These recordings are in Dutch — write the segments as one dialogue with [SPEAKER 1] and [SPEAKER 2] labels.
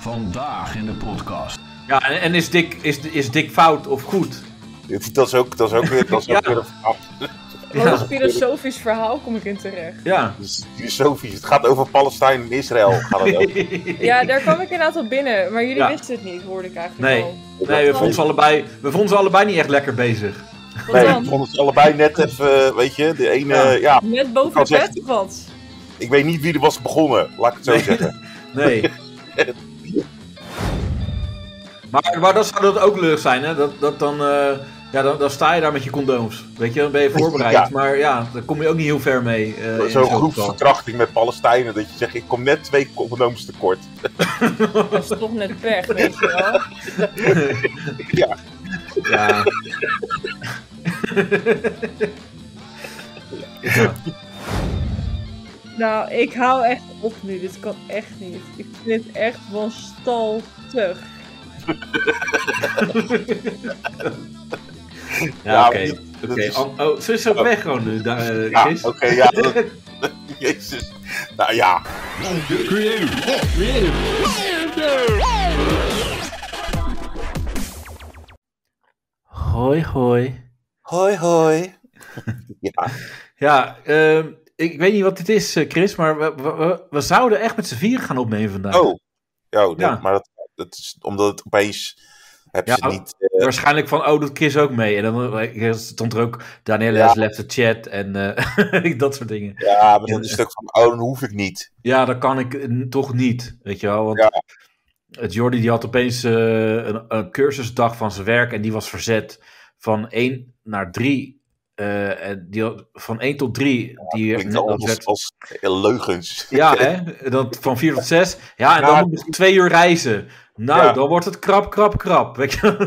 [SPEAKER 1] Vandaag in de podcast.
[SPEAKER 2] Ja, en, en is, Dick, is, is Dick fout of goed?
[SPEAKER 3] Dat is ook, dat is ook weer, dat is ook weer een verhaal.
[SPEAKER 4] Wat een filosofisch verhaal kom ik in terecht.
[SPEAKER 2] Ja.
[SPEAKER 3] Het is filosofisch. Het gaat over Palestijn en Israël. Gaat het ook.
[SPEAKER 4] Ja, daar kwam ik inderdaad op binnen, maar jullie
[SPEAKER 2] Ja.
[SPEAKER 4] wisten het niet, hoorde ik eigenlijk
[SPEAKER 2] Nee.
[SPEAKER 4] al.
[SPEAKER 2] Nee, we vonden, ze allebei, we vonden ze allebei niet echt lekker bezig.
[SPEAKER 4] Wat
[SPEAKER 3] Nee,
[SPEAKER 4] dan?
[SPEAKER 3] ik vond het allebei net even, weet je, de ene,
[SPEAKER 2] Ja.
[SPEAKER 3] ja.
[SPEAKER 4] Net boven de bed wat?
[SPEAKER 3] ik weet niet wie er was begonnen, laat ik het zo
[SPEAKER 2] Nee.
[SPEAKER 3] zeggen.
[SPEAKER 2] Nee. maar, maar dat zou dat ook leuk zijn, hè? Dat, dat dan, eh, ja, dan, dan sta je daar met je condooms. Weet je, dan ben je voorbereid.
[SPEAKER 3] Ja.
[SPEAKER 2] Maar ja, daar kom je ook niet heel ver mee. eh,
[SPEAKER 3] Zo'n groepsverkrachting met Palestijnen, dat je zegt, ik kom net twee condooms tekort.
[SPEAKER 4] Dat is toch net pech, weet je wel.
[SPEAKER 3] Ja,
[SPEAKER 2] Ja. ja.
[SPEAKER 4] Nou, ik hou echt op nu, dit kan echt niet. Ik vind het echt wanstaltig.
[SPEAKER 2] Ja,
[SPEAKER 3] Ja,
[SPEAKER 2] oké.
[SPEAKER 3] maar dit-
[SPEAKER 2] Oké.
[SPEAKER 3] dit is-
[SPEAKER 2] Oh, oh, ze is ook
[SPEAKER 3] Oh.
[SPEAKER 2] weg gewoon nu, daar, eh,
[SPEAKER 3] ja
[SPEAKER 2] Chris.
[SPEAKER 3] oké, ja. dat- Jezus. Nou ja,
[SPEAKER 2] Hoi, hoi.
[SPEAKER 3] hoi hoi. ja,
[SPEAKER 2] Ja, ehm, ik weet niet wat dit is, eh, Chris, maar we, we, we- we zouden echt met z'n vieren gaan opnemen vandaag.
[SPEAKER 3] oh. Oh, nee,
[SPEAKER 2] Ja.
[SPEAKER 3] maar dat, dat is omdat het opeens, heb
[SPEAKER 2] Ja,
[SPEAKER 3] ze niet... eh,
[SPEAKER 2] Waarschijnlijk van, oh, doet Chris ook mee. En dan eh, stond er ook, Danielle
[SPEAKER 3] Ja.
[SPEAKER 2] has left the chat en eh, dat soort dingen.
[SPEAKER 3] ja, maar dan is het ook van, oh, dan hoef ik niet.
[SPEAKER 2] Ja, dat kan ik eh, toch niet, weet je wel. Want
[SPEAKER 3] Ja.
[SPEAKER 2] het Jordi die had opeens eh, een, een cursusdag van zijn werk en die was verzet van 1 naar 3. eh, en die had, van 1 tot 3. die
[SPEAKER 3] Klinkt
[SPEAKER 2] net
[SPEAKER 3] als, als leugens.
[SPEAKER 2] Ja, hè? Dat, van 4 tot 6. Ja, en
[SPEAKER 3] Ja.
[SPEAKER 2] dan moet ik twee uur reizen. Nou,
[SPEAKER 3] Ja.
[SPEAKER 2] dan wordt het krap, krap, krap. Weet je? wel?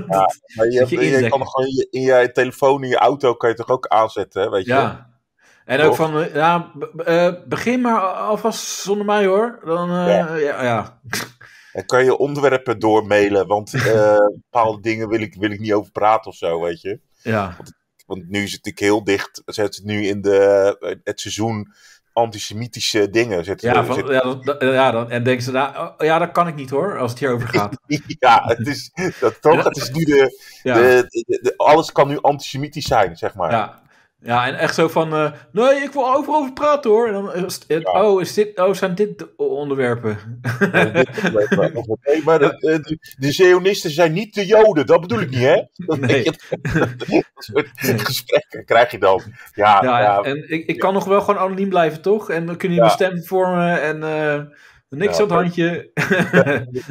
[SPEAKER 3] Maar je,
[SPEAKER 2] je
[SPEAKER 3] je, kan nog gewoon je- in je telefoon, in je auto, kan je toch ook aanzetten, hè, weet je?
[SPEAKER 2] Ja. En ook van, eh, ja, eh, begin maar alvast zonder mij hoor. Dan, eh, ja.
[SPEAKER 3] Ja.
[SPEAKER 2] Ja,
[SPEAKER 3] En kan je onderwerpen doormailen, want bepaalde dingen wil ik, wil ik niet over praten of zo, weet je?
[SPEAKER 2] ja.
[SPEAKER 3] Want nu zit ik heel dicht, zit het nu in de, het seizoen antisemitische dingen. Zit,
[SPEAKER 2] Ja, van, ja, ja dan, en denken ze, nou, oh, ja, dat kan ik niet hoor, als het hierover gaat.
[SPEAKER 3] ja, het is, dat, toch? Het is nu de,
[SPEAKER 2] Ja,
[SPEAKER 3] de, de- de- alles kan nu antisemitisch zijn, zeg maar.
[SPEAKER 2] ja. Ja en echt zo van, eh, nee, ik wil overal over praten hoor. En dan, is het-
[SPEAKER 3] Ja.
[SPEAKER 2] oh, is dit, oh, zijn dit de onderwerpen?
[SPEAKER 3] Nee, maar de, de, de Zionisten zijn niet de Joden, dat bedoel ik niet, hè? Dat
[SPEAKER 2] Nee.
[SPEAKER 3] dat soort gesprekken krijg je dan. Ja,
[SPEAKER 2] Ja,
[SPEAKER 3] ja,
[SPEAKER 2] en ik, ik kan nog wel gewoon anoniem blijven, toch? En dan kun je mijn stem vormen en eh, niks op het handje.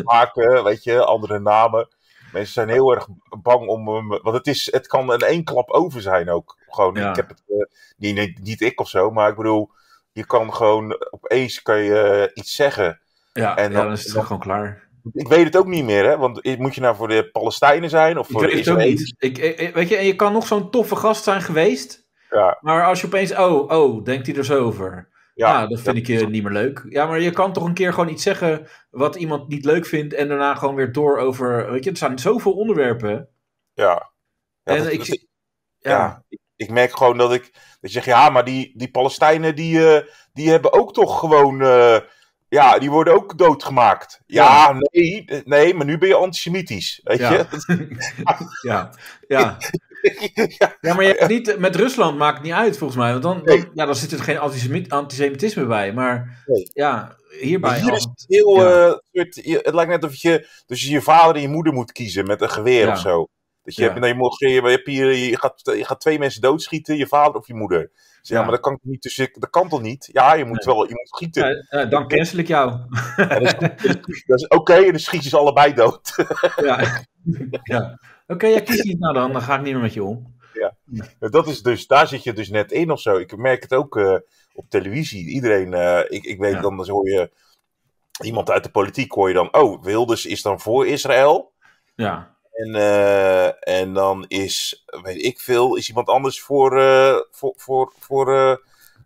[SPEAKER 3] maken, weet je, andere namen. Mensen zijn heel erg bang om hem. Want het, is, het kan in één klap over zijn ook. Gewoon,
[SPEAKER 2] Ja.
[SPEAKER 3] ik heb het. eh, niet, niet, niet ik of zo, maar ik bedoel. Je kan gewoon opeens kan je eh, iets zeggen.
[SPEAKER 2] ja,
[SPEAKER 3] En
[SPEAKER 2] ja,
[SPEAKER 3] dan-
[SPEAKER 2] is het
[SPEAKER 3] dan-
[SPEAKER 2] gewoon klaar.
[SPEAKER 3] Ik weet het ook niet meer, hè? Want moet je nou voor de Palestijnen zijn of
[SPEAKER 2] Ik
[SPEAKER 3] voor de
[SPEAKER 2] weet het ook
[SPEAKER 3] Israëli's?
[SPEAKER 2] niet. Ik, ik- weet je, en je kan nog zo'n toffe gast zijn geweest.
[SPEAKER 3] Ja,
[SPEAKER 2] Maar als je opeens, oh, oh, denkt hij er zo over? Ja, dat vind ik je niet meer leuk. Ja, maar je kan toch een keer gewoon iets zeggen wat iemand niet leuk vindt en daarna gewoon weer door over, weet je, er zijn zoveel onderwerpen.
[SPEAKER 3] ja. Ja,
[SPEAKER 2] en
[SPEAKER 3] dat-
[SPEAKER 2] ik
[SPEAKER 3] dat- ja.
[SPEAKER 2] ja,
[SPEAKER 3] ik, ik merk gewoon dat ik. Dat je zegt, ja, maar die, die Palestijnen die, eh, die hebben ook toch gewoon. eh, ja, die worden ook doodgemaakt. Ja, nee, nee, maar nu ben je antisemitisch. Weet
[SPEAKER 2] Ja.
[SPEAKER 3] je?
[SPEAKER 2] ja, ja.
[SPEAKER 3] ja,
[SPEAKER 2] maar je hebt niet, met Rusland maakt het niet uit volgens mij. Want dan,
[SPEAKER 3] Nee.
[SPEAKER 2] dan, ja, dan zit er geen antisemi- antisemitisme bij. Maar
[SPEAKER 3] Nee.
[SPEAKER 2] ja, hierbij.
[SPEAKER 3] Maar hier
[SPEAKER 2] als
[SPEAKER 3] is
[SPEAKER 2] het-
[SPEAKER 3] heel.
[SPEAKER 2] ja.
[SPEAKER 3] eh, het lijkt net of je tussen je vader en je moeder moet kiezen met een geweer
[SPEAKER 2] Ja.
[SPEAKER 3] of zo. Dat je,
[SPEAKER 2] Ja.
[SPEAKER 3] hebt, nou, je, moet, je, je, hebt hier, je, gaat, je gaat twee mensen doodschieten, je vader of je moeder. Dus ja,
[SPEAKER 2] Ja.
[SPEAKER 3] maar dat kan toch niet tussen. Dat kan toch niet? Ja, je moet
[SPEAKER 2] Nee.
[SPEAKER 3] wel je moet schieten.
[SPEAKER 2] Ja, ja, dan cancel ik jou.
[SPEAKER 3] Oké, en dan schiet je ze allebei dood.
[SPEAKER 2] ja. ja. Oké, ja, kies niet nou dan. Dan ga ik niet meer met je om.
[SPEAKER 3] dat is dus, daar zit je dus net in of zo. Ik merk het ook eh, op televisie. Iedereen, eh, ik, ik weet
[SPEAKER 2] Ja.
[SPEAKER 3] dan, dan hoor je iemand uit de politiek, hoor je dan, oh, Wilders is dan voor Israël.
[SPEAKER 2] Ja.
[SPEAKER 3] En, eh, en dan is, weet ik veel, is iemand anders voor, eh, voor, voor, voor, eh,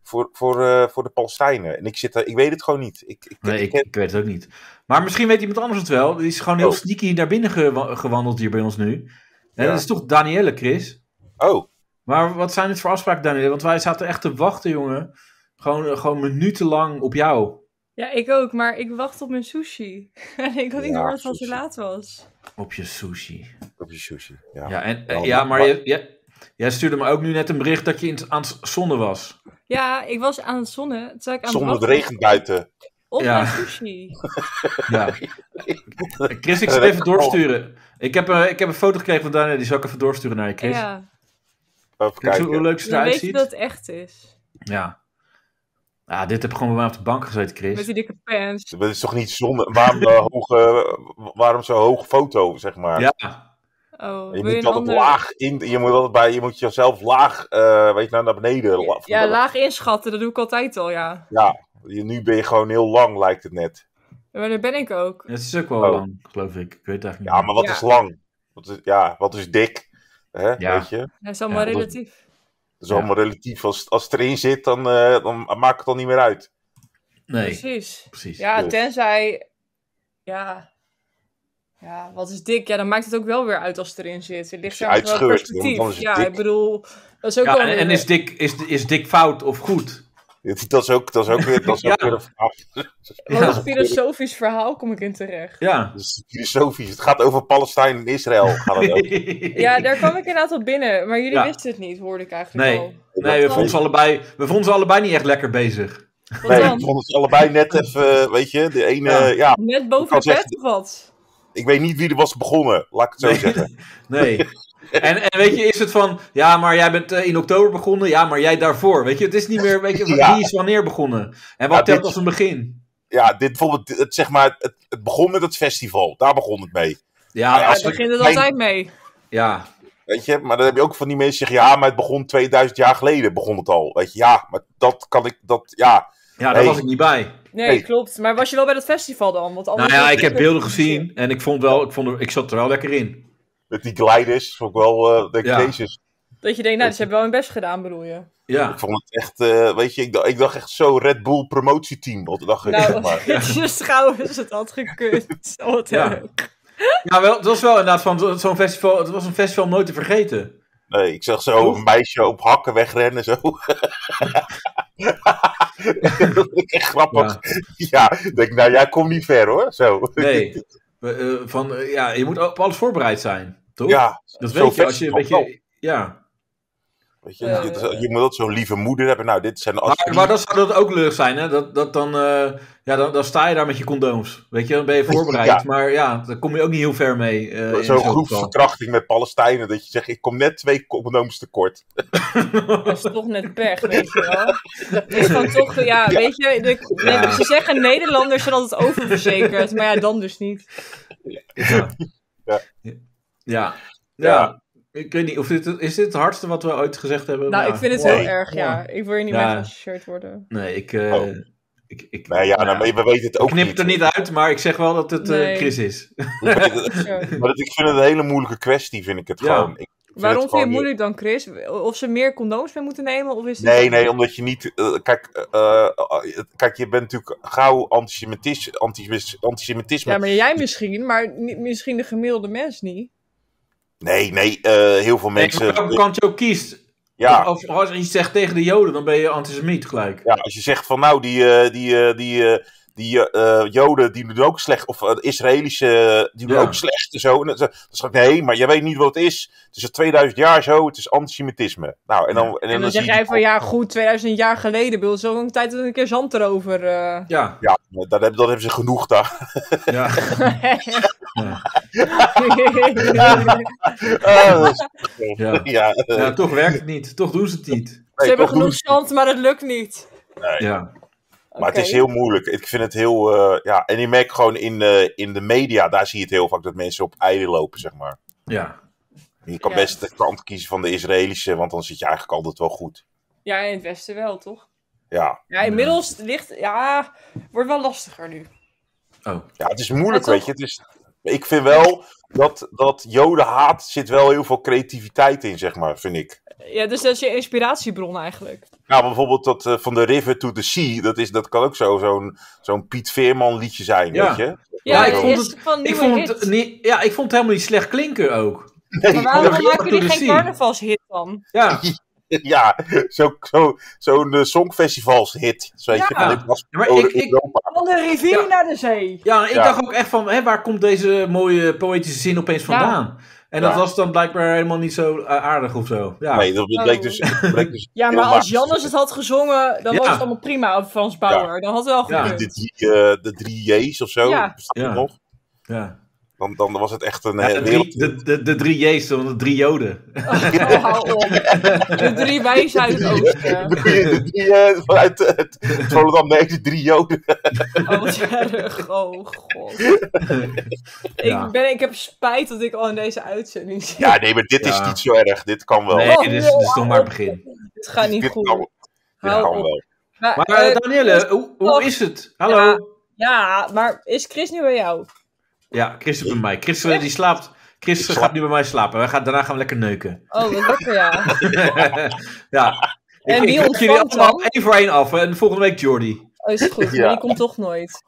[SPEAKER 3] voor, voor, eh, voor de Palestijnen. En ik, zit daar, ik weet het gewoon niet. Ik, ik,
[SPEAKER 2] Nee,
[SPEAKER 3] ik
[SPEAKER 2] ik,
[SPEAKER 3] ken-
[SPEAKER 2] ik weet het ook niet. Maar misschien weet iemand anders het wel. Die is gewoon heel
[SPEAKER 3] Oh.
[SPEAKER 2] sneaky naar binnen gewa- gewandeld hier bij ons nu. En
[SPEAKER 3] Ja.
[SPEAKER 2] dat is toch Danielle, Chris?
[SPEAKER 3] oh,
[SPEAKER 2] Maar wat zijn dit voor afspraken, Danielle? Want wij zaten echt te wachten, jongen. Gewoon, gewoon minutenlang op jou.
[SPEAKER 4] Ja, ik ook, maar ik wacht op mijn sushi. En ik had niet door dat het te laat was.
[SPEAKER 2] Op je sushi.
[SPEAKER 3] Op je sushi. Ja.
[SPEAKER 2] Ja, en, ja maar
[SPEAKER 3] maar-
[SPEAKER 2] je, je- jij stuurde me ook nu net een bericht dat je in, aan het zonnen was.
[SPEAKER 4] Ja, ik was aan het zonnen. Zei ik aan het
[SPEAKER 3] Zonder het regent buiten.
[SPEAKER 4] Op
[SPEAKER 2] Ja.
[SPEAKER 4] mijn sushi.
[SPEAKER 2] Ja. Chris, ik zal even doorsturen. Ik heb, eh, ik heb een foto gekregen van Daniel, die zal ik even doorsturen naar je, Chris.
[SPEAKER 4] Ja,
[SPEAKER 3] Even
[SPEAKER 2] Kijk eens hoe
[SPEAKER 3] kijken.
[SPEAKER 2] leuk ze eruit
[SPEAKER 4] weet je
[SPEAKER 2] ziet.
[SPEAKER 4] dat het echt is.
[SPEAKER 2] Ja. Ja, dit heb ik gewoon bij mij op de bank gezeten, Chris.
[SPEAKER 4] Met die dikke pants.
[SPEAKER 3] Dat is toch niet zonde. Waarom, eh, hoge, waarom zo'n hoge foto, zeg maar?
[SPEAKER 2] Ja,
[SPEAKER 4] Oh,
[SPEAKER 3] Je
[SPEAKER 4] je
[SPEAKER 3] moet altijd
[SPEAKER 4] ander...
[SPEAKER 3] laag in. Je moet altijd bij. Je moet jezelf laag. eh, weet je nou, naar beneden. la-
[SPEAKER 4] Ja, laag inschatten, dat doe ik altijd al, ja.
[SPEAKER 3] Ja, je- nu ben je gewoon heel lang, lijkt het net.
[SPEAKER 4] Ja, Maar daar ben ik ook.
[SPEAKER 2] het is ook wel
[SPEAKER 3] Oh.
[SPEAKER 2] lang, geloof ik. Ik weet het eigenlijk niet.
[SPEAKER 3] Ja, maar wat
[SPEAKER 4] Ja.
[SPEAKER 3] is lang? Wat is, ja, wat is dik? Hè,
[SPEAKER 2] Ja.
[SPEAKER 3] Weet je?
[SPEAKER 4] Dat is allemaal
[SPEAKER 2] Ja, dat-
[SPEAKER 4] relatief.
[SPEAKER 3] Dat is
[SPEAKER 2] Ja.
[SPEAKER 3] allemaal relatief. Als, als het erin zit, dan, eh, dan maakt het al niet meer uit.
[SPEAKER 2] Nee,
[SPEAKER 4] Precies.
[SPEAKER 2] precies.
[SPEAKER 4] Ja,
[SPEAKER 3] Dus.
[SPEAKER 4] tenzij... Ja... Ja, wat is dik? Ja, dan maakt het ook wel weer uit als het erin zit. Het ligt aan welk
[SPEAKER 3] uitscheurt,
[SPEAKER 4] perspectief.
[SPEAKER 3] dan is het
[SPEAKER 4] Ja,
[SPEAKER 3] dik.
[SPEAKER 4] ik bedoel... Dat is ook
[SPEAKER 2] Ja,
[SPEAKER 4] wel
[SPEAKER 2] en, en is, dik, is, is dik fout of goed?
[SPEAKER 3] Dat is ook, dat is ook weer, dat is ook weer een verhaal.
[SPEAKER 4] Wat een filosofisch verhaal kom ik in terecht.
[SPEAKER 2] Ja.
[SPEAKER 3] Dat is filosofisch. Het gaat over Palestijn en Israël. Gaat het ook.
[SPEAKER 4] Ja, daar kwam ik inderdaad op binnen. Maar jullie
[SPEAKER 2] Ja.
[SPEAKER 4] wisten het niet, hoorde ik eigenlijk
[SPEAKER 2] Nee.
[SPEAKER 4] al.
[SPEAKER 2] Nee, we vonden, ze allebei, we vonden ze allebei niet echt lekker bezig.
[SPEAKER 4] Wat
[SPEAKER 3] Nee,
[SPEAKER 4] dan?
[SPEAKER 3] ik vond het allebei net even, weet je, de ene,
[SPEAKER 2] Ja.
[SPEAKER 3] ja.
[SPEAKER 4] Net boven de bed of wat?
[SPEAKER 3] ik weet niet wie er was begonnen, laat ik het zo
[SPEAKER 2] Nee.
[SPEAKER 3] zeggen.
[SPEAKER 2] Nee. En, en weet je, is het van, ja, maar jij bent eh, in oktober begonnen, ja, maar jij daarvoor. Weet je, het is niet meer, weet je,
[SPEAKER 3] Ja.
[SPEAKER 2] wie is wanneer begonnen? En wat
[SPEAKER 3] Ja,
[SPEAKER 2] telt
[SPEAKER 3] dit-
[SPEAKER 2] als een begin?
[SPEAKER 3] Ja, dit bijvoorbeeld, het, zeg maar, het, het begon met het festival, daar begon het mee.
[SPEAKER 2] Ja,
[SPEAKER 3] Ja,
[SPEAKER 2] we,
[SPEAKER 4] begint het
[SPEAKER 3] mijn-
[SPEAKER 4] altijd mee.
[SPEAKER 2] ja,
[SPEAKER 3] Weet je, maar dan heb je ook van die mensen die zeggen, ja, maar het begon 2000 jaar geleden, begon het al. Weet je, ja, maar dat kan ik, dat, ja.
[SPEAKER 2] ja, daar
[SPEAKER 3] Nee.
[SPEAKER 2] was ik niet bij.
[SPEAKER 4] Nee,
[SPEAKER 3] Nee.
[SPEAKER 4] klopt. Maar was je wel bij dat festival dan? Want
[SPEAKER 2] Nou ja, ik
[SPEAKER 4] het
[SPEAKER 2] heb beelden gezien en ik vond wel, ik, vond er, ik zat er wel lekker in.
[SPEAKER 3] Met die gliders, vond ik wel, eh denk ik,
[SPEAKER 2] Ja.
[SPEAKER 3] Jezus.
[SPEAKER 4] Dat je denkt, nou, ze hebben wel hun best gedaan, bedoel je?
[SPEAKER 2] Ja,
[SPEAKER 3] Ik vond het echt, eh, weet je, ik dacht, ik dacht echt zo Red Bull promotieteam. Wat dacht ik, zeg
[SPEAKER 4] Nou,
[SPEAKER 3] maar.
[SPEAKER 4] just trouwens, het had gekund. Oh, wat
[SPEAKER 2] Ja.
[SPEAKER 4] erg.
[SPEAKER 2] ja wel, het was wel inderdaad van zo- zo'n festival, het was een festival om nooit te vergeten.
[SPEAKER 3] Nee, ik zag zo een meisje op hakken wegrennen, zo. dat is echt grappig. Ja, ik denk, nou, jij komt niet ver, hoor. Zo.
[SPEAKER 2] Nee, eh, van, ja, je moet op alles voorbereid zijn, toch?
[SPEAKER 3] Ja,
[SPEAKER 2] dat weet je, als je een beetje, ja.
[SPEAKER 3] Weet je,
[SPEAKER 4] Ja,
[SPEAKER 3] je,
[SPEAKER 4] ja, ja.
[SPEAKER 3] je moet altijd zo'n lieve moeder hebben. Nou, dit zijn
[SPEAKER 2] Maar,
[SPEAKER 3] als
[SPEAKER 2] maar dan zou dat ook leuk zijn, hè? Dat, dat dan, eh, ja, dan, dan sta je daar met je condooms. Weet je, dan ben je voorbereid.
[SPEAKER 3] Ja.
[SPEAKER 2] Maar ja, daar kom je ook niet heel ver mee. eh, in
[SPEAKER 3] zo'n groepsverkrachting met Palestijnen. Dat je zegt, ik kom net twee condooms tekort.
[SPEAKER 4] Dat is toch net pech, weet je wel. Het is gewoon toch, ja, weet je, de,
[SPEAKER 2] Ja.
[SPEAKER 4] ze zeggen Nederlanders zijn altijd oververzekerd, maar ja, dan dus niet.
[SPEAKER 2] Ja.
[SPEAKER 3] Ja.
[SPEAKER 2] Ja. Ik weet niet, of dit, is dit het hardste wat we ooit gezegd hebben?
[SPEAKER 4] Nou,
[SPEAKER 2] Ja.
[SPEAKER 4] ik vind het
[SPEAKER 3] Nee.
[SPEAKER 4] heel erg, ja. Ik wil hier niet
[SPEAKER 2] Ja.
[SPEAKER 4] mee geassocieerd worden.
[SPEAKER 2] Nee, ik... eh,
[SPEAKER 3] Oh.
[SPEAKER 2] ik, ik
[SPEAKER 3] Nee, ja, nou, maar we weten het
[SPEAKER 2] ik
[SPEAKER 3] ook
[SPEAKER 2] knip
[SPEAKER 3] niet.
[SPEAKER 2] het er niet uit, maar ik zeg wel dat het eh. Chris is.
[SPEAKER 3] Het- maar ik vind het een hele moeilijke kwestie, vind ik het
[SPEAKER 2] Ja.
[SPEAKER 3] gewoon. Ik vind
[SPEAKER 4] Waarom
[SPEAKER 3] het
[SPEAKER 4] vind je het moeilijk dan, Chris? Of ze meer condooms mee moeten nemen? Of is het
[SPEAKER 3] Nee, nee, omdat je niet. eh, kijk, kijk, je bent natuurlijk gauw antisemitis, antis- antisemitisme.
[SPEAKER 4] Ja, maar jij misschien, maar niet, misschien de gemiddelde mens niet.
[SPEAKER 3] Nee, nee, eh, heel veel
[SPEAKER 2] Nee,
[SPEAKER 3] mensen.
[SPEAKER 2] maar welke kant je ook kiest.
[SPEAKER 3] ja,
[SPEAKER 2] Als, als je iets zegt tegen de Joden, dan ben je antisemiet gelijk.
[SPEAKER 3] ja, als je zegt van nou, die, eh, die, eh, die, eh, die eh, Joden die doen ook slecht, of uh, Israëlische die doen
[SPEAKER 2] Ja.
[SPEAKER 3] ook slecht en zo. En dan, zeg ik nee, maar jij weet niet wat het is. Het is al 2000 jaar zo, het is antisemitisme. Nou, en dan, en
[SPEAKER 4] En dan zeg
[SPEAKER 3] je-
[SPEAKER 4] jij van, ja goed, 2000 jaar geleden, bedoel, zo een tijd dat een keer zand erover... eh.
[SPEAKER 2] Ja,
[SPEAKER 3] Ja, dat, hebben- dat hebben ze genoeg daar.
[SPEAKER 2] ja. Ja.
[SPEAKER 3] ja,
[SPEAKER 2] ja, toch werkt het niet. Toch doen ze het niet.
[SPEAKER 4] Ze
[SPEAKER 3] nee,
[SPEAKER 4] hebben genoeg zand, maar het lukt niet.
[SPEAKER 2] Ja.
[SPEAKER 3] Maar het is heel moeilijk. Ik vind het heel. eh, ja, en je merkt gewoon in, eh, in de media, daar zie je het heel vaak dat mensen op eieren lopen, zeg maar.
[SPEAKER 2] Ja.
[SPEAKER 3] Je kan
[SPEAKER 4] Ja.
[SPEAKER 3] best de kant kiezen van de Israëlische, want dan zit je eigenlijk altijd wel goed.
[SPEAKER 4] Ja, in het westen wel, toch?
[SPEAKER 3] Ja,
[SPEAKER 4] Ja, inmiddels ligt... Ja, wordt wel lastiger nu.
[SPEAKER 2] Oh.
[SPEAKER 3] ja het is moeilijk, weet je. Het is, ik vind wel dat, dat jodenhaat zit wel heel veel creativiteit in, zeg maar, vind ik.
[SPEAKER 4] Ja, dus dat is je inspiratiebron eigenlijk.
[SPEAKER 3] Nou, bijvoorbeeld dat eh, van de River to the Sea, dat, is, dat kan ook zo- zo'n zo'n Piet Veerman liedje zijn,
[SPEAKER 2] Ja.
[SPEAKER 3] weet je.
[SPEAKER 4] Ja,
[SPEAKER 2] Ja, ik vond het-
[SPEAKER 4] van
[SPEAKER 2] Ik
[SPEAKER 4] nieuwe
[SPEAKER 2] vond,
[SPEAKER 4] hit.
[SPEAKER 2] het niet, ja, ik vond het helemaal niet slecht klinken ook.
[SPEAKER 3] Nee,
[SPEAKER 4] Maar
[SPEAKER 2] Ja,
[SPEAKER 4] waarom maken
[SPEAKER 2] the
[SPEAKER 4] geen carnavalshit dan?
[SPEAKER 2] Ja,
[SPEAKER 3] Ja, zo'n zo, zo'n eh, songfestivalshit. Zo weet je, van was
[SPEAKER 2] Ja, maar ik- ik-.
[SPEAKER 4] Van de rivier
[SPEAKER 2] Ja.
[SPEAKER 4] naar de zee.
[SPEAKER 2] Ja, ik
[SPEAKER 3] Ja.
[SPEAKER 2] dacht ook echt van, hè, waar komt deze mooie poëtische zin opeens
[SPEAKER 4] Ja.
[SPEAKER 2] vandaan? En dat
[SPEAKER 3] Ja.
[SPEAKER 2] was dan blijkbaar helemaal niet zo eh, aardig of zo. Ja,
[SPEAKER 3] Nee, dat bleek
[SPEAKER 4] Oh.
[SPEAKER 3] dus... dat bleek dus
[SPEAKER 4] Ja, maar als. Jannes het had gezongen, dan
[SPEAKER 2] Ja.
[SPEAKER 4] was het allemaal prima op Frans Bauer. Dan had het wel
[SPEAKER 2] Ja.
[SPEAKER 4] gekund.
[SPEAKER 3] De drie, eh, de drie J's of zo,
[SPEAKER 4] Ja.
[SPEAKER 3] nog?
[SPEAKER 2] ja.
[SPEAKER 3] Dan, dan was het echt een
[SPEAKER 2] Ja,
[SPEAKER 3] eh,
[SPEAKER 2] de, drie, de, de, de drie J's, de drie Joden.
[SPEAKER 4] Oh, hou op. De drie wijzen uit het oosten.
[SPEAKER 3] Bedoel je de drie eh, vanuit eh, het, het Volendam? Nee, de drie Joden.
[SPEAKER 4] Oh, wat erg. Oh, god.
[SPEAKER 2] Ja.
[SPEAKER 4] Ik, ben, ik heb spijt dat ik al in deze uitzending zit.
[SPEAKER 3] Ja, nee, maar dit is niet zo erg. Dit kan wel.
[SPEAKER 2] Nee,
[SPEAKER 4] Oh,
[SPEAKER 2] dit is, dit is nog maar het begin.
[SPEAKER 4] Het gaat niet
[SPEAKER 3] dit
[SPEAKER 4] goed.
[SPEAKER 3] kan, dit
[SPEAKER 4] Hou
[SPEAKER 3] kan
[SPEAKER 4] op.
[SPEAKER 3] wel.
[SPEAKER 4] Maar,
[SPEAKER 2] Maar Danielle, hoe, hoe
[SPEAKER 4] toch-
[SPEAKER 2] is het? Hallo?
[SPEAKER 4] Ja. ja, maar is Chris nu bij jou?
[SPEAKER 2] Ja, Chris is bij mij. Chris die slaapt. Chris gaat nu bij mij slapen. Wij gaan, daarna gaan we lekker neuken.
[SPEAKER 4] Oh, wat lekker, ja.
[SPEAKER 2] ja.
[SPEAKER 4] En
[SPEAKER 2] ik,
[SPEAKER 4] wie
[SPEAKER 2] ik jullie allemaal één voor één af. En volgende week Jordi.
[SPEAKER 4] Oh, is goed.
[SPEAKER 3] Ja.
[SPEAKER 4] Maar die komt toch nooit.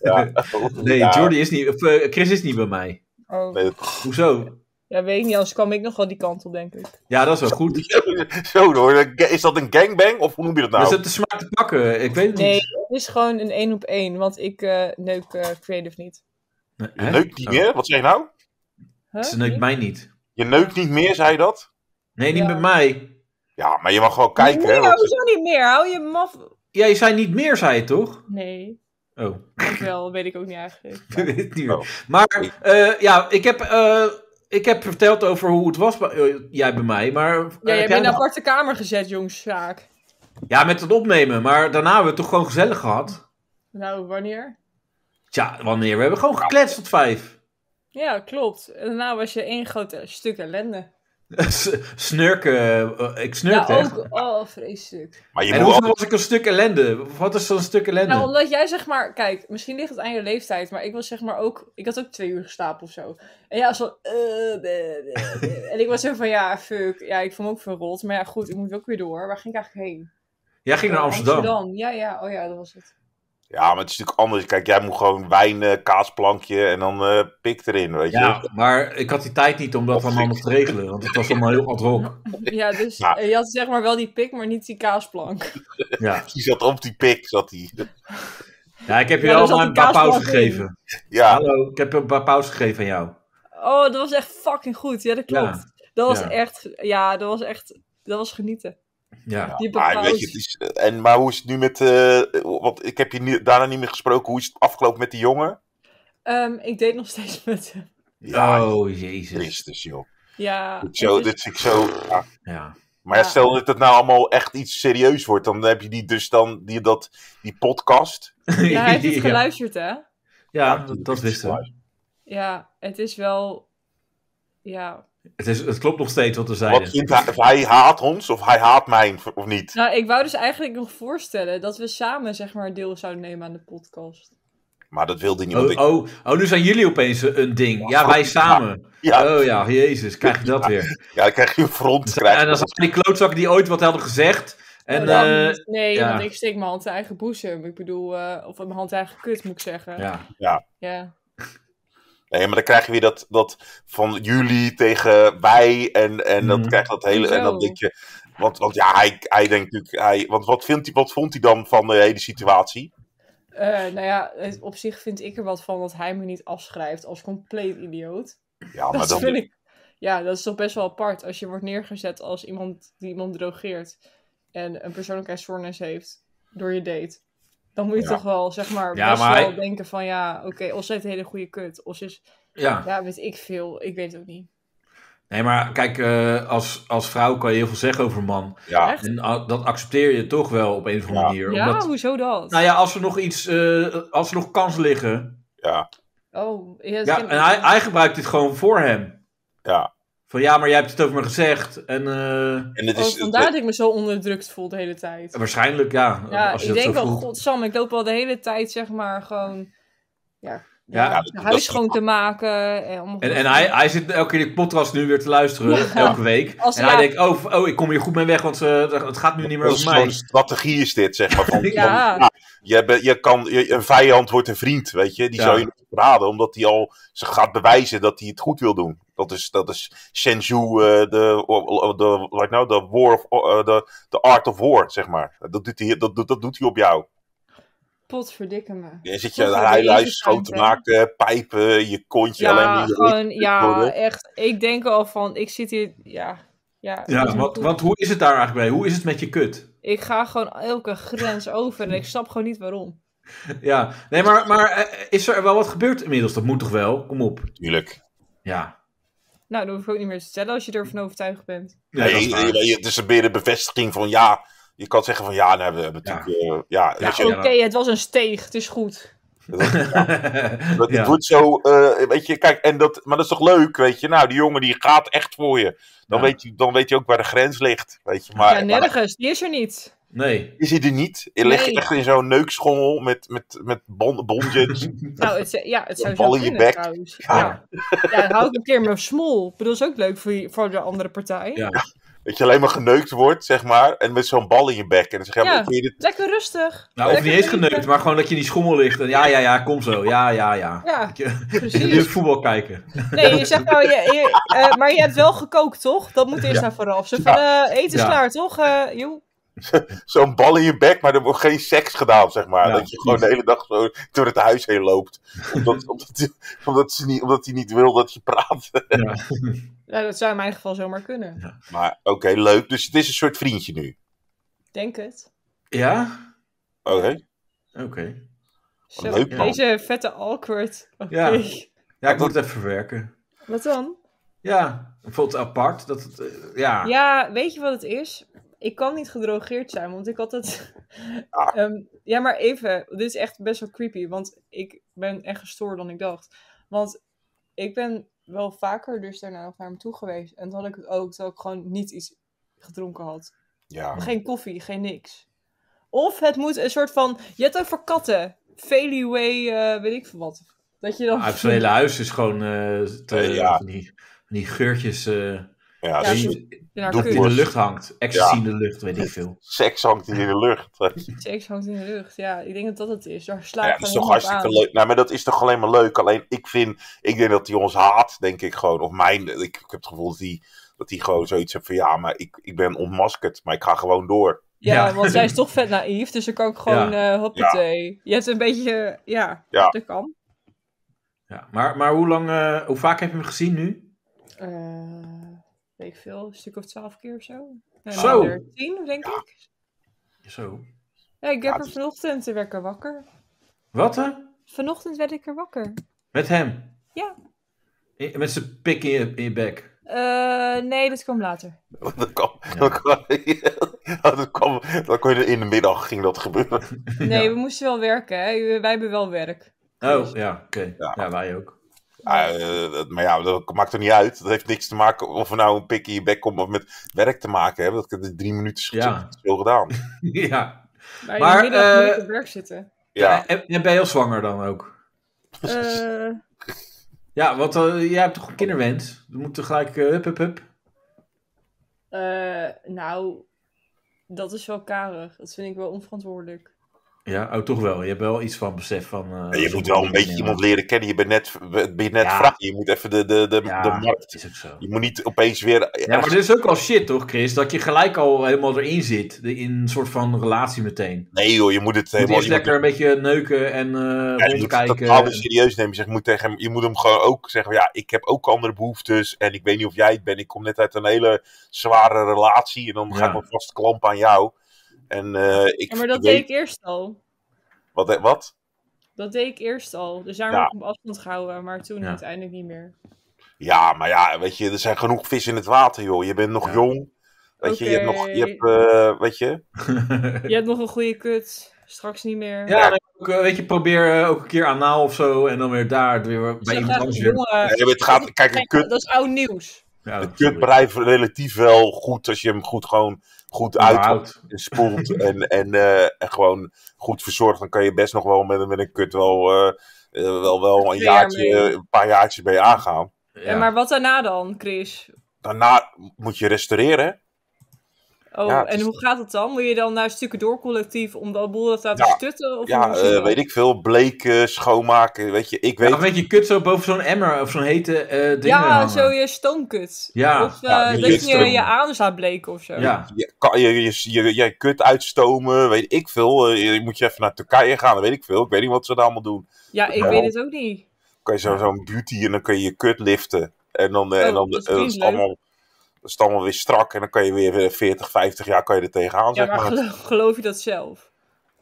[SPEAKER 3] Ja.
[SPEAKER 2] Nee. Jordi is niet. Of, eh, Chris is niet bij mij.
[SPEAKER 4] Oh.
[SPEAKER 3] Nee,
[SPEAKER 2] Hoezo?
[SPEAKER 4] Ja, weet ik niet. Anders kwam ik nog wel die kant op, denk ik.
[SPEAKER 2] Ja, dat is wel goed.
[SPEAKER 3] Zo hoor. Is dat een gangbang of hoe noem je dat nou?
[SPEAKER 2] het de smaak te pakken. Ik weet het
[SPEAKER 4] Nee,
[SPEAKER 2] niet.
[SPEAKER 4] het is gewoon een één op één. Want ik eh, neuk eh, creative niet.
[SPEAKER 2] Nee,
[SPEAKER 3] Je
[SPEAKER 2] hè?
[SPEAKER 3] neukt niet
[SPEAKER 2] Oh,
[SPEAKER 3] meer? Wat zeg je nou?
[SPEAKER 4] Huh?
[SPEAKER 2] Ze neukt mij niet.
[SPEAKER 3] Je neukt niet meer, zei je dat?
[SPEAKER 2] Nee, niet
[SPEAKER 4] Ja.
[SPEAKER 2] bij mij.
[SPEAKER 3] Ja, maar je mag gewoon kijken.
[SPEAKER 4] Nee,
[SPEAKER 3] hè,
[SPEAKER 4] maar hoezo niet meer? Hou je maf...
[SPEAKER 2] Ja, je zei niet meer, zei je toch?
[SPEAKER 4] Nee,
[SPEAKER 2] Oh,
[SPEAKER 4] wel, weet ik ook niet eigenlijk.
[SPEAKER 2] meer.
[SPEAKER 3] Oh.
[SPEAKER 2] Maar eh, ja, ik heb, eh, ik heb verteld over hoe het was bij, eh, jij bij mij. Maar,
[SPEAKER 4] Ja, je
[SPEAKER 2] heb
[SPEAKER 4] hebt in een
[SPEAKER 2] nog-
[SPEAKER 4] aparte kamer gezet, jongens, Sjaak.
[SPEAKER 2] ja, met het opnemen. Maar daarna hebben we het toch gewoon gezellig gehad.
[SPEAKER 4] Nou, wanneer?
[SPEAKER 2] Tja, wanneer? We hebben gewoon gekletst tot vijf.
[SPEAKER 4] Ja, klopt. En daarna was je één groot stuk ellende.
[SPEAKER 2] Snurken. eh, ik
[SPEAKER 4] Ja,
[SPEAKER 2] snurkte echt.
[SPEAKER 4] ook. Oh, vreselijk.
[SPEAKER 3] Maar je
[SPEAKER 2] En hoezo was ik een stuk ellende? Wat is zo'n stuk ellende?
[SPEAKER 4] Nou, omdat jij zeg maar, kijk, misschien ligt het aan je leeftijd, maar ik was zeg maar ook, ik had ook twee uur geslapen of zo. En ja, zo, eh, bleh, bleh, bleh. en ik was zo van, ja, fuck, ja, ik voel me ook verrot, maar ja, goed, ik moet ook weer door. Waar ging ik eigenlijk heen?
[SPEAKER 2] Jij ging naar
[SPEAKER 4] Eh,
[SPEAKER 2] Amsterdam.
[SPEAKER 4] Ja, ja, oh ja, dat was het.
[SPEAKER 3] Ja, maar het is natuurlijk anders. Kijk, jij moet gewoon wijn, kaasplankje en dan eh, pik erin, weet je.
[SPEAKER 2] Ja, maar ik had die tijd niet om dat allemaal nog te regelen. Want het was allemaal heel ad hoc.
[SPEAKER 4] Ja, dus
[SPEAKER 3] Ja.
[SPEAKER 4] eh, je had zeg maar wel die pik, maar niet die kaasplank.
[SPEAKER 2] Ja,
[SPEAKER 3] Die zat op die pik, zat die.
[SPEAKER 2] ja ik heb
[SPEAKER 4] Ja,
[SPEAKER 2] je allemaal
[SPEAKER 4] zat
[SPEAKER 2] een paar pauze gegeven.
[SPEAKER 3] Ja,
[SPEAKER 2] Hallo, ik heb een paar pauze gegeven aan jou.
[SPEAKER 4] Oh, dat was echt fucking goed. Ja, dat klopt.
[SPEAKER 2] Ja.
[SPEAKER 4] Dat was
[SPEAKER 2] Ja.
[SPEAKER 4] echt, ja, dat was echt, dat was genieten.
[SPEAKER 2] Ja.
[SPEAKER 4] Die
[SPEAKER 3] maar weet je, het is, en, maar hoe is het nu met, eh, want ik heb je daarna niet meer gesproken, hoe is het afgelopen met die jongen?
[SPEAKER 4] Ehm, ik deed nog steeds met hem.
[SPEAKER 3] Ja,
[SPEAKER 2] oh, jezus.
[SPEAKER 3] Christus, joh.
[SPEAKER 4] Ja,
[SPEAKER 3] Dit, zo,
[SPEAKER 4] is-
[SPEAKER 3] dit ik zo, ja.
[SPEAKER 2] Ja.
[SPEAKER 3] Maar ja, stel dat het nou allemaal echt iets serieus wordt, dan heb je die dus dan, die, dat, die podcast.
[SPEAKER 4] ja, hij heeft het
[SPEAKER 2] ja.
[SPEAKER 4] geluisterd, hè?
[SPEAKER 2] Ja, dat, dat wisten we.
[SPEAKER 4] Ja, het is wel, ja.
[SPEAKER 2] Het, is, het klopt nog steeds wat we
[SPEAKER 3] Wat
[SPEAKER 2] zeiden.
[SPEAKER 3] vindt hij, of hij haat ons of hij haat mij, of niet?
[SPEAKER 4] Nou, ik wou dus eigenlijk nog voorstellen dat we samen, zeg maar, deel zouden nemen aan de podcast.
[SPEAKER 3] Maar dat wilde want
[SPEAKER 2] Oh, oh, oh, nu zijn jullie opeens een ding. Ja, wij samen.
[SPEAKER 3] ja,
[SPEAKER 2] Oh ja, jezus, krijg je dat weer.
[SPEAKER 3] ja, dan krijg je een front.
[SPEAKER 2] En dan zijn die klootzakken die ooit wat hadden gezegd. En
[SPEAKER 4] Oh, dan
[SPEAKER 2] eh,
[SPEAKER 4] nee,
[SPEAKER 2] ja.
[SPEAKER 4] want ik steek mijn hand in eigen boezem. Ik bedoel, eh, of mijn hand in eigen kut, moet ik zeggen.
[SPEAKER 2] ja.
[SPEAKER 4] Ja.
[SPEAKER 3] Nee, maar dan krijg je weer dat, dat van jullie tegen wij. En, en dan
[SPEAKER 2] Mhm.
[SPEAKER 3] krijg je dat hele. En dan denk je. Want, want ja, hij, hij denkt natuurlijk. Hij, want wat, vindt hij, wat vond hij dan van de hele situatie?
[SPEAKER 4] Eh, nou ja, op zich vind ik er wat van dat hij me niet afschrijft als compleet idioot.
[SPEAKER 3] Ja, maar
[SPEAKER 4] Dat
[SPEAKER 3] dan.
[SPEAKER 4] vind ik... Ja, dat is toch best wel apart als je wordt neergezet als iemand die iemand drogeert en een persoonlijkheidsstoornis heeft door je date. Dan moet je
[SPEAKER 3] Ja.
[SPEAKER 4] toch wel, zeg maar,
[SPEAKER 2] Ja,
[SPEAKER 4] best
[SPEAKER 2] maar
[SPEAKER 4] wel
[SPEAKER 2] hij-
[SPEAKER 4] denken van ja, oké, of ze heeft een hele goede kut. Of ze is,
[SPEAKER 2] ja.
[SPEAKER 4] ja, weet ik veel. Ik weet het ook niet.
[SPEAKER 2] Nee, maar kijk, eh, als, als vrouw kan je heel veel zeggen over een man.
[SPEAKER 3] Ja,
[SPEAKER 4] Echt?
[SPEAKER 2] En ah, dat accepteer je toch wel op een of andere
[SPEAKER 3] Ja.
[SPEAKER 2] manier.
[SPEAKER 4] Ja,
[SPEAKER 2] Omdat,
[SPEAKER 4] hoezo dat?
[SPEAKER 2] nou ja, als er nog iets, eh, als er nog kansen liggen.
[SPEAKER 3] ja,
[SPEAKER 4] Oh, ja,
[SPEAKER 2] en hij, hij gebruikt dit gewoon voor hem.
[SPEAKER 3] ja.
[SPEAKER 2] Van ja, maar jij hebt het over me gezegd. En eh,
[SPEAKER 3] En het
[SPEAKER 4] Oh,
[SPEAKER 3] is.
[SPEAKER 4] vandaar dat ik me zo onderdrukt voel de hele tijd.
[SPEAKER 2] waarschijnlijk, ja.
[SPEAKER 4] Ja,
[SPEAKER 2] als je
[SPEAKER 4] ik
[SPEAKER 2] dat
[SPEAKER 4] denk
[SPEAKER 2] vroeg-
[SPEAKER 4] godsam, ik loop al de hele tijd, zeg maar, gewoon... Ja,
[SPEAKER 2] Ja,
[SPEAKER 4] Ja,
[SPEAKER 3] dat-
[SPEAKER 4] het
[SPEAKER 3] dat
[SPEAKER 4] huis
[SPEAKER 3] is-
[SPEAKER 4] schoon te maken. En, allemaal
[SPEAKER 2] En, en hij, hij zit elke keer die podcast nu weer te luisteren,
[SPEAKER 4] Ja.
[SPEAKER 2] elke week.
[SPEAKER 4] Als-
[SPEAKER 2] en hij denkt, oh, oh, ik kom hier goed mee weg, want eh, het gaat nu niet meer
[SPEAKER 3] Dat
[SPEAKER 2] over
[SPEAKER 3] is
[SPEAKER 2] mij.
[SPEAKER 3] een strategie is dit, zeg maar. Van, van,
[SPEAKER 4] Ja.
[SPEAKER 3] je, je kan, je- een vijand wordt een vriend, weet je. Die
[SPEAKER 2] Ja.
[SPEAKER 3] zou je niet verraden, omdat hij al zich gaat bewijzen dat hij het goed wil doen. Dat is, dat is Shenzhou, eh, de, de, like nou, de, war of, eh, de, de art of war, zeg maar. Dat doet hij, dat, doet- dat doet hij op jou.
[SPEAKER 4] Potverdikke me.
[SPEAKER 3] Je zit je
[SPEAKER 4] deze
[SPEAKER 3] schoon te maken, pijpen, je kontje alleen
[SPEAKER 4] Ja,
[SPEAKER 3] maar in je
[SPEAKER 4] gewoon, ja,
[SPEAKER 3] worden.
[SPEAKER 4] echt. Ik denk al van, ik zit hier, ja. Ja,
[SPEAKER 2] Ja, want, want hoe is het daar eigenlijk bij? Hoe is het met je kut?
[SPEAKER 4] Ik ga gewoon elke grens over en ik snap gewoon niet waarom.
[SPEAKER 2] Ja, nee, maar, maar eh, is er wel wat gebeurd inmiddels? Dat moet toch wel? Kom op.
[SPEAKER 3] Tuurlijk.
[SPEAKER 2] Ja.
[SPEAKER 4] Nou, dat hoef ik ook niet meer te stellen als je ervan overtuigd bent.
[SPEAKER 2] Nee, dat is
[SPEAKER 3] Nee,
[SPEAKER 2] waar.
[SPEAKER 3] je- je- het is meer de bevestiging van ja. Je kan zeggen van ja, nou, we hebben
[SPEAKER 2] Ja.
[SPEAKER 3] natuurlijk. eh, ja,
[SPEAKER 2] Ja,
[SPEAKER 4] Oké, het was een steeg, het is goed.
[SPEAKER 3] Dat,
[SPEAKER 2] Ja.
[SPEAKER 3] Het wordt zo, eh, weet je, kijk, en dat, maar dat is toch leuk, weet je? Nou, die jongen die gaat echt voor je. Dan,
[SPEAKER 2] Ja.
[SPEAKER 3] weet, je dan weet je ook waar de grens ligt, weet je. Maar,
[SPEAKER 4] ja,
[SPEAKER 3] maar
[SPEAKER 4] nergens, die is er niet.
[SPEAKER 2] Nee.
[SPEAKER 3] is hij er niet? Je ligt
[SPEAKER 4] Nee.
[SPEAKER 3] echt in zo'n neukschommel met, met, met bon, bonjets.
[SPEAKER 4] Nou, het, ja, het zou zo
[SPEAKER 3] in je
[SPEAKER 4] kunnen
[SPEAKER 3] bek.
[SPEAKER 4] trouwens.
[SPEAKER 2] Ja.
[SPEAKER 4] Ja. ja. dan hou ik een keer mijn smol. Ik bedoel, dat is ook leuk voor, je- voor de andere partij.
[SPEAKER 2] Ja.
[SPEAKER 3] Dat je alleen maar geneukt wordt, zeg maar. En met zo'n bal in je bek. En dan zeg je, ja, je dit...
[SPEAKER 4] Lekker rustig.
[SPEAKER 2] Nou, of niet eens geneukt, maar gewoon dat je in die schommel ligt. En ja, ja, ja, kom zo. Ja, ja, ja.
[SPEAKER 4] Ja,
[SPEAKER 2] je- nu
[SPEAKER 4] precies.
[SPEAKER 2] voetbal kijken.
[SPEAKER 4] Nee, je zegt nou, je, je- eh, maar je hebt wel gekookt, toch? Dat moet eerst
[SPEAKER 3] Ja.
[SPEAKER 4] naar vooraf. Zo van, eh, eten is
[SPEAKER 2] Ja.
[SPEAKER 4] klaar, toch? Eh joh.
[SPEAKER 3] Zo'n bal in je bek, maar er wordt geen seks gedaan, zeg maar.
[SPEAKER 2] Ja,
[SPEAKER 3] dat je gewoon de hele dag zo door het huis heen loopt. Omdat, omdat, omdat, ze niet, omdat hij niet wil dat je praat.
[SPEAKER 2] Ja.
[SPEAKER 4] Ja, dat zou in mijn geval zomaar kunnen.
[SPEAKER 3] Maar oké, leuk. Dus het is een soort vriendje nu.
[SPEAKER 4] Denk het.
[SPEAKER 2] Ja?
[SPEAKER 3] Oké.
[SPEAKER 2] Oké.
[SPEAKER 3] Leuk, man.
[SPEAKER 4] Deze vette awkward. Oké.
[SPEAKER 2] Ja. Ja, ik moet het even verwerken.
[SPEAKER 4] Wat dan?
[SPEAKER 2] Ja, ik vond het apart. Dat het, eh, ja.
[SPEAKER 4] Ja, weet je wat het is? Ik kan niet gedrogeerd zijn, want ik had het...
[SPEAKER 3] Ah.
[SPEAKER 4] Ehm, ja, maar even. Dit is echt best wel creepy, want ik ben echt gestoord dan ik dacht. Want ik ben wel vaker dus daarna nog naar hem toe geweest. En toen had ik het ook, terwijl ik gewoon niet iets gedronken had.
[SPEAKER 3] Ja.
[SPEAKER 4] Geen koffie, geen niks. Of het moet een soort van... Je hebt ook voor katten. Feliway, eh weet ik veel wat. Dat je dan...
[SPEAKER 2] Ah, zijn hele huis is gewoon eh, te-
[SPEAKER 3] Eh, ja.
[SPEAKER 2] van die, van die geurtjes eh,
[SPEAKER 3] Ja,
[SPEAKER 4] Ja,
[SPEAKER 3] dus
[SPEAKER 2] die in de lucht hangt. Ecstasy
[SPEAKER 3] Ja.
[SPEAKER 2] in de lucht, weet ik veel.
[SPEAKER 3] seks hangt in de lucht.
[SPEAKER 4] Seks hangt in de lucht. Ja, ik denk dat dat het is. Daar sla
[SPEAKER 3] Ja, dat is toch hartstikke
[SPEAKER 4] aan.
[SPEAKER 3] leuk. Nou, maar dat is toch alleen maar leuk. Alleen ik vind, ik denk dat hij ons haat, denk ik gewoon. Of mijn, ik, ik heb het gevoel dat hij, dat hij gewoon zoiets heeft van ja, maar ik, ik ben ontmaskerd, maar ik ga gewoon door.
[SPEAKER 4] Ja,
[SPEAKER 2] Ja.
[SPEAKER 4] want zij is toch vet naïef, dus dan kan ik gewoon, eh hoppatee. Je hebt een beetje, ja,
[SPEAKER 3] Ja.
[SPEAKER 4] dat kan.
[SPEAKER 2] Ja. Maar, maar hoe lang, eh, hoe vaak heb je hem gezien nu?
[SPEAKER 4] Eh, weet ik veel, een stuk of twaalf keer of zo. Nee,
[SPEAKER 2] Zo.
[SPEAKER 4] Tien, denk ik.
[SPEAKER 2] Zo.
[SPEAKER 4] Ja, ik heb
[SPEAKER 3] Ja,
[SPEAKER 4] er vanochtend werd ik er wakker.
[SPEAKER 2] Wat hè?
[SPEAKER 4] Vanochtend werd ik er wakker.
[SPEAKER 2] Met hem?
[SPEAKER 4] Ja.
[SPEAKER 2] I- Met zijn pik in je, in je bek.
[SPEAKER 4] Eh, nee, dat kwam later.
[SPEAKER 3] Dat kwam, dat kwam, dat kwam, dat kon je in de middag ging dat gebeuren.
[SPEAKER 4] Nee,
[SPEAKER 2] Ja.
[SPEAKER 4] we moesten wel werken, hè. Wij hebben wel werk.
[SPEAKER 2] Oh, ja, oké.
[SPEAKER 3] Ja.
[SPEAKER 2] Ja. wij ook.
[SPEAKER 3] Ja, eh, dat- maar ja, dat maakt er niet uit. Dat heeft niks te maken of we nou een pik in je bek komt of met werk te maken hebben. Dat ik in drie minuten
[SPEAKER 2] Ja.
[SPEAKER 3] zo gedaan.
[SPEAKER 2] ja. Maar,
[SPEAKER 4] in de middag
[SPEAKER 2] eh,
[SPEAKER 4] moet ik op werk zitten.
[SPEAKER 3] Ja,
[SPEAKER 2] En, en ben je al zwanger dan ook?
[SPEAKER 4] Eh,
[SPEAKER 2] Ja, want eh, jij hebt toch een kinderwens? Dan moet tegelijk uh, hup, hup, hup.
[SPEAKER 4] eh, nou, dat is wel karig. Dat vind ik wel onverantwoordelijk.
[SPEAKER 2] Ja, oh, toch wel. Je hebt wel iets van besef van... eh,
[SPEAKER 3] je moet wel een beetje iemand leren kennen. Je bent net, ben je net
[SPEAKER 2] Ja.
[SPEAKER 3] Je moet even de, de, de,
[SPEAKER 2] Ja,
[SPEAKER 3] de markt.
[SPEAKER 2] is ook zo.
[SPEAKER 3] Je moet niet opeens weer.
[SPEAKER 2] Ja, maar dit is ook al shit, toch, Chris? Dat je gelijk al helemaal erin zit. In een soort van relatie meteen.
[SPEAKER 3] Nee joh, je moet het
[SPEAKER 2] Je moet
[SPEAKER 3] helemaal.
[SPEAKER 2] eerst
[SPEAKER 3] Je moet,
[SPEAKER 2] lekker een beetje neuken en eh
[SPEAKER 3] ja, je moet het serieus nemen. Zeg, je, moet tegen hem, je moet hem gewoon ook zeggen: ja, ik heb ook andere behoeftes. En ik weet niet of jij het bent. Ik kom net uit een hele zware relatie. En dan ga ik me vast klampen aan jou. En eh, ik
[SPEAKER 4] Ja, maar dat
[SPEAKER 3] weet,
[SPEAKER 4] deed ik eerst al.
[SPEAKER 3] Wat, wat?
[SPEAKER 4] Dat deed ik eerst al. Dus daar
[SPEAKER 3] Ja.
[SPEAKER 4] heb ik op afstand gehouden, maar toen
[SPEAKER 2] Ja.
[SPEAKER 4] uiteindelijk niet meer.
[SPEAKER 3] Ja, maar ja, weet je, er zijn genoeg vis in het water, joh. Je bent nog
[SPEAKER 2] Ja.
[SPEAKER 3] jong. Weet je, je hebt nog, je hebt, eh, weet je,
[SPEAKER 4] Je hebt nog een goede kut. Straks niet meer.
[SPEAKER 2] ja, ook, eh, weet je, probeer ook een keer anaal of zo. En dan weer daar, weer bij iemand anders weer.
[SPEAKER 4] jongen,
[SPEAKER 3] Nee, het gaat, kijk, een kut,
[SPEAKER 4] dat is oud nieuws.
[SPEAKER 2] Ja,
[SPEAKER 3] een kut bedrijf relatief wel goed als je hem goed gewoon goed uit
[SPEAKER 2] Überhaupt.
[SPEAKER 3] spoelt en, en, eh, en gewoon goed verzorgt. Dan kan je best nog wel met, met een kut wel, eh, eh, wel, wel een, jaartje, een paar jaartjes mee aangaan.
[SPEAKER 4] Ja. maar wat daarna dan, Chris?
[SPEAKER 3] Daarna moet je restaureren.
[SPEAKER 4] Oh,
[SPEAKER 3] Ja,
[SPEAKER 4] en
[SPEAKER 3] is-
[SPEAKER 4] hoe gaat het dan? Moet je dan naar Stukken Door collectief om dat boel dat te laten
[SPEAKER 3] Ja,
[SPEAKER 4] stutten? Of
[SPEAKER 3] Ja, eh,
[SPEAKER 4] dat?
[SPEAKER 3] weet ik veel. Bleken, schoonmaken. Weet je, ik
[SPEAKER 2] Ja,
[SPEAKER 3] weet.
[SPEAKER 2] een beetje kut zo boven zo'n emmer of zo'n hete eh ding
[SPEAKER 4] Ja,
[SPEAKER 2] hangen.
[SPEAKER 4] zo je stoomkut.
[SPEAKER 2] Ja,
[SPEAKER 4] Of eh,
[SPEAKER 3] ja, die
[SPEAKER 4] dat je je anus laat bleken of zo.
[SPEAKER 2] Ja.
[SPEAKER 3] Je, kan, je, je, je, je kut uitstomen, weet ik veel. Eh, je moet je even naar Turkije gaan, weet ik veel. Ik weet niet wat ze daar allemaal doen.
[SPEAKER 4] Ja, ik weet het ook niet.
[SPEAKER 3] kan je zo- zo'n beauty en dan kun je je kut liften. En dan, eh,
[SPEAKER 4] Oh,
[SPEAKER 3] en dan
[SPEAKER 4] dat is
[SPEAKER 3] eh, het allemaal, dat is het allemaal weer strak. En dan kan je weer weer 40, 50 jaar kan je er tegenaan.
[SPEAKER 4] Ja,
[SPEAKER 3] zeg
[SPEAKER 4] maar
[SPEAKER 3] maar.
[SPEAKER 4] geloof, geloof je dat zelf?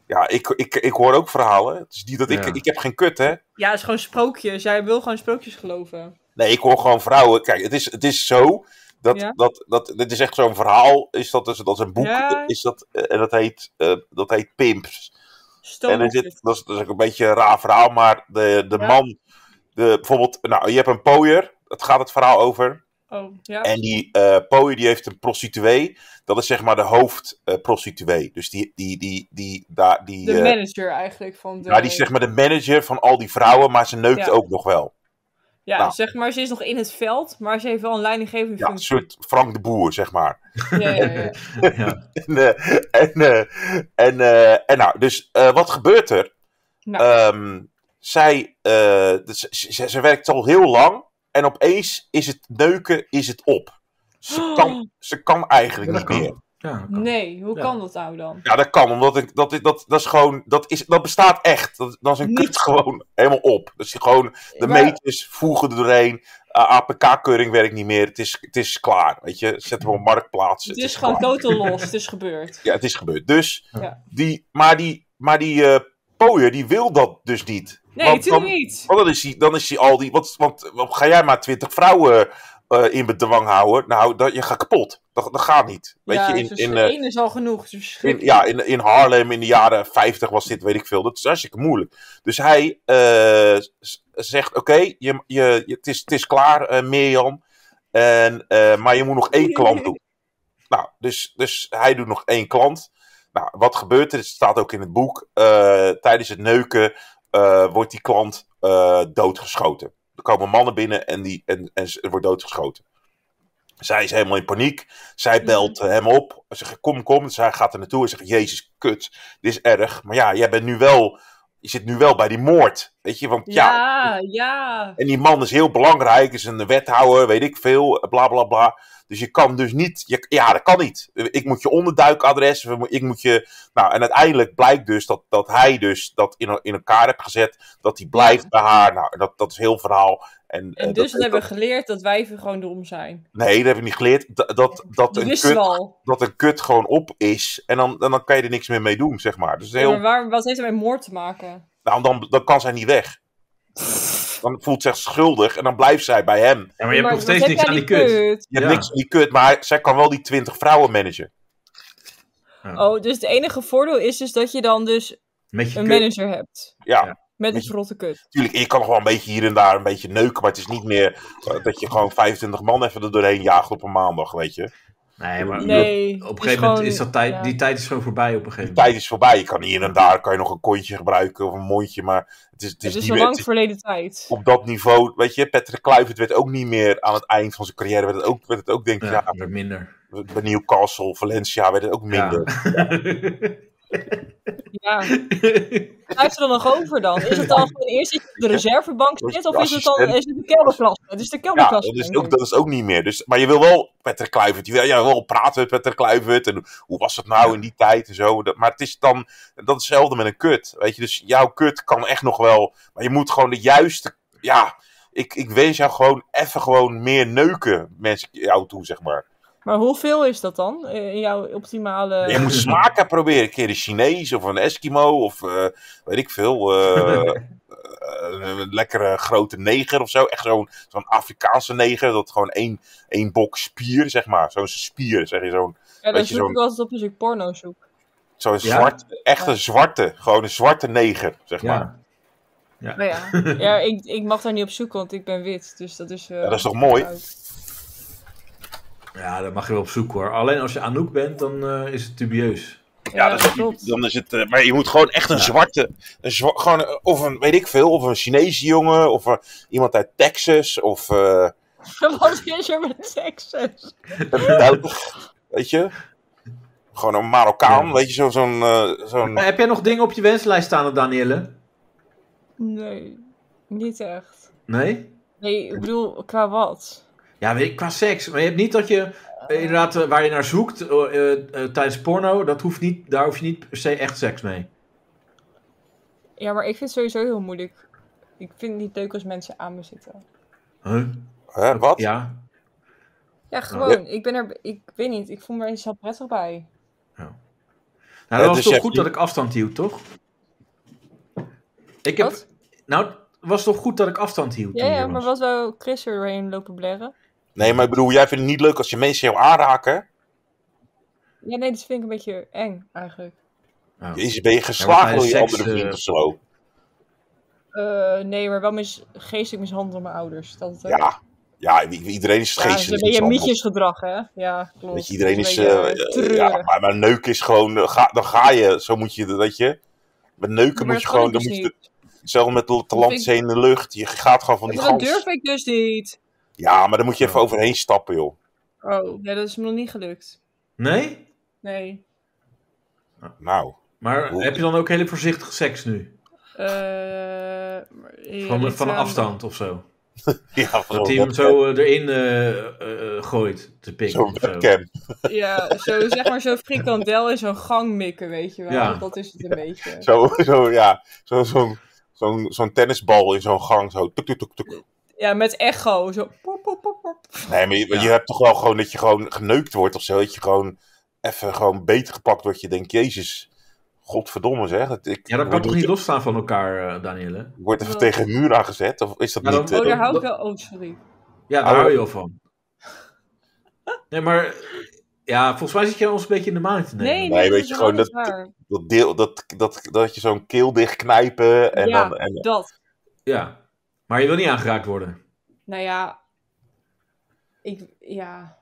[SPEAKER 3] Ja, ik, ik, ik hoor ook verhalen. Het is niet dat ik,
[SPEAKER 2] Ja.
[SPEAKER 3] ik heb geen kut, hè.
[SPEAKER 4] Ja, het is gewoon sprookjes. Jij wil gewoon sprookjes geloven.
[SPEAKER 3] Nee, ik hoor gewoon vrouwen. Kijk, het is, het is zo. Dat,
[SPEAKER 4] Ja.
[SPEAKER 3] dat, dat, dit is echt zo'n verhaal. Is dat, is, dat is een boek.
[SPEAKER 4] Ja.
[SPEAKER 3] Is dat, eh, en dat heet, eh, dat heet Pimps. En er zit, dat, is, dat is ook een beetje een raar verhaal. Maar de, de
[SPEAKER 4] Ja.
[SPEAKER 3] man. De, bijvoorbeeld, nou, je hebt een pooier. Dat gaat het verhaal over.
[SPEAKER 4] Oh, ja.
[SPEAKER 3] En die eh pooier die heeft een prostituee. Dat is zeg maar de hoofdprostituee. dus die, die, die, die, daar, die,
[SPEAKER 4] de
[SPEAKER 3] eh,
[SPEAKER 4] manager eigenlijk van de...
[SPEAKER 3] ja, die is zeg maar de manager van al die vrouwen. Maar ze neukt
[SPEAKER 4] Ja.
[SPEAKER 3] ook nog wel.
[SPEAKER 4] Ja,
[SPEAKER 3] nou.
[SPEAKER 4] zeg maar, ze is nog in het veld, maar ze heeft wel een leidinggevende
[SPEAKER 3] Ja, een soort Frank de Boer, zeg maar.
[SPEAKER 4] Ja, ja, ja.
[SPEAKER 2] Ja.
[SPEAKER 3] En, eh, en, eh, en, eh, en nou, dus eh, wat gebeurt er?
[SPEAKER 4] Nou,
[SPEAKER 3] Ehm, zij, eh, dus ze, ze, ze werkt al heel lang en opeens is het neuken is het op. Ze kan, ze kan eigenlijk
[SPEAKER 2] Ja,
[SPEAKER 3] niet
[SPEAKER 2] dat kan.
[SPEAKER 3] meer.
[SPEAKER 2] Ja, dat kan.
[SPEAKER 4] nee, hoe
[SPEAKER 2] Ja.
[SPEAKER 4] kan dat nou dan?
[SPEAKER 3] Ja, dat kan, omdat ik, dat, is- dat, dat is gewoon, dat, is, dat bestaat echt. Dat, dan is een
[SPEAKER 4] Niet.
[SPEAKER 3] kut gewoon helemaal op. Dus je gewoon, de
[SPEAKER 4] Maar-
[SPEAKER 3] meters voegen er doorheen. Uh, APK-keuring werkt niet meer. Het is, het is klaar, weet je. Zetten we op marktplaats.
[SPEAKER 4] Het is gewoon totaal los, het is gebeurd.
[SPEAKER 3] Ja, het is gebeurd. Dus,
[SPEAKER 4] Ja.
[SPEAKER 3] die, maar die, maar die eh die wil dat dus niet.
[SPEAKER 4] Nee,
[SPEAKER 3] Want
[SPEAKER 4] natuurlijk
[SPEAKER 3] dan-
[SPEAKER 4] niet.
[SPEAKER 3] Want dan is hij, dan is hij al die. Want, want, want ga jij maar twintig vrouwen eh, in bedwang houden? Nou, dat, je gaat kapot. Dat, dat gaat niet. Weet
[SPEAKER 4] ja,
[SPEAKER 3] je, in,
[SPEAKER 4] dus
[SPEAKER 3] in,
[SPEAKER 4] de
[SPEAKER 3] eh,
[SPEAKER 4] één is al genoeg. Is
[SPEAKER 3] in, ja, in, in Harlem in de jaren 50 was dit, weet ik veel. Dat is hartstikke moeilijk. Dus hij eh, zegt: Oké, je, je, je- het, is, het is klaar, Mirjam. En, maar je moet nog één klant doen. Nou, dus, dus hij doet nog één klant. Nou, wat gebeurt er? Het staat ook in het boek. eh, tijdens het neuken eh, wordt die klant eh, doodgeschoten. Er komen mannen binnen en, die, en, en ze wordt doodgeschoten. Zij is helemaal in paniek. Zij belt eh, hem op. Ze zegt, kom, kom. Dus hij gaat er naartoe en zegt, jezus, kut. Dit is erg. Maar ja, jij bent nu wel... Je zit nu wel bij die moord. Weet je, want ja...
[SPEAKER 4] Ja, ja.
[SPEAKER 3] En die man is heel belangrijk, is een wethouder, weet ik veel, bla bla bla. Dus je kan dus niet, je, ja, dat kan niet. Ik moet je onderduikadres, we ik moet je. Nou, en uiteindelijk blijkt dus dat, dat hij dus dat in, in elkaar heeft gezet, dat hij blijft bij haar. Nou, dat, dat is heel verhaal. En,
[SPEAKER 4] En
[SPEAKER 3] eh,
[SPEAKER 4] dus
[SPEAKER 3] dat,
[SPEAKER 4] hebben we geleerd dat wijven gewoon dom zijn.
[SPEAKER 3] Nee, dat heb ik niet geleerd. Dat, dat, dat, een
[SPEAKER 4] we
[SPEAKER 3] kut,
[SPEAKER 4] al.
[SPEAKER 3] dat een kut gewoon op is. En dan, dan kan je er niks meer mee doen, zeg maar. Dus
[SPEAKER 4] Ja,
[SPEAKER 3] heel,
[SPEAKER 4] maar waar, wat heeft er met moord te maken?
[SPEAKER 3] Nou, dan, dan kan zij niet weg. Dan voelt ze zich schuldig en dan blijft zij bij hem.
[SPEAKER 2] Ja, maar je hebt nog steeds niks aan die kut.
[SPEAKER 3] Je hebt
[SPEAKER 2] Ja.
[SPEAKER 3] niks aan die kut, maar zij kan wel die 20 vrouwen managen.
[SPEAKER 4] Oh, dus het enige voordeel is dus dat je dan dus
[SPEAKER 2] Met je
[SPEAKER 4] een
[SPEAKER 2] kut.
[SPEAKER 4] manager hebt.
[SPEAKER 3] Ja,
[SPEAKER 2] Ja.
[SPEAKER 4] Met een verrotte kut.
[SPEAKER 3] natuurlijk. Je kan nog wel een beetje hier en daar een beetje neuken, maar het is niet meer eh, dat je gewoon 25 man even er doorheen jaagt op een maandag, weet je.
[SPEAKER 2] Nee, maar
[SPEAKER 4] Nee.
[SPEAKER 2] op een gegeven moment
[SPEAKER 4] gewoon-
[SPEAKER 2] is dat tijd,
[SPEAKER 4] ja.
[SPEAKER 2] die tijd is gewoon voorbij op een gegeven moment.
[SPEAKER 3] tijd is voorbij. Je kan hier en daar kan je nog een kontje gebruiken of een mondje, maar het is, het is
[SPEAKER 4] Het is
[SPEAKER 3] meer.
[SPEAKER 4] lang
[SPEAKER 3] is
[SPEAKER 4] verleden tijd.
[SPEAKER 3] op dat niveau, weet je, Patrick Kluivert werd ook niet meer aan het eind van zijn carrière, werd het ook, werd het ook denk ik,
[SPEAKER 2] Ja,
[SPEAKER 3] ja,
[SPEAKER 2] werd minder.
[SPEAKER 3] bij Newcastle, Valencia werd het ook minder.
[SPEAKER 4] Ja. Blijft er dan nog over dan? Is het dan gewoon eerst dat je op de reservebank zit? Of is het dan is het de kelderklasse? Het is de
[SPEAKER 3] Ja,
[SPEAKER 4] kelderklasse.
[SPEAKER 3] dat is, ook, dat is ook niet meer. Dus, maar je wil wel Patrick Kluivert. Je wil, ja, wel praten met Patrick Kluivert. En hoe was het nou in die tijd en zo. Dat, maar het is dan, dat is hetzelfde met een kut. Weet je, dus jouw kut kan echt nog wel. Maar je moet gewoon de juiste, ja. Ik, ik wens jou gewoon even gewoon meer neuken, mensen jou toe, zeg maar.
[SPEAKER 4] Maar hoeveel is dat dan? eh, In jouw optimale...
[SPEAKER 3] Je moet smaken proberen. Een keer een Chinees of een Eskimo of eh, weet ik veel. eh, een lekkere grote neger of zo. Echt zo'n zo'n Afrikaanse neger. Dat gewoon één, één bok spier, zeg maar. Zo'n spier, zeg je. Zo'n
[SPEAKER 4] ja, dat zoek ik altijd op als ik porno zoek.
[SPEAKER 3] zo'n
[SPEAKER 2] Ja?
[SPEAKER 3] zwart, echte
[SPEAKER 4] Ja.
[SPEAKER 3] zwarte. Gewoon een zwarte neger, zeg maar.
[SPEAKER 2] Ja. Ja.
[SPEAKER 4] Maar ja, ja ik, ik mag daar niet op zoeken, want ik ben wit. Dus dat is... eh,
[SPEAKER 3] Ja, dat is toch mooi?
[SPEAKER 2] Ja, daar mag je wel op zoek hoor. Alleen als je Anouk bent, dan eh, is het dubieus.
[SPEAKER 3] Ja, dan, is dan is het. eh, maar je moet gewoon echt een zwarte. Een zwa- gewoon, eh, of een, weet ik veel, of een Chinese jongen, of iemand uit Texas, of eh,
[SPEAKER 4] Wat is er met Texas?
[SPEAKER 3] weet je. Gewoon een Marokkaan,
[SPEAKER 2] Ja.
[SPEAKER 3] weet je, zo- zo'n. eh, zo'n
[SPEAKER 2] Heb jij nog dingen op je wenslijst staan, Danielle?
[SPEAKER 4] Nee, niet echt.
[SPEAKER 2] Nee?
[SPEAKER 4] Nee, ik bedoel, qua wat?
[SPEAKER 2] Ja, weet ik, qua seks. Maar je hebt niet dat je, eh, inderdaad, eh, waar je naar zoekt eh, tijdens porno, dat hoeft niet, daar hoef je niet per se echt seks mee.
[SPEAKER 4] Ja, maar ik vind het sowieso heel moeilijk. Ik vind het niet leuk als mensen aan me zitten.
[SPEAKER 2] Huh?
[SPEAKER 3] hè, wat?
[SPEAKER 2] Ja.
[SPEAKER 4] Ja, gewoon. Ik ben er, ik weet niet, ik voel me er niet zo prettig bij.
[SPEAKER 2] Nou, dat was
[SPEAKER 3] dus
[SPEAKER 2] toch goed dat ik afstand hield, toch? Ik heb,
[SPEAKER 4] Wat?
[SPEAKER 2] nou, het was toch goed dat ik afstand hield?
[SPEAKER 4] Ja,
[SPEAKER 2] toen,
[SPEAKER 4] ja, maar wat wou Chris er doorheen lopen blerren?
[SPEAKER 3] Nee, maar ik bedoel, jij vindt het niet leuk als je mensen jou aanraken.
[SPEAKER 4] Ja, nee, dat vind ik een beetje eng, eigenlijk.
[SPEAKER 2] Ja.
[SPEAKER 3] Jezus, ben je
[SPEAKER 2] Ja,
[SPEAKER 3] geslagen door je andere vriend
[SPEAKER 2] eh,
[SPEAKER 3] of zo?
[SPEAKER 4] Eh, nee, maar wel mis, geestelijk mishandeld door mijn ouders. Dat het ook.
[SPEAKER 3] Ja, ja, iedereen is
[SPEAKER 4] Ja, dat is
[SPEAKER 3] geestelijk
[SPEAKER 4] een beetje mietjesgedrag, hè? Ja, klopt.
[SPEAKER 3] Weet je, iedereen is. eh,
[SPEAKER 4] eh,
[SPEAKER 3] eh,
[SPEAKER 4] treurig.
[SPEAKER 3] ja, maar, maar neuken is gewoon. eh, Ga, dan ga je, zo moet je, weet je. Met neuken
[SPEAKER 4] Maar
[SPEAKER 3] moet je gewoon. Dan
[SPEAKER 4] dus
[SPEAKER 3] moet je, hetzelfde met de landzee in de lucht. Je gaat gewoon van die
[SPEAKER 4] Maar dat
[SPEAKER 3] gans.
[SPEAKER 4] durf ik dus niet.
[SPEAKER 3] Ja, maar dan moet je even overheen stappen, joh.
[SPEAKER 4] Oh, ja, dat is me nog niet gelukt.
[SPEAKER 2] Nee?
[SPEAKER 4] Nee.
[SPEAKER 3] Nou.
[SPEAKER 2] Maar
[SPEAKER 3] Hoe-
[SPEAKER 2] heb je dan ook hele voorzichtige seks nu?
[SPEAKER 4] Eh, ja,
[SPEAKER 2] Van, van een afstand of zo?
[SPEAKER 3] Ja,
[SPEAKER 2] Dat hij hem zo eh, erin eh, eh, eh, gooit, te pikken
[SPEAKER 3] Zo'n
[SPEAKER 2] zo.
[SPEAKER 3] webcam.
[SPEAKER 4] Ja, zo, zeg maar zo'n frikandel in zo'n gang mikken, weet je wel.
[SPEAKER 2] Ja.
[SPEAKER 4] Dat is het een beetje.
[SPEAKER 3] Zo, zo, ja. Zo'n zo, zo'n zo'n tennisbal in zo'n gang. Zo. Tuk, tuk, tuk, tuk.
[SPEAKER 4] Ja, met echo. Zo. Pop, pop, pop, pop.
[SPEAKER 3] Nee, maar je,
[SPEAKER 2] Ja.
[SPEAKER 3] je hebt toch wel gewoon dat je gewoon geneukt wordt of zo. Dat je gewoon even gewoon beter gepakt wordt. Je denkt, jezus, godverdomme zeg. Het, ik
[SPEAKER 2] Ja, dat kan toch niet losstaan van elkaar, eh Danielle?
[SPEAKER 3] ik word even tegen een muur aangezet? Of is dat
[SPEAKER 2] Ja,
[SPEAKER 3] niet... eh,
[SPEAKER 4] Oh, daar hou ik
[SPEAKER 2] dat-
[SPEAKER 4] wel. Oh, sorry.
[SPEAKER 2] Ja, daar
[SPEAKER 3] Oh.
[SPEAKER 2] hou je wel van. Nee, maar... Ja, volgens mij zit je ons een beetje in de maling te nemen.
[SPEAKER 4] Nee, nee,
[SPEAKER 3] Nee,
[SPEAKER 4] dat
[SPEAKER 3] weet
[SPEAKER 4] is
[SPEAKER 3] je, gewoon
[SPEAKER 4] waar.
[SPEAKER 3] dat, deel, dat, dat, dat je zo'n keel dicht knijpen en
[SPEAKER 4] ja,
[SPEAKER 3] dan... En,
[SPEAKER 4] dat.
[SPEAKER 2] Ja. Maar je wil niet aangeraakt worden.
[SPEAKER 4] Nou ja. Ik, ja.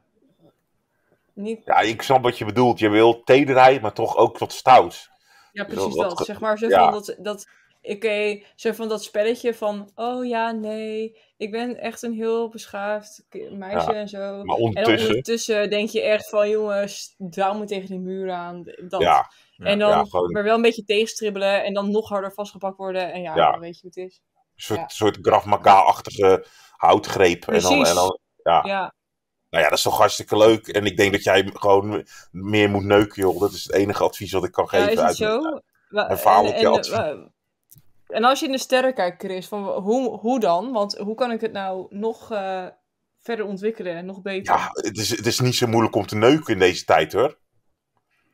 [SPEAKER 4] Niet,
[SPEAKER 3] ja, ik snap wat je bedoelt. Je wil tederheid, maar toch ook wat stout.
[SPEAKER 4] ja, precies dat.
[SPEAKER 3] ge-
[SPEAKER 4] Zeg maar zo
[SPEAKER 3] ja.
[SPEAKER 4] van dat, dat Oké, zo van dat spelletje van, oh ja, nee, ik ben echt een heel beschaafd meisje
[SPEAKER 3] Ja,
[SPEAKER 4] en zo.
[SPEAKER 3] Maar
[SPEAKER 4] En dan
[SPEAKER 3] ondertussen...
[SPEAKER 4] ondertussen denk je echt van, jongens, douw me tegen die muur aan. Dat.
[SPEAKER 3] Ja,
[SPEAKER 4] en dan,
[SPEAKER 3] ja, gewoon-
[SPEAKER 4] maar wel een beetje tegenstribbelen en dan nog harder vastgepakt worden. En ja,
[SPEAKER 3] Ja.
[SPEAKER 4] dan weet je hoe het is.
[SPEAKER 3] Een soort,
[SPEAKER 4] Ja.
[SPEAKER 3] soort Graf Maga-achtige houtgreep. En dan, en dan, ja.
[SPEAKER 4] Ja,
[SPEAKER 3] Nou ja, dat is toch hartstikke leuk. En ik denk dat jij gewoon meer moet neuken, joh. Dat is het enige advies wat ik kan
[SPEAKER 4] ja
[SPEAKER 3] geven.
[SPEAKER 4] is het
[SPEAKER 3] uit-
[SPEAKER 4] zo?
[SPEAKER 3] Een advies.
[SPEAKER 4] en als je in de sterren kijkt, Chris, van hoe, hoe dan? Want hoe kan ik het nou nog eh, verder ontwikkelen en nog beter?
[SPEAKER 3] Ja, het is, het is niet zo moeilijk om te neuken in deze tijd, hoor.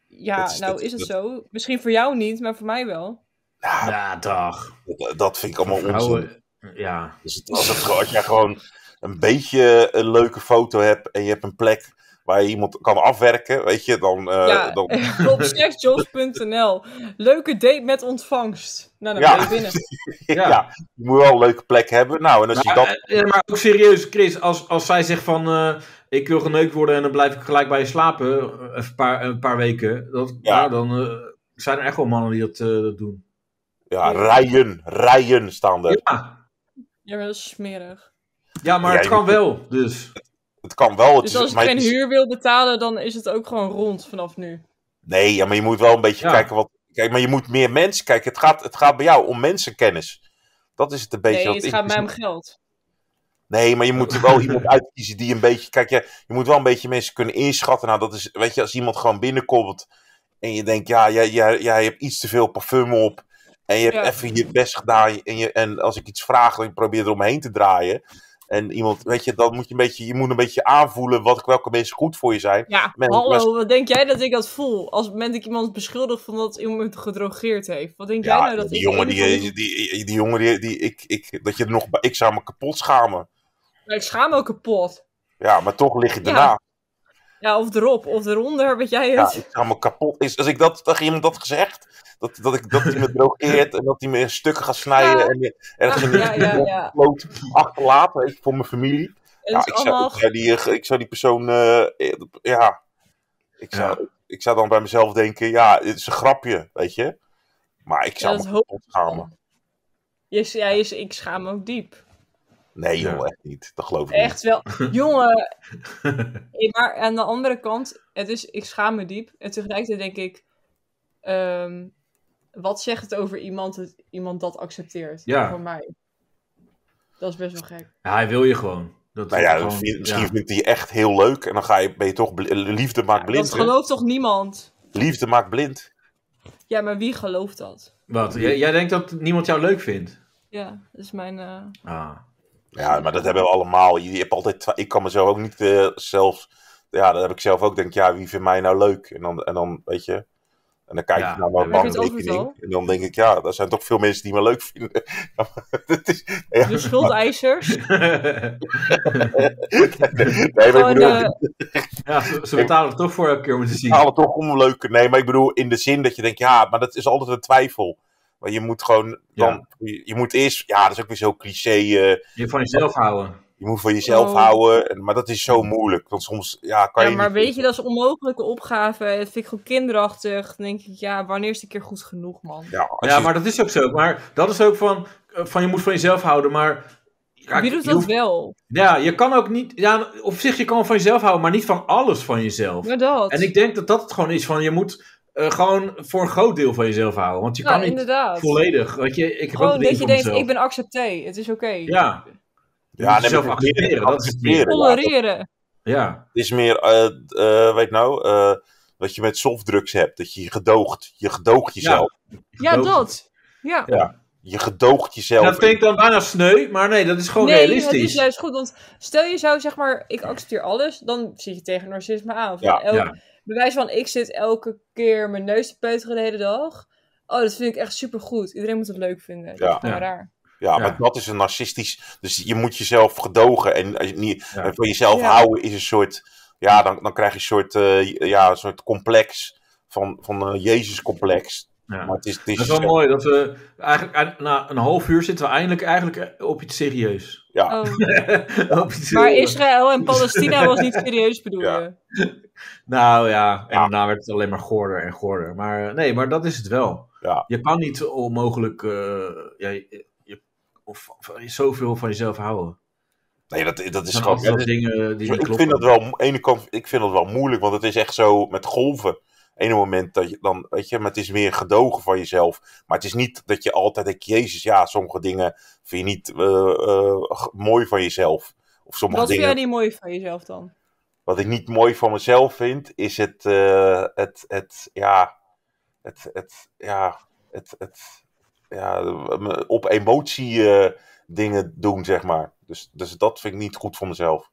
[SPEAKER 4] Ja,
[SPEAKER 3] is-
[SPEAKER 4] nou
[SPEAKER 3] dat-
[SPEAKER 4] is het
[SPEAKER 3] dat-
[SPEAKER 4] zo. Misschien voor jou niet, maar voor mij wel.
[SPEAKER 3] Ja,
[SPEAKER 2] Ja, dag.
[SPEAKER 3] dat, dat vind ik allemaal onzin.
[SPEAKER 2] Vrouwen, ja.
[SPEAKER 3] Dus het- als, het, als jij gewoon een beetje een leuke foto hebt en je hebt een plek waar je iemand kan afwerken, weet je, dan... eh,
[SPEAKER 4] ja,
[SPEAKER 3] dan
[SPEAKER 4] op sexjobs.nl. Leuke date met ontvangst. Nou, dan
[SPEAKER 3] Ja.
[SPEAKER 4] ben je binnen.
[SPEAKER 3] ja.
[SPEAKER 2] Ja.
[SPEAKER 3] je moet wel een leuke plek hebben. Nou, en als je
[SPEAKER 2] Maar,
[SPEAKER 3] dat...
[SPEAKER 2] eh, maar ook serieus, Chris, als, als zij zegt van eh, ik wil geneukt worden en dan blijf ik gelijk bij je slapen, eh, een paar, een paar weken, dat,
[SPEAKER 3] Ja.
[SPEAKER 2] nou, dan eh, zijn er echt wel mannen die dat, eh, dat doen.
[SPEAKER 3] Ja, rijen, rijen staan er.
[SPEAKER 2] Ja,
[SPEAKER 4] Ja, maar dat is smerig.
[SPEAKER 2] ja maar
[SPEAKER 3] Ja,
[SPEAKER 2] het
[SPEAKER 3] je
[SPEAKER 2] kan wel, dus.
[SPEAKER 3] Het kan wel. Het
[SPEAKER 4] Dus
[SPEAKER 3] is,
[SPEAKER 4] als ik
[SPEAKER 3] maar het
[SPEAKER 4] geen
[SPEAKER 3] is-
[SPEAKER 4] huur wil betalen, dan is het ook gewoon rond vanaf nu.
[SPEAKER 3] Nee, ja, maar je moet wel een beetje
[SPEAKER 2] Ja.
[SPEAKER 3] kijken wat. Kijk, maar je moet meer mensen kijken. Het gaat, het gaat bij jou om mensenkennis. Dat is het een beetje.
[SPEAKER 4] Nee,
[SPEAKER 3] wat
[SPEAKER 4] het gaat mij om geld.
[SPEAKER 3] Nee, maar je moet er wel iemand uitkiezen die een beetje. Kijk, je, je moet wel een beetje mensen kunnen inschatten. Nou, dat is. Weet je, als iemand gewoon binnenkomt. en je denkt, ja, jij, jij, jij hebt iets te veel parfum op. en je hebt
[SPEAKER 4] Ja.
[SPEAKER 3] even je best gedaan. En, je, en als ik iets vraag, dan probeer je eromheen te draaien. En iemand, weet je, dan moet je een beetje. je moet een beetje aanvoelen wat, welke mensen goed voor je zijn.
[SPEAKER 4] Ja,
[SPEAKER 3] Men-
[SPEAKER 4] hallo,
[SPEAKER 3] mensen-
[SPEAKER 4] wat denk jij dat ik dat voel? Als moment ik iemand beschuldig van dat iemand gedrogeerd heeft. Wat denk jij
[SPEAKER 3] Ja,
[SPEAKER 4] nou dat
[SPEAKER 3] die
[SPEAKER 4] ik...
[SPEAKER 3] jongen, die,
[SPEAKER 4] van-
[SPEAKER 3] die, die, die jongen die, die ik, ik, dat je er nog ik zou me kapot schamen.
[SPEAKER 4] Ik schaam me ook kapot.
[SPEAKER 3] Ja, maar toch lig je
[SPEAKER 4] Ja. Ja, of erop, of eronder, weet jij
[SPEAKER 3] Ja,
[SPEAKER 4] het?
[SPEAKER 3] ik schaam me kapot. Is, als ik dat tegen iemand had gezegd, dat, dat, ik, dat hij me drogeert en dat hij me in stukken gaat snijden
[SPEAKER 4] Ja.
[SPEAKER 3] en ergens in de
[SPEAKER 4] Ja, ja, ja.
[SPEAKER 3] achterlaat, voor mijn familie. Ja, ik, zou,
[SPEAKER 4] allemaal...
[SPEAKER 3] ik, zou die, ik zou die persoon, eh, eh, ja, ik zou,
[SPEAKER 2] Ja.
[SPEAKER 3] ik zou dan bij mezelf denken, ja, het is een grapje, weet je. Maar ik zou
[SPEAKER 4] Ja, dat
[SPEAKER 3] me kapot schamen.
[SPEAKER 4] Je, ja, ik schaam me ook diep.
[SPEAKER 3] Nee joh,
[SPEAKER 2] Ja.
[SPEAKER 3] echt niet. Dat geloof ik
[SPEAKER 4] Echt wel. Jongen. Eh, maar aan de andere kant, het is, ik schaam me diep. En tegelijkertijd denk ik, ehm, wat zegt het over iemand dat iemand dat accepteert?
[SPEAKER 2] Ja.
[SPEAKER 4] Voor mij. Dat is best wel gek.
[SPEAKER 2] Ja, hij wil je gewoon. Dat
[SPEAKER 3] Nou
[SPEAKER 2] is
[SPEAKER 3] ja,
[SPEAKER 2] gewoon-
[SPEAKER 3] misschien, misschien
[SPEAKER 2] ja.
[SPEAKER 3] vindt hij je echt heel leuk. En dan ga je, ben je toch... Liefde maakt blind.
[SPEAKER 4] dat gelooft toch niemand?
[SPEAKER 3] Liefde maakt blind.
[SPEAKER 4] Ja, maar wie gelooft dat?
[SPEAKER 2] Wat? Jij, jij denkt dat niemand jou leuk vindt?
[SPEAKER 4] Ja, dat is mijn... eh,
[SPEAKER 2] Ah.
[SPEAKER 3] Ja, maar dat hebben we allemaal. Je, je hebt altijd... Ik kan mezelf ook niet eh, zelf... Ja, dat heb ik zelf ook. Denk, ja, wie vindt mij nou leuk? En dan, en dan weet je... En dan kijk
[SPEAKER 2] Ja,
[SPEAKER 3] je naar mijn bankrekening. En dan denk ik, ja, er zijn toch veel mensen die me leuk vinden. Ja, dat is, ja,
[SPEAKER 4] de schuldeisers.
[SPEAKER 3] nee, maar ik bedoel,
[SPEAKER 4] de,
[SPEAKER 2] ja, ze, ze betalen er toch voor elke keer om te zien.
[SPEAKER 3] halen toch om. Nee, maar ik bedoel in de zin dat je denkt, ja, maar dat is altijd een twijfel. Maar je moet gewoon dan, je, je moet eerst, ja, dat is ook weer zo cliché. eh,
[SPEAKER 2] Je van jezelf houden.
[SPEAKER 3] je moet van jezelf
[SPEAKER 4] Oh.
[SPEAKER 3] houden. En, maar dat is zo moeilijk. Want soms, ja, kan
[SPEAKER 4] ja,
[SPEAKER 3] je
[SPEAKER 4] maar
[SPEAKER 3] niet-
[SPEAKER 4] weet je, dat is een onmogelijke opgave. Dat vind ik gewoon kinderachtig. Dan denk ik, ja, wanneer is het een keer goed genoeg, man?
[SPEAKER 3] Ja,
[SPEAKER 2] Ja,
[SPEAKER 3] je-
[SPEAKER 2] maar dat is ook zo. Maar dat is ook van, eh, van je moet van jezelf houden, maar...
[SPEAKER 4] Wie doet dat
[SPEAKER 2] hoeft-
[SPEAKER 4] wel?
[SPEAKER 2] Ja, je kan ook niet... Ja, op zich, je kan van jezelf houden, maar niet van alles van jezelf.
[SPEAKER 4] Maar dat.
[SPEAKER 2] En ik denk dat dat het gewoon is van, je moet eh, gewoon voor een groot deel van jezelf houden. Want je
[SPEAKER 4] ja,
[SPEAKER 2] kan niet
[SPEAKER 4] inderdaad.
[SPEAKER 2] volledig. Weet je, ik heb ook
[SPEAKER 4] Gewoon dat je denkt,
[SPEAKER 2] mezelf.
[SPEAKER 4] ik ben accepté. Het is oké.
[SPEAKER 2] Ja.
[SPEAKER 3] ja, nee, maar
[SPEAKER 2] accepteren, dat is het meer.
[SPEAKER 3] accepteren, ja.
[SPEAKER 4] Tolereren.
[SPEAKER 3] Het is meer, eh, eh, weet nou, eh, wat je met softdrugs hebt. Dat je je gedoogt. Je gedoogt jezelf.
[SPEAKER 4] Ja, dat. Ja.
[SPEAKER 3] Ja. Je gedoogt jezelf.
[SPEAKER 2] dat vind ik dan bijna sneu, maar nee, dat is gewoon
[SPEAKER 4] Nee, het
[SPEAKER 2] realistisch.
[SPEAKER 4] is juist goed. Want stel je zou zeg maar, ik accepteer alles, dan zit je tegen narcisme aan. Van
[SPEAKER 3] Ja,
[SPEAKER 4] elk,
[SPEAKER 2] ja.
[SPEAKER 4] Bewijs van, ik zit elke keer mijn neus te peuteren de hele dag. Oh, dat vind ik echt supergoed. Iedereen moet het leuk vinden. Dat
[SPEAKER 3] Ja.
[SPEAKER 4] is gewoon
[SPEAKER 2] Ja.
[SPEAKER 4] raar.
[SPEAKER 3] Ja,
[SPEAKER 2] Ja.
[SPEAKER 3] maar dat is een narcistisch. Dus je moet jezelf gedogen en, als je niet,
[SPEAKER 2] Ja.
[SPEAKER 3] van jezelf
[SPEAKER 4] Ja.
[SPEAKER 3] houden is een soort. Ja, dan, dan krijg je een soort, eh, ja, een soort complex van, van een Jezus-complex.
[SPEAKER 2] Ja.
[SPEAKER 3] Maar het is, het is
[SPEAKER 2] Dat is wel mooi dat we eigenlijk na een half uur zitten we eindelijk eigenlijk op iets serieus.
[SPEAKER 3] Ja,
[SPEAKER 4] Oh.
[SPEAKER 2] iets
[SPEAKER 4] Maar Israël en Palestina was niet serieus, bedoel
[SPEAKER 3] Ja.
[SPEAKER 2] Nou ja, en
[SPEAKER 3] Ja.
[SPEAKER 2] daarna werd het alleen maar gorder en gorder. Maar eh, nee, maar dat is het wel.
[SPEAKER 3] Ja.
[SPEAKER 2] Je kan niet onmogelijk eh, ja, je, of, of zoveel van jezelf houden.
[SPEAKER 3] nee, dat, dat is gewoon.
[SPEAKER 2] dingen die
[SPEAKER 3] ik vind dat wel, ene kant, ik vind dat wel moeilijk, want het is echt zo met golven. Ene moment dat je dan, weet je, maar het is meer gedogen van jezelf. Maar het is niet dat je altijd denkt, Jezus, ja, sommige dingen vind je niet eh, eh, mooi van jezelf. Of sommige
[SPEAKER 4] Wat vind jij niet mooi van jezelf dan?
[SPEAKER 3] Wat ik niet mooi van mezelf vind, is het, eh, het, het, ja, het, het, ja, het, het, ja, op emotie dingen doen, zeg maar. Dus, dus dat vind ik niet goed voor mezelf.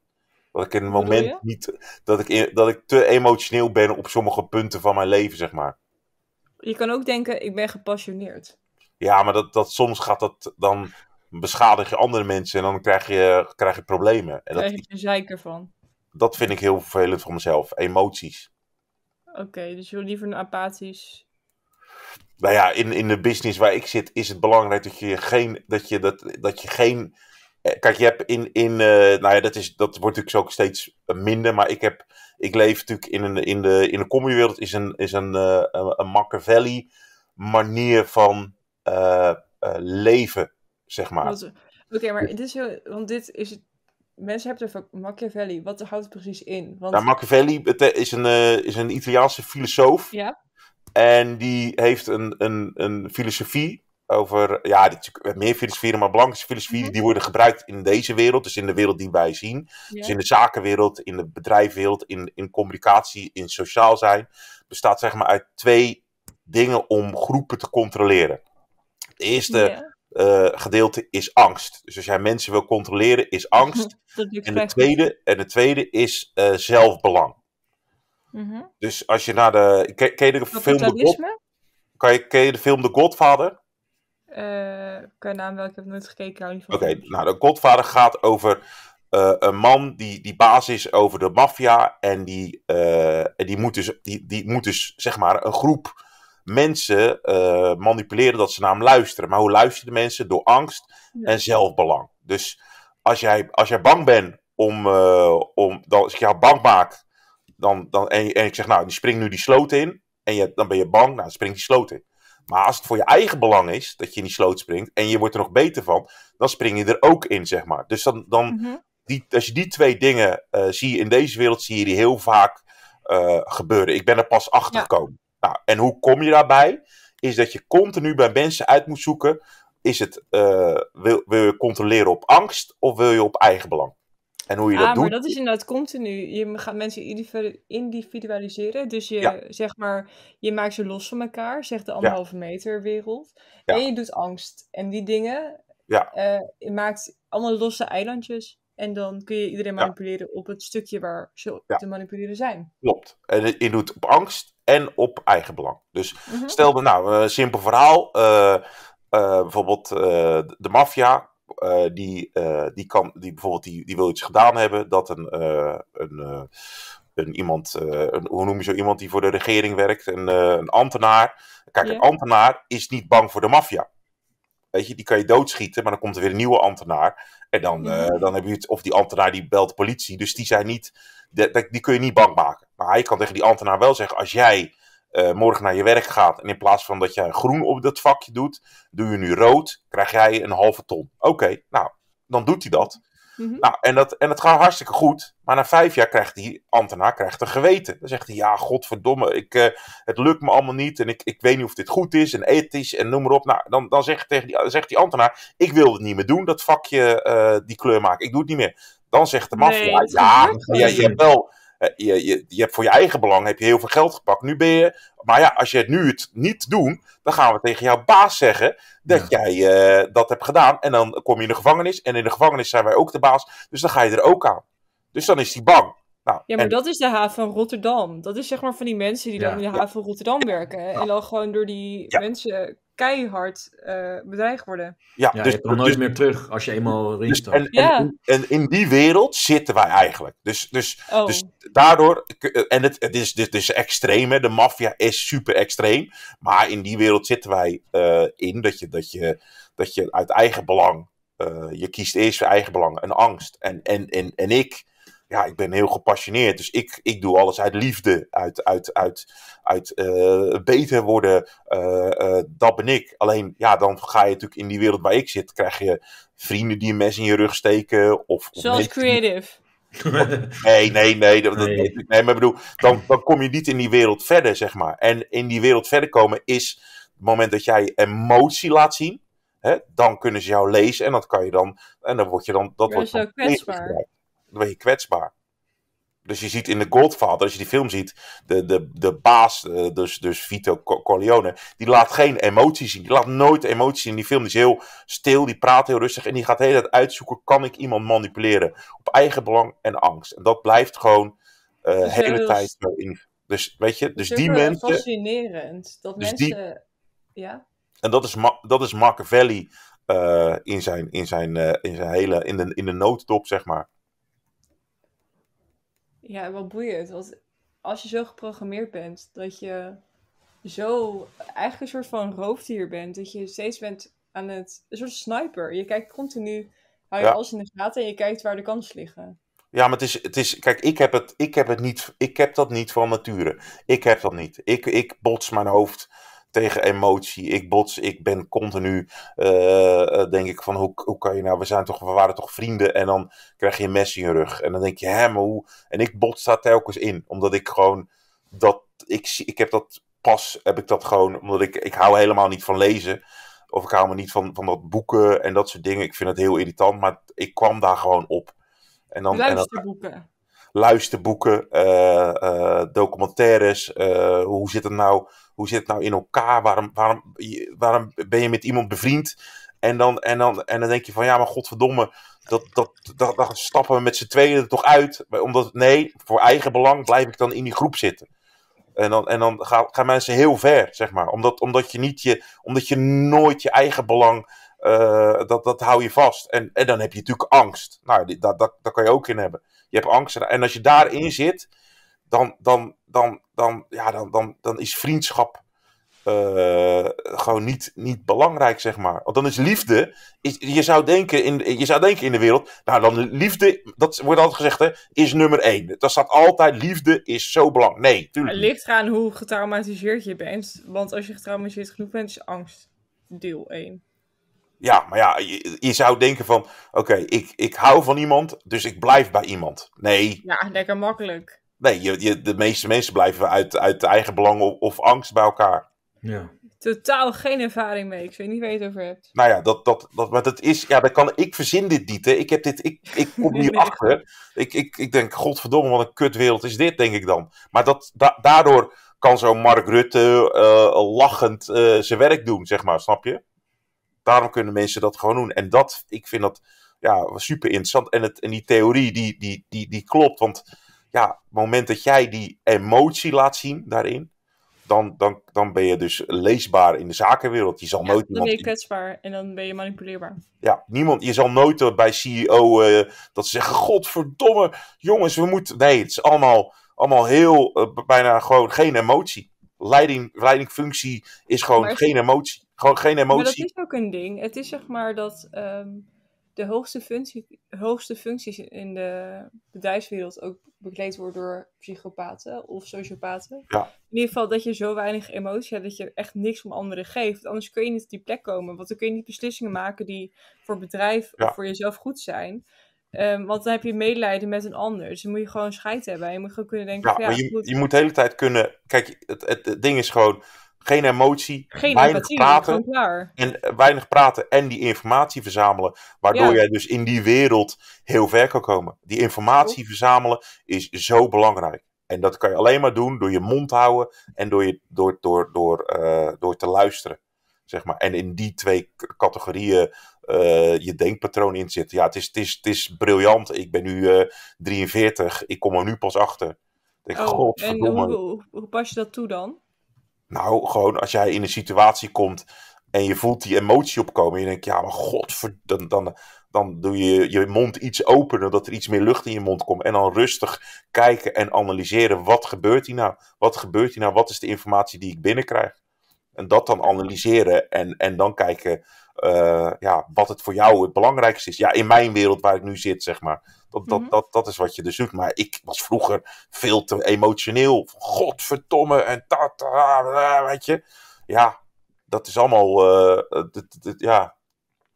[SPEAKER 3] Dat ik in een moment niet, dat ik, in- dat ik te emotioneel ben op sommige punten van mijn leven, zeg maar.
[SPEAKER 4] Je kan ook denken, ik ben gepassioneerd.
[SPEAKER 3] Ja, maar dat, dat, soms gaat dat, dan beschadig je andere mensen en dan krijg je, krijg je problemen. En dat,
[SPEAKER 4] krijg je een zeiker van.
[SPEAKER 3] dat vind ik heel vervelend voor mezelf, emoties.
[SPEAKER 4] Oké, dus je wil liever een apathisch...
[SPEAKER 3] Nou ja, in, in de business waar ik zit, is het belangrijk dat je geen. Dat je, dat, dat je geen. Eh, Kijk, je hebt in. in eh, nou ja, dat, is, dat wordt natuurlijk ook steeds minder. Maar ik heb. Ik leef natuurlijk in een. In de, in de comedywereld is een. Is een, eh, een, Machiavelli manier van. eh, eh, leven, zeg maar.
[SPEAKER 4] Oké, maar dit is heel... Want dit is... het- Mensen hebben het over Machiavelli. Wat houdt het precies in? Want...
[SPEAKER 3] Nou, Machiavelli eh, is een, eh, is een Italiaanse filosoof.
[SPEAKER 4] ja?
[SPEAKER 3] En die heeft een, een, een filosofie over, ja, dit meer filosofieën, maar belangrijkste filosofieën
[SPEAKER 4] Mhm.
[SPEAKER 3] die worden gebruikt in deze wereld, dus in de wereld die wij zien. Dus in de zakenwereld, in de bedrijfswereld, in, in communicatie, in sociaal zijn, bestaat zeg maar uit twee dingen om groepen te controleren. Het eerste eh, gedeelte is angst. Dus als jij mensen wil controleren, is angst.
[SPEAKER 4] dat lukt
[SPEAKER 3] En de tweede, en de tweede is eh, zelfbelang.
[SPEAKER 4] Mhm.
[SPEAKER 3] Dus als je naar de. Ken, ken je de film The God, kan je, ken je de film The Godfather?
[SPEAKER 4] Eh, kan naam wel, ik heb nooit gekeken. ik
[SPEAKER 3] Oké, nou, de Godfather gaat over eh, een man die, die baas is over de maffia. En, die, en die, moet dus, die, die moet dus, zeg maar, een groep mensen manipuleren dat ze naar hem luisteren. Maar hoe luisteren de mensen? Door angst
[SPEAKER 4] Ja.
[SPEAKER 3] en zelfbelang. Dus als jij, als jij bang bent om, om dan, als ik jou bang maak dan, dan, en, en ik zeg, nou, die springt nu die sloot in. En je, dan ben je bang, nou, dan springt die sloot in. Maar als het voor je eigen belang is dat je in die sloot springt en je wordt er nog beter van, dan spring je er ook in, zeg maar. Dus dan, dan
[SPEAKER 4] Mhm.
[SPEAKER 3] die, als je die twee dingen eh, zie je in deze wereld, zie je die heel vaak eh, gebeuren. Ik ben er pas achter
[SPEAKER 4] Ja.
[SPEAKER 3] gekomen. Nou, en hoe kom je daarbij? Is dat je continu bij mensen uit moet zoeken: is het, eh, wil, wil je controleren op angst of wil je op eigen belang? En hoe je dat
[SPEAKER 4] Ah, maar
[SPEAKER 3] doet.
[SPEAKER 4] dat is inderdaad continu. Je gaat mensen individu- individualiseren. Dus je,
[SPEAKER 3] Ja.
[SPEAKER 4] zeg maar, je maakt ze los van elkaar, zegt de anderhalve meter wereld.
[SPEAKER 3] Ja.
[SPEAKER 4] En je doet angst. En die dingen,
[SPEAKER 3] Ja.
[SPEAKER 4] eh, je maakt allemaal losse eilandjes. En dan kun je iedereen
[SPEAKER 3] Ja.
[SPEAKER 4] manipuleren op het stukje waar ze
[SPEAKER 3] Ja.
[SPEAKER 4] te manipuleren zijn.
[SPEAKER 3] Klopt. En je doet op angst en op eigen belang. Dus
[SPEAKER 4] Mhm.
[SPEAKER 3] Stel, nou, een simpel verhaal. eh, eh, bijvoorbeeld de maffia. Eh, die, eh, die, kan, die, bijvoorbeeld die, die wil iets gedaan hebben. Dat een, eh, een, een iemand, een, hoe noem je zo iemand die voor de regering werkt? Een, een ambtenaar. Kijk, een ambtenaar is niet bang voor de maffia. Weet je, die kan je doodschieten, maar dan komt er weer een nieuwe ambtenaar. En dan,
[SPEAKER 4] Mhm.
[SPEAKER 3] dan heb je het, of die ambtenaar die belt de politie. Dus die zijn niet, die, die kun je niet bang maken. Maar hij kan tegen die ambtenaar wel zeggen: als jij eh, morgen naar je werk gaat en in plaats van dat jij groen op dat vakje doet, doe je nu rood, krijg jij een halve ton. Oké, nou, dan doet hij dat.
[SPEAKER 4] Mhm.
[SPEAKER 3] Nou, en dat, en dat gaat hartstikke goed. Maar na vijf jaar krijgt die ambtenaar krijgt een geweten. Dan zegt hij, ja, godverdomme, ik, eh, het lukt me allemaal niet. En ik, ik weet niet of dit goed is en ethisch en noem maar op. Nou, dan, dan zegt, tegen die, zegt die ambtenaar, ik wil het niet meer doen, dat vakje, eh, die kleur maken. Ik doe het niet meer. Dan zegt de maffia, ja,
[SPEAKER 4] gebeurt
[SPEAKER 3] je, hebt wel... eh, Je, je, je hebt voor je eigen belang heb je heel veel geld gepakt. Nu ben je. Maar ja, als je het nu het niet doet, dan gaan we tegen jouw baas zeggen dat jij eh, dat hebt gedaan. En dan kom je in de gevangenis. En in de gevangenis zijn wij ook de baas. Dus dan ga je er ook aan. Dus dan is hij bang. Nou,
[SPEAKER 4] Ja, maar
[SPEAKER 3] en-
[SPEAKER 4] dat is de haven van Rotterdam. Dat is zeg maar van die mensen die
[SPEAKER 2] Ja.
[SPEAKER 4] dan in de haven van Rotterdam werken. En dan gewoon door die mensen keihard eh, bedreigd worden.
[SPEAKER 3] ja,
[SPEAKER 2] Ja,
[SPEAKER 3] dus,
[SPEAKER 2] je kan nooit
[SPEAKER 3] dus-
[SPEAKER 2] meer terug als je eenmaal
[SPEAKER 3] dus- en,
[SPEAKER 4] Ja.
[SPEAKER 3] en, en in die wereld zitten wij eigenlijk. Dus, dus,
[SPEAKER 4] Oh,
[SPEAKER 3] dus daardoor. En het, het, is, dit is extreem, hè? de maffia is super extreem. Maar in die wereld zitten wij eh, in dat je, dat, je, dat je uit eigen belang. eh, je kiest eerst voor eigen belang en angst. En, en, en, en ik. Ja, ik ben heel gepassioneerd. Dus ik, ik doe alles uit liefde. Uit, uit, uit, uit eh, beter worden. eh, eh, dat ben ik. Alleen, ja, dan ga je natuurlijk in die wereld waar ik zit. Krijg je vrienden die een mes in je rug steken. Of,
[SPEAKER 4] zoals creative.
[SPEAKER 3] Nee, nee, nee. Dat, dat-
[SPEAKER 2] Nee.
[SPEAKER 3] nee. maar ik bedoel, dan, dan kom je niet in die wereld verder, zeg maar. En in die wereld verder komen is het moment dat jij emotie laat zien. Hè, dan kunnen ze jou lezen en dat kan je dan. En dan word je dan. Dat wordt
[SPEAKER 4] is je
[SPEAKER 3] dan
[SPEAKER 4] ook kwetsbaar.
[SPEAKER 3] Dan ben je kwetsbaar. Dus je ziet in The Godfather, als je die film ziet, de, de, de baas, eh, dus, dus Vito Co- Corleone, die laat geen emotie zien. Die laat nooit emotie zien in die film. Die is heel stil, die praat heel rustig en die gaat de hele tijd uitzoeken, kan ik iemand manipuleren? Op eigen belang en angst. En dat blijft gewoon eh, de hele tijd in. Dus weet je, dus die
[SPEAKER 4] wel
[SPEAKER 3] mensen,
[SPEAKER 4] fascinerend. Dat
[SPEAKER 3] Dus
[SPEAKER 4] mensen...
[SPEAKER 3] die-
[SPEAKER 4] Ja?
[SPEAKER 3] en dat is, Ma dat is Machiavelli eh, in, zijn, in, zijn, eh, in zijn hele, in de, in de nooddop, zeg maar.
[SPEAKER 4] Ja, wel boeiend. Want als je zo geprogrammeerd bent, dat je zo eigenlijk een soort van roofdier bent. Dat je steeds bent aan het... Een soort sniper. Je kijkt continu, hou je
[SPEAKER 3] Ja.
[SPEAKER 4] alles in de gaten en je kijkt waar de kansen liggen.
[SPEAKER 3] Ja, maar het is, het is kijk, ik heb, het, ik, heb het niet, ik heb dat niet van nature. Ik heb dat niet. Ik, ik bots mijn hoofd tegen emotie. Ik bots, ik ben continu, eh, eh, denk ik van, hoe, hoe kan je nou, we, zijn toch, we waren toch vrienden en dan krijg je een mes in je rug. En dan denk je, hè, maar hoe? En ik bots daar telkens in, omdat ik gewoon, dat, ik, ik heb dat pas, heb ik dat gewoon, omdat ik, ik hou helemaal niet van lezen. Of ik hou me niet van, van dat boeken en dat soort dingen. Ik vind het heel irritant, maar ik kwam daar gewoon op. En dan, en dan,
[SPEAKER 4] Luisterboeken.
[SPEAKER 3] eh, eh, documentaires. eh, hoe, zit het nou, hoe zit het nou in elkaar? Waarom, waarom, waarom ben je met iemand bevriend? En dan, en, dan, en dan denk je van ja, maar godverdomme, dat, dat, dat, dat stappen we met z'n tweeën er toch uit. Omdat, nee, voor eigen belang blijf ik dan in die groep zitten. En dan, en dan gaan, mensen heel ver, zeg maar. Omdat, omdat, je, niet je, omdat je nooit je eigen belang, dat, dat hou je vast. En, en dan heb je natuurlijk angst. Nou, dat, dat kan je ook in hebben. Je hebt angst. En als je daarin zit, dan, dan, dan, dan, ja, dan, dan, dan is vriendschap eh, gewoon niet, niet belangrijk, zeg maar. Want dan is liefde, is, je, zou denken in, je zou denken in de wereld, nou dan liefde, dat wordt altijd gezegd, hè, is nummer één. Dat staat altijd, liefde is zo belangrijk. Nee,
[SPEAKER 4] Het
[SPEAKER 3] tuurlijk niet.
[SPEAKER 4] ligt eraan hoe getraumatiseerd je bent. Want als je getraumatiseerd genoeg bent, is angst deel 1.
[SPEAKER 3] Ja, maar ja, je, je zou denken van, oké, ik, ik hou van iemand, dus ik blijf bij iemand. Nee,
[SPEAKER 4] Ja, lekker makkelijk.
[SPEAKER 3] nee je, je, de meeste mensen blijven uit, uit eigen belang of, of angst bij elkaar.
[SPEAKER 2] Ja.
[SPEAKER 4] Totaal geen ervaring mee. Ik weet niet waar je het over hebt.
[SPEAKER 3] Nou ja, dat, dat, dat, maar dat is, ja, dat kan, ik verzin dit niet, hè. Ik heb dit, ik, ik kom hier
[SPEAKER 4] Nee.
[SPEAKER 3] achter. Ik, ik, ik denk, godverdomme, wat een kutwereld is dit, denk ik dan. Maar dat, da- daardoor kan zo'n Mark Rutte eh, lachend eh, zijn werk doen, zeg maar, snap je? Daarom kunnen mensen dat gewoon doen. En dat, ik vind dat, ja, super interessant. En, het, en die theorie, die, die, die, die klopt, want ja, op het moment dat jij die emotie laat zien daarin, dan, dan, dan ben je dus leesbaar in de zakenwereld. Je zal
[SPEAKER 4] Ja,
[SPEAKER 3] nooit
[SPEAKER 4] dan ben je kwetsbaar en dan ben je manipuleerbaar.
[SPEAKER 3] ja, niemand, je zal nooit eh, bij CEO eh, dat ze zeggen: Godverdomme, jongens, we moeten. Nee, het is allemaal, allemaal heel, eh, bijna gewoon geen emotie. Leiding, leidingfunctie is gewoon
[SPEAKER 4] Maar
[SPEAKER 3] geen emotie. Gewoon geen
[SPEAKER 4] Maar dat
[SPEAKER 3] emotie.
[SPEAKER 4] is ook een ding. Het is zeg maar dat ehm, de hoogste, functie, hoogste functies in de bedrijfswereld ook bekleed worden door psychopaten of sociopaten.
[SPEAKER 3] Ja.
[SPEAKER 4] In ieder geval dat je zo weinig emotie hebt dat je echt niks om anderen geeft. Anders kun je niet op die plek komen. Want dan kun je niet beslissingen maken die voor bedrijf
[SPEAKER 3] Ja.
[SPEAKER 4] of voor jezelf goed zijn. Ehm, want dan heb je medelijden met een ander. Dus dan moet je gewoon scheid hebben. En je moet gewoon kunnen denken:
[SPEAKER 3] Ja,
[SPEAKER 4] van, ja,
[SPEAKER 3] maar je,
[SPEAKER 4] goed,
[SPEAKER 3] je moet de hele tijd kunnen. Kijk, het, het, het ding is gewoon geen emotie,
[SPEAKER 4] geen
[SPEAKER 3] weinig
[SPEAKER 4] empathie.
[SPEAKER 3] praten. En eh, weinig praten en die informatie verzamelen. Waardoor
[SPEAKER 4] Ja.
[SPEAKER 3] jij dus in die wereld heel ver kan komen. Die informatie verzamelen is zo belangrijk. En dat kan je alleen maar doen door je mond te houden en door, je, door, door, door, eh, door te luisteren. Zeg maar. En in die twee categorieën eh, je denkpatroon in zit. Ja, het is, het, is, het is briljant. Ik ben nu eh 43. Ik kom er nu pas achter. Ik denk,
[SPEAKER 4] Oh, en
[SPEAKER 3] godverdomme.
[SPEAKER 4] hoe, hoe, hoe pas je dat toe dan?
[SPEAKER 3] Nou, gewoon als jij in een situatie komt en je voelt die emotie opkomen. En je denkt, ja, maar godver... Dan, dan, dan doe je je mond iets opener, dat er iets meer lucht in je mond komt. En dan rustig kijken en analyseren. Wat gebeurt hier nou? Wat gebeurt hier nou? Wat is de informatie die ik binnenkrijg? En dat dan analyseren en, en dan kijken eh, ja, wat het voor jou het belangrijkste is. Ja, in mijn wereld waar ik nu zit, zeg maar. Dat, dat,
[SPEAKER 4] Mhm.
[SPEAKER 3] dat, dat is wat je dus doet. Maar ik was vroeger veel te emotioneel. Godverdomme en dat, ah, weet je. Ja, dat is allemaal, eh, het- ja.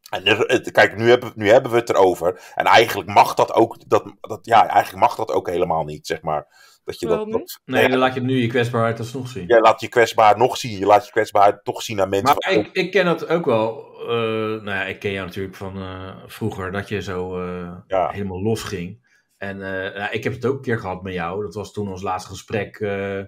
[SPEAKER 3] En het- kijk, nu hebben, nu hebben we het erover. En eigenlijk mag dat ook, dat, dat, ja, eigenlijk mag dat ook helemaal niet, zeg maar. Dat je dat,
[SPEAKER 2] Nee, dan laat je nu je kwetsbaarheid alsnog zien.
[SPEAKER 3] Jij laat je kwetsbaar nog zien. Je laat je kwetsbaarheid toch zien aan mensen.
[SPEAKER 2] Maar ik, ik ken dat ook wel. eh, nou ja, ik ken jou natuurlijk van eh, vroeger, dat je zo eh,
[SPEAKER 3] Ja.
[SPEAKER 2] helemaal los ging. En eh, nou, ik heb het ook een keer gehad met jou. Dat was toen ons laatste gesprek eh,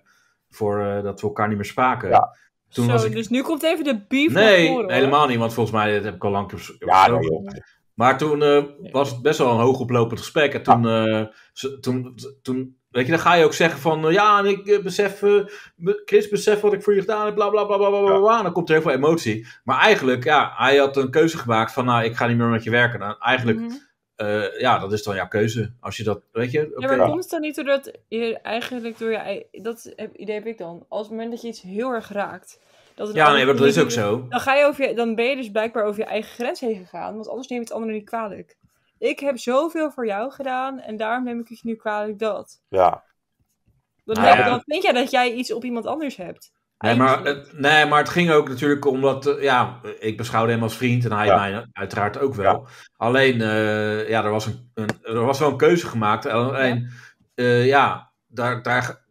[SPEAKER 2] voor eh, dat we elkaar niet meer spraken.
[SPEAKER 3] Ja.
[SPEAKER 2] Toen
[SPEAKER 4] Zo,
[SPEAKER 2] was ik...
[SPEAKER 4] dus nu komt even de beef
[SPEAKER 2] Nee,
[SPEAKER 4] naar voren.
[SPEAKER 2] helemaal niet, want volgens mij dat heb ik al lang
[SPEAKER 3] Ja, nee.
[SPEAKER 2] Maar toen eh, was het best wel een hoogoplopend gesprek. En toen, eh, toen, toen, weet je, dan ga je ook zeggen van, eh, ja, en ik eh, besef, eh, Chris, besef wat ik voor je gedaan heb, bla bla bla bla bla bla.
[SPEAKER 3] Ja.
[SPEAKER 2] bla. En dan komt er heel veel emotie. Maar eigenlijk, ja, hij had een keuze gemaakt van, nou, ik ga niet meer met je werken. Nou, eigenlijk,
[SPEAKER 4] Mhm.
[SPEAKER 2] eh, ja, dat is dan jouw keuze. Als je dat, weet je, oké.
[SPEAKER 4] Ja, maar komt het dan niet doordat je eigenlijk door je dat heb- idee heb ik dan. Als het moment dat je iets heel erg raakt. Dat
[SPEAKER 2] Ja, nee, maar dat is ook zo.
[SPEAKER 4] Dan, ga je over je, dan ben je dus blijkbaar over je eigen grens heen gegaan. Want anders neem je het ander niet kwalijk. Ik heb zoveel voor jou gedaan en daarom neem ik het je nu kwalijk dat.
[SPEAKER 3] Ja,
[SPEAKER 4] Dan,
[SPEAKER 2] Nou ja.
[SPEAKER 4] dan vind jij dat jij iets op iemand anders hebt.
[SPEAKER 2] Nee maar, het, nee, maar het ging ook natuurlijk omdat, eh, ja, ik beschouwde hem als vriend en hij
[SPEAKER 3] Ja.
[SPEAKER 2] mij uiteraard ook wel. Alleen, eh, ja, er was, een, een, er was wel een keuze gemaakt. Alleen, ja, ja daar, daar,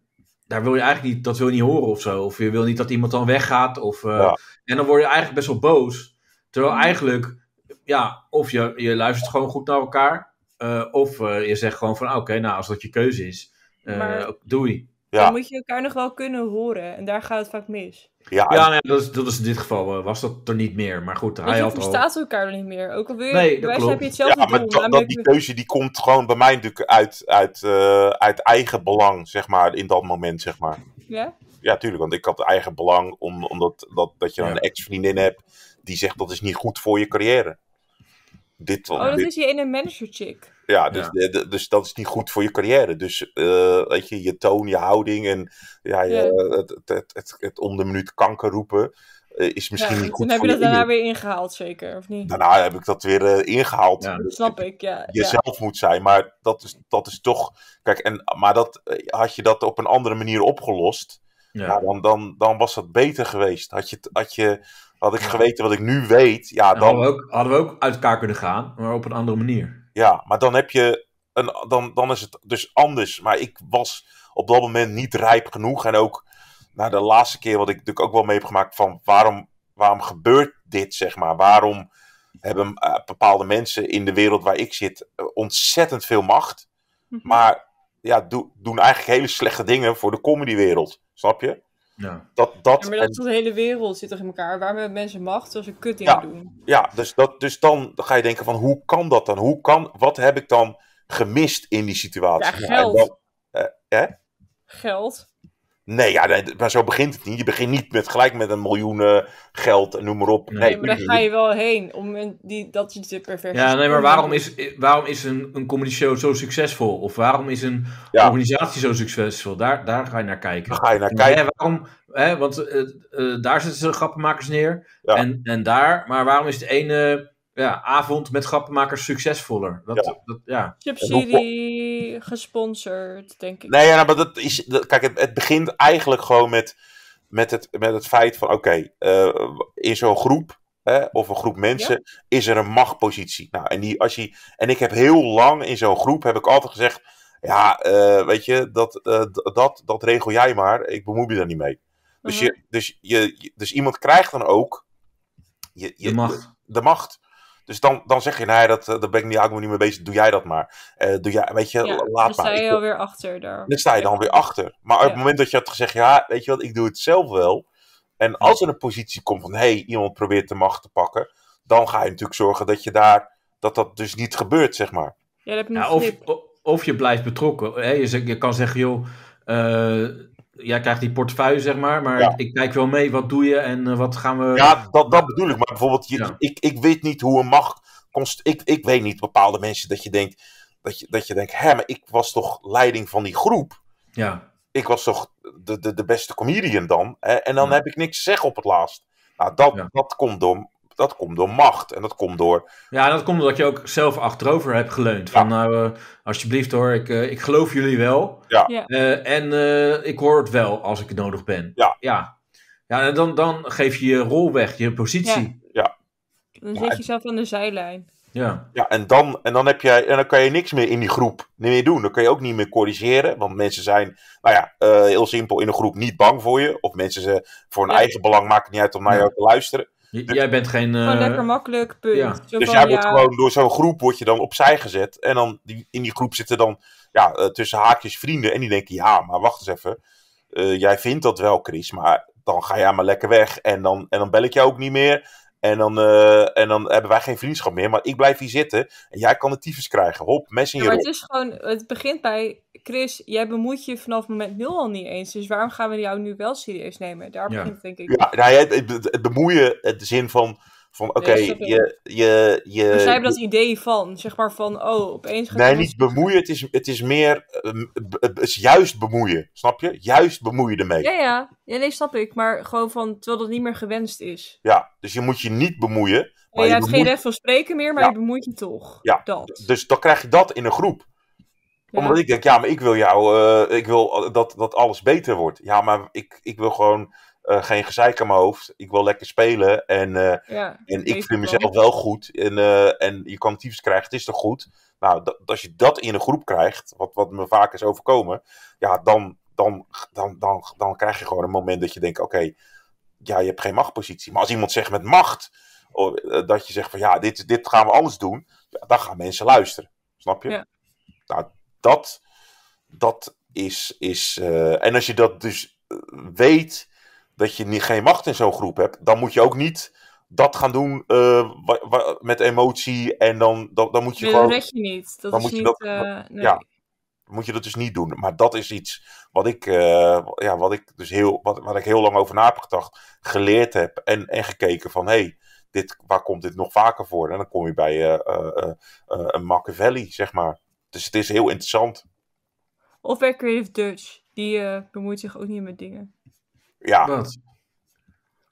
[SPEAKER 2] daar wil je eigenlijk niet, dat wil je niet horen of zo. Of je wil niet dat iemand dan weggaat. Of, eh,
[SPEAKER 3] Ja.
[SPEAKER 2] En dan word je eigenlijk best wel boos. Terwijl eigenlijk, ja, of je, je luistert gewoon goed naar elkaar. eh, of eh, je zegt gewoon van, ah, oké, nou, als dat je keuze is, eh,
[SPEAKER 4] Maar-
[SPEAKER 2] doei.
[SPEAKER 3] ja,
[SPEAKER 4] Dan moet je elkaar nog wel kunnen horen. En daar gaat het vaak mis.
[SPEAKER 3] ja,
[SPEAKER 2] Ja, nee, dat, is, dat is in dit geval, was dat er niet meer. Maar goed, hij
[SPEAKER 4] je
[SPEAKER 2] had al...
[SPEAKER 4] verstaat elkaar niet meer. Ook al wil je,
[SPEAKER 2] Nee, dat
[SPEAKER 4] bij wijze
[SPEAKER 2] klopt.
[SPEAKER 4] heb je hetzelfde
[SPEAKER 3] ja, maar
[SPEAKER 4] doel.
[SPEAKER 3] dat, die keuze die komt gewoon bij mij natuurlijk uit, uit, eh, uit eigen belang, zeg maar, in dat moment, zeg maar.
[SPEAKER 4] ja?
[SPEAKER 3] Ja, tuurlijk, want ik had eigen belang om, omdat dat, dat je dan
[SPEAKER 2] Ja.
[SPEAKER 3] een ex-vriendin hebt die zegt dat is niet goed voor je carrière. Dit,
[SPEAKER 4] Oh, dat
[SPEAKER 3] dit-
[SPEAKER 4] is die ene manager chick.
[SPEAKER 3] Ja, dus,
[SPEAKER 2] Ja.
[SPEAKER 3] de- de- dus dat is niet goed voor je carrière. Dus eh, weet je, je toon, je houding en ja, je,
[SPEAKER 4] Ja.
[SPEAKER 3] Het, het, het, het, het om de minuut kanker roepen eh, is misschien
[SPEAKER 4] ja,
[SPEAKER 3] niet
[SPEAKER 4] toen
[SPEAKER 3] goed
[SPEAKER 4] heb
[SPEAKER 3] voor
[SPEAKER 4] je
[SPEAKER 3] je
[SPEAKER 4] dat daarna weer ingehaald, zeker, of niet?
[SPEAKER 3] Daarna heb ik dat weer eh, ingehaald.
[SPEAKER 2] Ja.
[SPEAKER 4] dat snap ik, ja. ja.
[SPEAKER 3] jezelf moet zijn. Maar dat is, dat is toch. Kijk, en, maar dat, had je dat op een andere manier opgelost. Ja.
[SPEAKER 2] Ja.
[SPEAKER 3] dan, dan, dan was dat beter geweest. Had, je, had, je, had ik geweten wat ik nu weet. Ja,
[SPEAKER 2] Dan hadden, we ook, hadden we ook uit elkaar kunnen gaan, maar op een andere manier.
[SPEAKER 3] ja maar dan heb je. Een, dan, dan is het dus anders. Maar ik was op dat moment niet rijp genoeg. En ook na de laatste keer wat ik natuurlijk ook wel mee heb gemaakt. van waarom, waarom gebeurt dit, zeg maar? Waarom hebben eh, bepaalde mensen in de wereld waar ik zit eh, ontzettend veel macht?
[SPEAKER 4] Mhm.
[SPEAKER 3] Maar ja, do- doen eigenlijk hele slechte dingen voor de comedywereld. Snap je?
[SPEAKER 2] Ja.
[SPEAKER 3] Dat, dat,
[SPEAKER 4] Ja, maar
[SPEAKER 3] en-
[SPEAKER 4] dat is de hele wereld zit toch in elkaar. Waarom hebben mensen macht als ze kut dingen
[SPEAKER 3] Ja.
[SPEAKER 4] doen?
[SPEAKER 3] ja, dus, dat, dus dan ga je denken van hoe kan dat dan? Hoe kan, wat heb ik dan gemist in die situatie?
[SPEAKER 4] Ja,
[SPEAKER 3] Nou, en
[SPEAKER 4] geld.
[SPEAKER 3] dan- eh, hè?
[SPEAKER 4] Geld.
[SPEAKER 3] Nee, ja, nee, maar zo begint het niet. Je begint niet met, gelijk met een miljoen eh, geld en noem maar op.
[SPEAKER 2] Nee,
[SPEAKER 3] Nee,
[SPEAKER 4] Nee, maar daar ga je wel heen om een- die, dat je te pervers
[SPEAKER 2] ja, nee, maar waarom is, waarom is een, een comedy show zo succesvol? Of waarom is een
[SPEAKER 3] Ja.
[SPEAKER 2] organisatie zo succesvol? Daar, daar ga je naar kijken.
[SPEAKER 3] Dan ga je naar
[SPEAKER 2] En,
[SPEAKER 3] kijken.
[SPEAKER 2] hè, waarom, hè, want eh, eh, daar zetten ze grappenmakers neer.
[SPEAKER 3] Ja.
[SPEAKER 2] En, en daar, maar waarom is de ene ja, avond met grappenmakers succesvoller? Dat,
[SPEAKER 3] Ja.
[SPEAKER 2] Dat, ja.
[SPEAKER 4] Subsidie, gesponsord, denk ik.
[SPEAKER 3] Nee, ja, maar dat is. dat- kijk, het, het begint eigenlijk gewoon met, met, het, met het feit van: oké, eh, in zo'n groep. Hè, of een groep mensen is er een machtpositie. Nou, en, die, als je, en ik heb heel lang in zo'n groep heb ik altijd gezegd: ja, eh, weet je, dat, eh, dat, dat regel jij maar. Ik bemoei me daar niet mee. Dus,
[SPEAKER 4] Mhm.
[SPEAKER 3] je, dus, je, je- dus iemand krijgt dan ook je, je,
[SPEAKER 2] De macht.
[SPEAKER 3] de macht. Dus dan, dan zeg je, nee, dat, eh, daar ben ik niet, ik me niet mee bezig. Doe jij dat maar. Eh, doe jij, weet je,
[SPEAKER 4] Ja,
[SPEAKER 3] laat
[SPEAKER 4] dan
[SPEAKER 3] maar.
[SPEAKER 4] sta
[SPEAKER 3] Ik-
[SPEAKER 4] je alweer achter daar.
[SPEAKER 3] dan sta je dan weer achter. Maar op het moment dat je had gezegd, ja, weet je wat, ik doe het zelf wel. En als er een positie komt van, hé, hey, iemand probeert de macht te pakken. Dan ga je natuurlijk zorgen dat je daar, dat dat dus niet gebeurt, zeg maar.
[SPEAKER 4] Ja, dat heb je
[SPEAKER 2] Ja,
[SPEAKER 4] niet
[SPEAKER 2] of, of je blijft betrokken. Hè? Je, je kan zeggen, joh, eh, jij krijgt die portefeuille, zeg maar. Maar
[SPEAKER 3] Ja.
[SPEAKER 2] ik kijk wel mee, wat doe je en eh, wat gaan we...
[SPEAKER 3] Ja, dat, dat bedoel ik. Maar bijvoorbeeld, je,
[SPEAKER 2] Ja.
[SPEAKER 3] ik, ik weet niet hoe een macht... Const, ik, ik weet niet, bepaalde mensen, dat je denkt, dat je, dat je denkt, hé, maar ik was toch leiding van die groep.
[SPEAKER 2] Ja.
[SPEAKER 3] Ik was toch de, de, de beste comedian dan. Hè? En dan
[SPEAKER 2] Ja.
[SPEAKER 3] heb ik niks te zeggen op het laatst. Nou, dat, dat, komt door, dat komt door macht. En dat komt door
[SPEAKER 2] Ja, en dat komt omdat je ook zelf achterover hebt geleund. Van nou, eh, alsjeblieft hoor, ik, eh, ik geloof jullie wel.
[SPEAKER 3] Ja.
[SPEAKER 2] Eh, en eh, ik hoor het wel als ik nodig ben.
[SPEAKER 3] Ja.
[SPEAKER 2] Ja, ja en dan, dan geef je je rol weg, je positie.
[SPEAKER 4] Dan
[SPEAKER 3] Ja,
[SPEAKER 4] zit
[SPEAKER 3] het-
[SPEAKER 4] je zelf aan de zijlijn.
[SPEAKER 2] Ja.
[SPEAKER 3] Ja, en dan, en dan, heb jij, en dan kan je niks meer in die groep meer doen. Dan kan je ook niet meer corrigeren. Want mensen zijn, nou ja, eh, heel simpel in een groep niet bang voor je. Of mensen ze voor
[SPEAKER 4] Ja.
[SPEAKER 3] eigen belang maakt het niet uit om naar
[SPEAKER 2] Ja.
[SPEAKER 3] jou te luisteren.
[SPEAKER 2] J- jij bent geen... eh,
[SPEAKER 4] Gewoon lekker makkelijk, punt.
[SPEAKER 2] ja.
[SPEAKER 4] Zo
[SPEAKER 3] Dus
[SPEAKER 4] van,
[SPEAKER 3] jij wordt
[SPEAKER 4] ja,
[SPEAKER 3] gewoon door zo'n groep word je dan opzij gezet. En dan die, in die groep zitten dan ja, eh, tussen haakjes vrienden. En die denken, ja, maar wacht eens even. Eh, jij vindt dat wel, Chris. Maar dan ga jij maar lekker weg. En dan, en dan bel ik jou ook niet meer. En dan, eh, en dan hebben wij geen vriendschap meer. Maar ik blijf hier zitten. En jij kan de tyfus krijgen. Hop, mes in
[SPEAKER 4] Ja, maar het is gewoon, het begint bij Chris, jij bemoeit je vanaf moment nul al niet eens. Dus waarom gaan we jou nu wel serieus nemen? Daar
[SPEAKER 2] Ja.
[SPEAKER 4] begint denk ik.
[SPEAKER 3] Ja, nou, het, het, het bemoeien, het de zin van, van oké,
[SPEAKER 4] Nee,
[SPEAKER 3] je, je, je...
[SPEAKER 4] Maar zij hebben dat idee van, zeg maar van, oh, opeens gaat
[SPEAKER 3] Nee, niet bemoeien, het is, het is meer, eh, b- het is juist bemoeien, snap je? Juist bemoeien ermee.
[SPEAKER 4] Ja, ja. Ja, nee, snap ik. Maar gewoon van, terwijl dat niet meer gewenst is.
[SPEAKER 3] Ja, dus je moet je niet bemoeien.
[SPEAKER 4] En
[SPEAKER 3] Maar
[SPEAKER 4] je
[SPEAKER 3] je
[SPEAKER 4] hebt geen recht van spreken meer, maar
[SPEAKER 3] Ja.
[SPEAKER 4] je bemoeit je toch.
[SPEAKER 3] Ja,
[SPEAKER 4] Dat.
[SPEAKER 3] Dus dan krijg je dat in een groep.
[SPEAKER 4] Ja.
[SPEAKER 3] Omdat ik denk, ja, maar ik wil jou, eh, ik wil dat, dat alles beter wordt. Ja, maar ik, ik wil gewoon eh, geen gezeik aan mijn hoofd. Ik wil lekker spelen en, eh,
[SPEAKER 4] Ja.
[SPEAKER 3] en ik vind mezelf wel goed. En, eh, en je kan tyfus krijgen, het is toch goed? Nou, dat, als je dat in een groep krijgt, wat, wat me vaak is overkomen, ja, dan, dan, dan, dan, dan krijg je gewoon een moment dat je denkt, oké, ja, je hebt geen machtpositie. Maar als iemand zegt met macht, dat je zegt van ja, dit, dit gaan we anders doen, ja, dan gaan mensen luisteren. Snap je?
[SPEAKER 4] Ja.
[SPEAKER 3] Nou, dat, dat is. is en als je dat dus weet, dat je niet, geen macht in zo'n groep hebt, dan moet je ook niet dat gaan doen eh, wa- wa- met emotie. En dan, dan, dan moet je
[SPEAKER 4] Nee,
[SPEAKER 3] gewoon.
[SPEAKER 4] dat red je niet. Dat
[SPEAKER 3] dan
[SPEAKER 4] is
[SPEAKER 3] moet je
[SPEAKER 4] niet,
[SPEAKER 3] dat-
[SPEAKER 4] eh, nee.
[SPEAKER 3] ja. moet je dat dus niet doen. Maar dat is iets wat ik, eh, ja, wat ik dus heel, wat, waar ik heel lang over na heb gedacht, geleerd heb en, en gekeken van hé, hey, dit, waar komt dit nog vaker voor? En dan kom je bij een Machiavelli, zeg maar. Dus het is heel interessant.
[SPEAKER 4] Of bij Creative Dutch. Die bemoeit zich ook niet met dingen.
[SPEAKER 3] Ja,
[SPEAKER 2] Wat?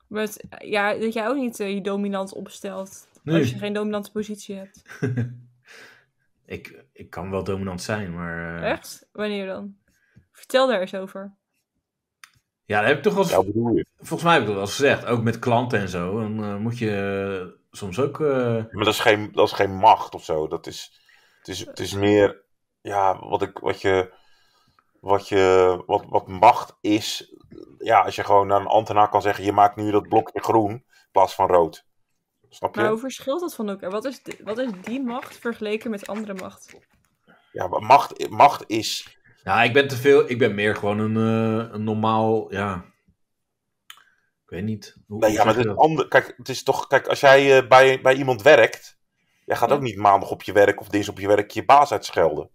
[SPEAKER 4] Met, ja, dat jij ook niet eh, je dominant opstelt.
[SPEAKER 2] Nee.
[SPEAKER 4] Als je geen dominante positie hebt.
[SPEAKER 2] Ik, ik kan wel dominant zijn, maar... eh,
[SPEAKER 4] Echt? Wanneer dan? Vertel daar eens over.
[SPEAKER 2] Ja, dat heb ik toch wel eens...
[SPEAKER 3] bedoel je.
[SPEAKER 2] Volgens mij heb ik dat wel eens gezegd. Ook met klanten en zo. Dan eh, moet je soms ook... eh,
[SPEAKER 3] Maar dat is geen, dat is geen macht of zo. Dat is, het, is, het is meer, ja, wat, ik, wat je, wat je, wat, wat macht is. Ja, als je gewoon naar een ambtenaar kan zeggen, je maakt nu dat blokje groen in plaats van rood. Snap je?
[SPEAKER 4] Maar hoe verschilt dat van elkaar? Wat is, wat is die macht vergeleken met andere macht?
[SPEAKER 3] Ja, maar macht, macht is,
[SPEAKER 2] Ja, ik ben te veel... Ik ben meer gewoon een, eh, een normaal... Ja... Ik weet niet. Hoe,
[SPEAKER 3] nee,
[SPEAKER 2] hoe
[SPEAKER 3] ja, maar het ander, kijk, het is toch, kijk, als jij eh, bij, bij iemand werkt, jij gaat
[SPEAKER 4] Ja.
[SPEAKER 3] ook niet maandag op je werk of dinsdag op je werk je baas uitschelden.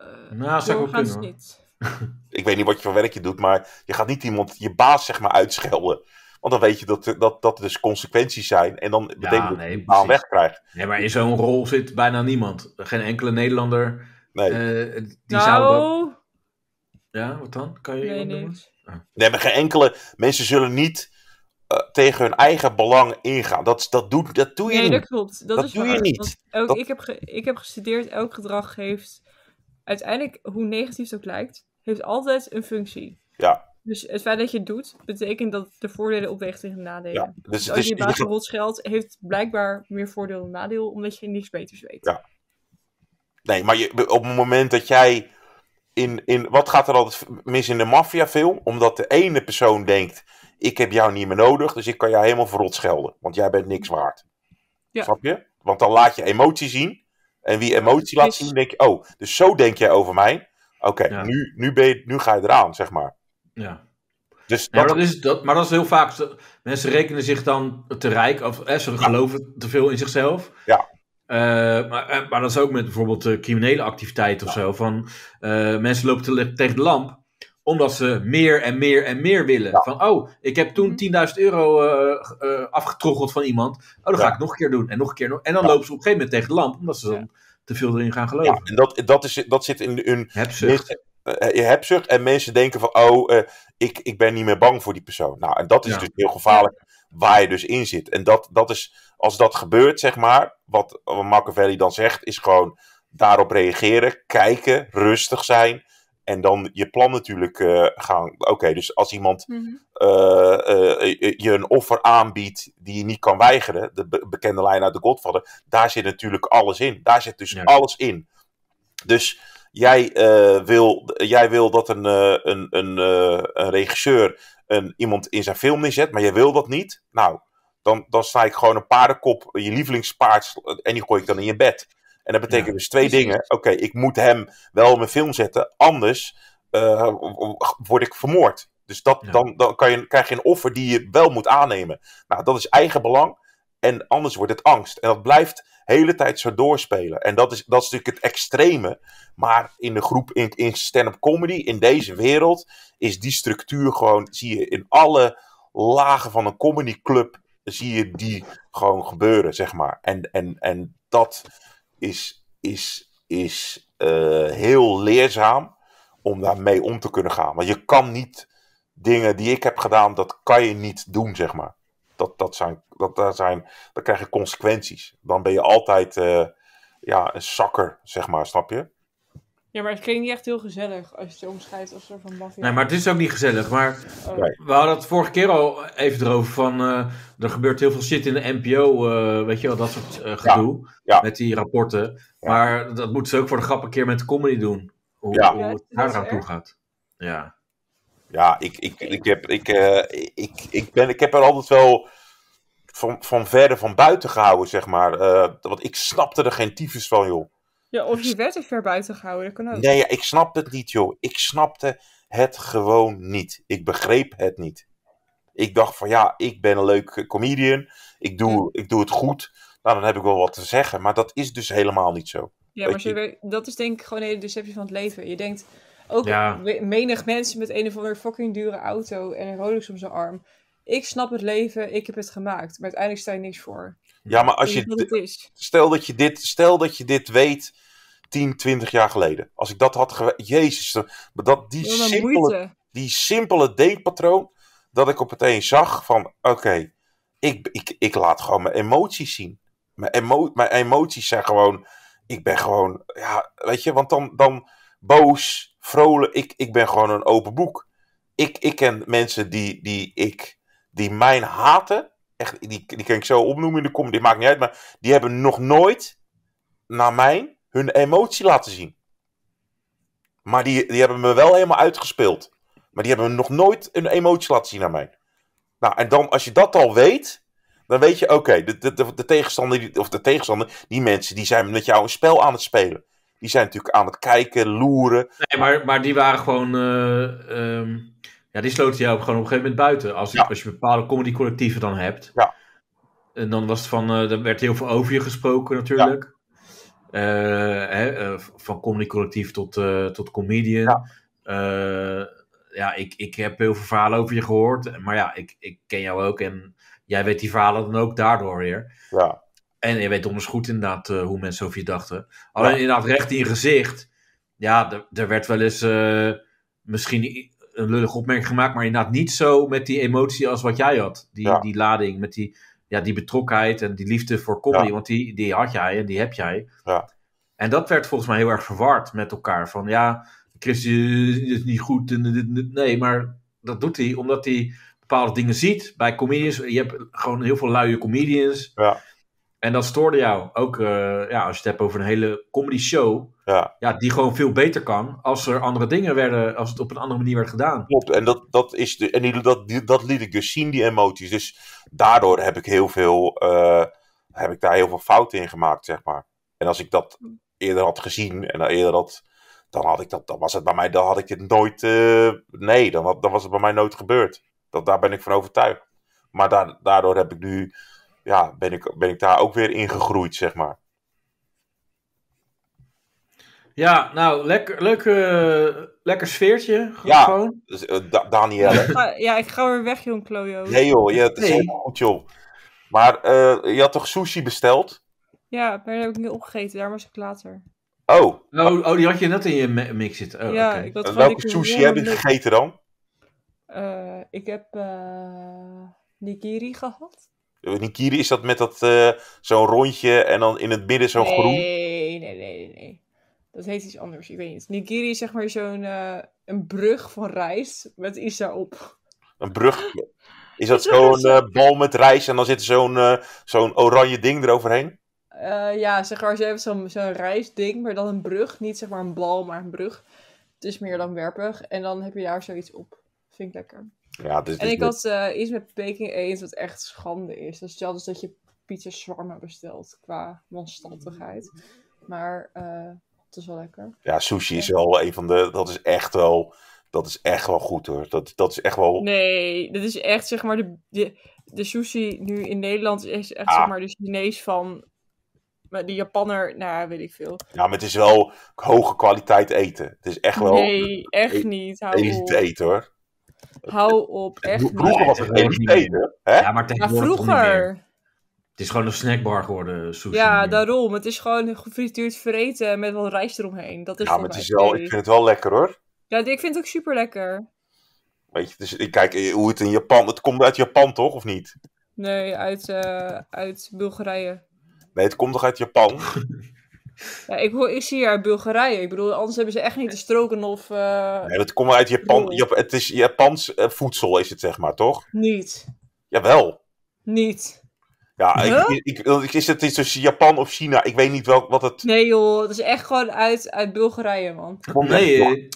[SPEAKER 4] Eh
[SPEAKER 2] Nou, dat zou kunnen, hoor.
[SPEAKER 4] niet.
[SPEAKER 3] Ik weet niet wat je voor werk je doet, maar je gaat niet iemand, je baas zeg maar, uitschelden. Want dan weet je dat, dat, dat er dus consequenties zijn. En dan betekent dat
[SPEAKER 2] nee,
[SPEAKER 3] je baan
[SPEAKER 2] precies.
[SPEAKER 3] wegkrijgt.
[SPEAKER 2] Nee, maar in zo'n rol zit bijna niemand. Geen enkele Nederlander.
[SPEAKER 3] Nee.
[SPEAKER 2] eh, die zou dat...
[SPEAKER 4] nou,
[SPEAKER 2] Ja, wat dan? Kan je
[SPEAKER 4] nee,
[SPEAKER 2] iemand noemen?
[SPEAKER 4] niks.
[SPEAKER 3] Nee, maar geen enkele mensen zullen niet eh, tegen hun eigen belang ingaan. Dat, dat, doet, dat doe je
[SPEAKER 4] Nee,
[SPEAKER 3] niet.
[SPEAKER 4] dat klopt. Dat,
[SPEAKER 3] Dat
[SPEAKER 4] is
[SPEAKER 3] doe je niet. Dat-
[SPEAKER 4] ik, heb ge- ik heb gestudeerd, elk gedrag heeft uiteindelijk, hoe negatief het ook lijkt, heeft altijd een functie.
[SPEAKER 3] Ja.
[SPEAKER 4] Dus het feit dat je het doet, betekent dat de voordelen opwegen tegen de nadelen.
[SPEAKER 3] Ja, dus
[SPEAKER 4] Dus als je baas rot scheldt, heeft blijkbaar meer voordeel dan nadeel, omdat je niks beters weet.
[SPEAKER 3] Ja. nee, maar je, op het moment dat jij in, in. Wat gaat er altijd mis in de maffiafilm? Omdat de ene persoon denkt: ik heb jou niet meer nodig, dus ik kan jou helemaal verrot schelden. Want jij bent niks waard.
[SPEAKER 4] Ja.
[SPEAKER 3] Snap je? Want dan laat je emotie zien. En wie emotie laat zien, denk je: oh, dus zo denk jij over mij. Oké,
[SPEAKER 2] Ja.
[SPEAKER 3] nu, nu, ben je, nu ga je eraan, zeg maar.
[SPEAKER 2] Ja.
[SPEAKER 3] Dus
[SPEAKER 2] Ja, maar,
[SPEAKER 3] dat,
[SPEAKER 2] dat is, dat, maar dat is heel vaak. Mensen rekenen zich dan te rijk. Of eh, ze geloven te veel in zichzelf.
[SPEAKER 3] Ja.
[SPEAKER 2] Eh, maar, eh, maar dat is ook met bijvoorbeeld eh, criminele activiteiten of zo. Van, eh, mensen lopen te, tegen de lamp. Omdat ze meer en meer en meer willen.
[SPEAKER 3] Ja.
[SPEAKER 2] Van, oh, ik heb toen
[SPEAKER 4] Mhm.
[SPEAKER 2] 10.000 euro eh, g- eh, afgetroggeld van iemand. Oh, dan ga ik nog een keer doen. En nog een keer. En dan
[SPEAKER 3] Ja.
[SPEAKER 2] lopen ze op een gegeven moment tegen de lamp. Omdat ze dan te veel erin gaan geloven.
[SPEAKER 3] ja, en dat, dat, is, dat zit in hun
[SPEAKER 2] Hebzucht.
[SPEAKER 3] eh, je hebzucht en mensen denken van, oh, eh, ik, ik ben niet meer bang voor die persoon. Nou, en dat is
[SPEAKER 2] Ja.
[SPEAKER 3] dus heel gevaarlijk waar je dus in zit. En dat, dat is, als dat gebeurt, zeg maar, wat, wat Machiavelli dan zegt, is gewoon daarop reageren, kijken, rustig zijn. En dan je plan natuurlijk eh, gaan. Oké, dus als iemand
[SPEAKER 4] Mhm.
[SPEAKER 3] eh, eh, je een offer aanbiedt die je niet kan weigeren, de be- bekende lijn uit de Godfather, daar zit natuurlijk alles in. Daar zit dus
[SPEAKER 2] Ja.
[SPEAKER 3] alles in. Dus jij, eh, wil, jij wil dat een, een, een, eh, een regisseur een, iemand in zijn film neerzet, maar jij wil dat niet. Nou, dan, dan sta ik gewoon een paardenkop, je lievelingspaard, en die gooi ik dan in je bed. En dat betekent
[SPEAKER 2] Ja,
[SPEAKER 3] dus twee
[SPEAKER 4] precies.
[SPEAKER 3] dingen. Oké, ik moet hem wel in mijn film zetten, anders eh, word ik vermoord. Dus dat,
[SPEAKER 2] Ja.
[SPEAKER 3] dan, dan kan je, krijg je een offer die je wel moet aannemen. Nou, dat is eigen belang. En anders wordt het angst. En dat blijft de hele tijd zo doorspelen. En dat is, dat is natuurlijk het extreme. Maar in de groep, in, in stand-up comedy, in deze wereld, is die structuur gewoon, zie je in alle lagen van een comedyclub, zie je die gewoon gebeuren, zeg maar. En, en, en dat is, is, is eh, heel leerzaam om daarmee om te kunnen gaan. Want je kan niet dingen die ik heb gedaan, dat kan je niet doen, zeg maar. Dat, dat zijn, dat, dat zijn, dan krijg je consequenties. Dan ben je altijd eh, ja, een zakker, zeg maar, snap je?
[SPEAKER 4] Ja, maar het klinkt niet echt heel gezellig als je het omschrijft als soort van maffia.
[SPEAKER 2] Nee, maar het is ook niet gezellig. Maar
[SPEAKER 4] Oh.
[SPEAKER 2] We hadden het vorige keer al even erover van... eh, er gebeurt heel veel shit in de NPO, eh, weet je wel, dat soort eh, gedoe.
[SPEAKER 3] ja.
[SPEAKER 2] Met die rapporten.
[SPEAKER 3] Ja.
[SPEAKER 2] Maar dat moeten ze ook voor de grap een keer met de comedy doen. Hoe,
[SPEAKER 3] Ja.
[SPEAKER 2] hoe het daar aan toe gaat. Ja.
[SPEAKER 3] Ja, ik, ik, ik, heb, ik, eh, ik, ik, ben, ik heb er altijd wel van, van verder van buiten gehouden, zeg maar. Eh, want ik snapte er geen tyfus van, joh.
[SPEAKER 4] Ja, of je werd er ver buiten gehouden, dat kan ook.
[SPEAKER 3] Nee, ja, ik snapte het niet, joh. Ik snapte het gewoon niet. Ik begreep het niet. Ik dacht van, ja, ik ben een leuk comedian. Ik doe, ik doe het goed. Nou, dan heb ik wel wat te zeggen. Maar dat is dus helemaal niet zo.
[SPEAKER 4] Ja, maar
[SPEAKER 3] je-
[SPEAKER 4] dat is denk ik gewoon een hele deceptie van het leven. Je denkt ook
[SPEAKER 2] Ja.
[SPEAKER 4] menig mensen met een of andere fucking dure auto en een Rolex om zijn arm. ik snap het leven, ik heb het gemaakt. Maar uiteindelijk sta je niks voor.
[SPEAKER 3] Ja, maar als je,
[SPEAKER 4] het
[SPEAKER 3] stel, dat je dit, stel dat je dit weet 10, 20 jaar geleden. Als ik dat had geweten. Jezus, dat, die,
[SPEAKER 4] een
[SPEAKER 3] simpele,
[SPEAKER 4] moeite.
[SPEAKER 3] die simpele denkpatroon. Dat ik op meteen zag van: oké, ik, ik, ik laat gewoon mijn emoties zien. Mijn, emo, mijn emoties zijn gewoon. Ik ben gewoon. Ja, weet je, want dan, dan boos, vrolijk. Ik, ik ben gewoon een open boek. Ik, ik ken mensen die, die, ik, die mijn haten. Echt, die, die kan ik zo opnoemen in de comedy. Maakt niet uit. Maar die hebben nog nooit naar mij hun emotie laten zien. Maar die, die hebben me wel helemaal uitgespeeld. Maar die hebben nog nooit een emotie laten zien aan mij. Nou, en dan als je dat al weet, dan weet je, oké, de, de, de, de tegenstander, of de tegenstander, die mensen, die zijn met jou een spel aan het spelen. Die zijn natuurlijk aan het kijken, loeren.
[SPEAKER 2] Nee, maar, maar die waren gewoon. eh, ehm, ja, die sloten jou gewoon op een gegeven moment buiten. Als,
[SPEAKER 3] Ja.
[SPEAKER 2] als je bepaalde comedycollectieven dan hebt.
[SPEAKER 3] Ja.
[SPEAKER 2] En dan was het van. eh er werd heel veel over je gesproken, natuurlijk. Eh, hè, eh, van comedycollectief tot, eh, tot comedian.
[SPEAKER 3] Ja.
[SPEAKER 2] Eh, ja, ik, ik heb heel veel verhalen over je gehoord. Maar ja, ik, ik ken jou ook. En jij weet die verhalen dan ook daardoor weer.
[SPEAKER 3] Ja,
[SPEAKER 2] En je weet donders goed inderdaad eh, hoe mensen over je dachten. Alleen
[SPEAKER 3] Ja.
[SPEAKER 2] inderdaad recht in je gezicht. Ja, er- er werd wel eens eh, misschien een lullige opmerking gemaakt. Maar inderdaad niet zo met die emotie als wat jij had. Die,
[SPEAKER 3] Ja.
[SPEAKER 2] die lading, met die, ja, die betrokkenheid en die liefde voor comedy.
[SPEAKER 3] Ja.
[SPEAKER 2] Want die, die had jij en die heb jij.
[SPEAKER 3] Ja.
[SPEAKER 2] En dat werd volgens mij heel erg verward met elkaar. Van ja, Chris eh, is niet goed. Nee, maar dat doet hij omdat hij bepaalde dingen ziet bij comedians. Je hebt gewoon heel veel luie comedians.
[SPEAKER 3] Ja.
[SPEAKER 2] En dat stoorde jou. Ook eh, ja, als je het hebt over een hele comedy show.
[SPEAKER 3] ja.
[SPEAKER 2] Ja, die gewoon veel beter kan als er andere dingen werden, als het op een andere manier werd gedaan.
[SPEAKER 3] Klopt, en, dat, dat, is de, en die, dat, die- dat liet ik dus zien, die emoties. Dus daardoor heb ik heel veel, eh, heb ik daar heel veel fouten in gemaakt, zeg maar. En als ik dat eerder had gezien en eerder had, dan had ik dat, dan was het bij mij, dan had ik het nooit, eh, nee, dan, had, dan was het bij mij nooit gebeurd. Dat, daar ben ik van overtuigd. Maar daar, daardoor heb ik nu, ja, ben ik, ben ik daar ook weer in gegroeid, zeg maar.
[SPEAKER 2] Ja, nou, lekker, leuk, eh, lekker sfeertje.
[SPEAKER 3] Ja.
[SPEAKER 2] Gewoon.
[SPEAKER 3] Dus, eh, Da- Danielle.
[SPEAKER 4] Ja, ik ga weer weg, jong Klojo.
[SPEAKER 3] Nee joh, ja, het is
[SPEAKER 2] Nee.
[SPEAKER 3] helemaal goed joh. Maar eh, je had toch sushi besteld?
[SPEAKER 4] Ja, maar dat heb ik niet opgegeten. Daar was ik later.
[SPEAKER 3] Oh,
[SPEAKER 2] Oh, oh, die had je net in je mi- mix zitten. Oh,
[SPEAKER 4] ja, ik had
[SPEAKER 3] welke sushi heb je gegeten dan?
[SPEAKER 4] Eh, ik heb eh nigiri gehad.
[SPEAKER 3] Nikiri, is dat met dat eh, zo'n rondje en dan in het midden zo'n
[SPEAKER 4] nee,
[SPEAKER 3] groen?
[SPEAKER 4] Nee, nee, nee, nee. Dat heet iets anders, ik weet niet. Nigiri is zeg maar zo'n eh, een brug van rijst met iets daarop.
[SPEAKER 3] Een brug? Is dat zo'n eh, bal met rijst en dan zit er zo'n zo'n oranje ding eroverheen?
[SPEAKER 4] Ja, zeg maar, ze hebben zo'n zo'n rijstding, maar dan een brug. Niet zeg maar een bal, maar een brug. Het is meer langwerpig. En dan heb je daar zoiets op. Vind ik lekker.
[SPEAKER 3] Ja, dus,
[SPEAKER 4] En ik had eh, iets met Peking eend wat echt schande is. Dat is hetzelfde als dat je pizza shawarma bestelt qua wanstaltigheid. Maar eh, het is wel lekker.
[SPEAKER 3] ja, sushi is wel een van de. Dat is echt wel. Dat is echt wel goed hoor. Dat, dat is echt wel.
[SPEAKER 4] Nee, dit is echt zeg maar de, de, de sushi nu in Nederland is echt
[SPEAKER 3] Ah.
[SPEAKER 4] zeg maar de Chinees van maar die Japanner, nou weet ik veel.
[SPEAKER 3] Ja, maar het is wel hoge kwaliteit eten. Het is echt wel.
[SPEAKER 4] Nee, echt
[SPEAKER 3] e-
[SPEAKER 4] niet. Hou
[SPEAKER 3] Elite eten hoor.
[SPEAKER 4] Hou op, echt
[SPEAKER 3] Vroeger was het eten. Hè?
[SPEAKER 2] Ja, maar
[SPEAKER 4] vroeger.
[SPEAKER 2] Het is gewoon een snackbar geworden, sushi.
[SPEAKER 4] Ja, daarom. Het is gewoon gefrituurd vreten met wat rijst eromheen. Dat is
[SPEAKER 3] Ja, maar het is wel, ik vind het wel lekker hoor.
[SPEAKER 4] Ja, ik vind het ook super lekker.
[SPEAKER 3] Weet je, dus ik kijk eh, hoe het in Japan. Het komt uit Japan toch, of niet?
[SPEAKER 4] Nee, uit, eh, uit Bulgarije.
[SPEAKER 3] Nee, het komt toch uit Japan?
[SPEAKER 4] Ja, ik, hoor, ik zie hier uit Bulgarije. Ik bedoel, anders hebben ze echt niet de stroken of eh,
[SPEAKER 3] Nee, het komt uit Japan. Jap- het is Japans eh, voedsel, is het zeg maar, toch?
[SPEAKER 4] niet.
[SPEAKER 3] Jawel.
[SPEAKER 4] Niet.
[SPEAKER 3] Ja,
[SPEAKER 4] Huh?
[SPEAKER 3] ik, ik, ik- is het iets tussen Japan of China? Ik weet niet wel wat het
[SPEAKER 4] Nee joh, het is echt gewoon uit, uit Bulgarije, man.
[SPEAKER 2] Nee,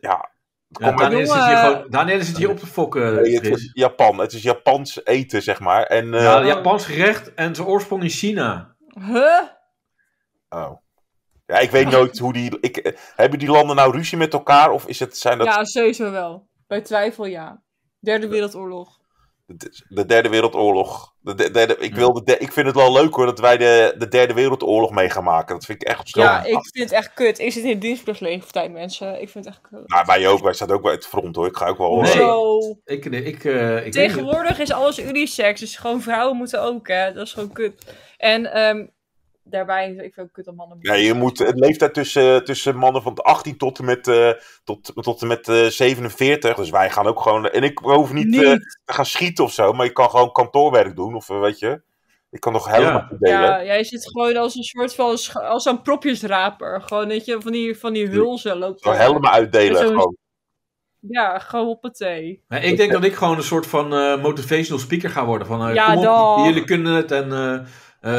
[SPEAKER 3] ja, het
[SPEAKER 2] ja, Daniel, zit hier gewoon, Daniel zit hier op te fokken,
[SPEAKER 3] nee, het is Japan. Het is Japans eten, zeg maar. En, eh,
[SPEAKER 2] Ja, Japans gerecht en zijn oorsprong in China.
[SPEAKER 4] Huh?
[SPEAKER 3] Oh. ja, ik weet nooit hoe die. Ik, eh, hebben die landen nou ruzie met elkaar? Of is het, zijn dat.
[SPEAKER 4] Ja, sowieso wel. Bij twijfel ja. Derde Wereldoorlog.
[SPEAKER 3] De, de derde wereldoorlog. De, de- derde, ik, wil de, de- ik vind het wel leuk hoor dat wij de, de derde wereldoorlog mee gaan maken. Dat vind ik echt zo.
[SPEAKER 4] Ja, ik vind het echt kut. Ik zit in dienstplichtleeftijd, mensen. Ik vind het echt kut.
[SPEAKER 3] Nou, wij ook. Wij staan ook bij het front hoor. Ik ga ook wel.
[SPEAKER 2] Nee.
[SPEAKER 3] eh,
[SPEAKER 4] Zo.
[SPEAKER 2] Ik, ik, ik, eh, ik niet.
[SPEAKER 4] Tegenwoordig is alles unisex, dus gewoon vrouwen moeten ook, hè. Dat is gewoon kut. En ehm, daarbij, ik vind ook kut dat mannen
[SPEAKER 3] Ja, je moet het leeftijd tussen, tussen mannen van 18 tot en met, eh, tot, tot en met eh, 47. Dus wij gaan ook gewoon. En ik hoef niet, eh,
[SPEAKER 4] Niet.
[SPEAKER 3] te gaan schieten of zo, maar je kan gewoon kantoorwerk doen. Of weet je. Ik kan nog helemaal
[SPEAKER 2] Ja.
[SPEAKER 3] delen.
[SPEAKER 4] Ja, jij zit gewoon als een soort van, als een propjesraper. Gewoon, weet je, van die, van die hulzen loopt. Er.
[SPEAKER 3] helemaal uitdelen. Gewoon.
[SPEAKER 4] Ja, gewoon hoppatee.
[SPEAKER 2] Maar ik denk dat ik gewoon een soort van eh, motivational speaker ga worden. Van, eh,
[SPEAKER 4] Ja,
[SPEAKER 2] kom op, jullie kunnen het en eh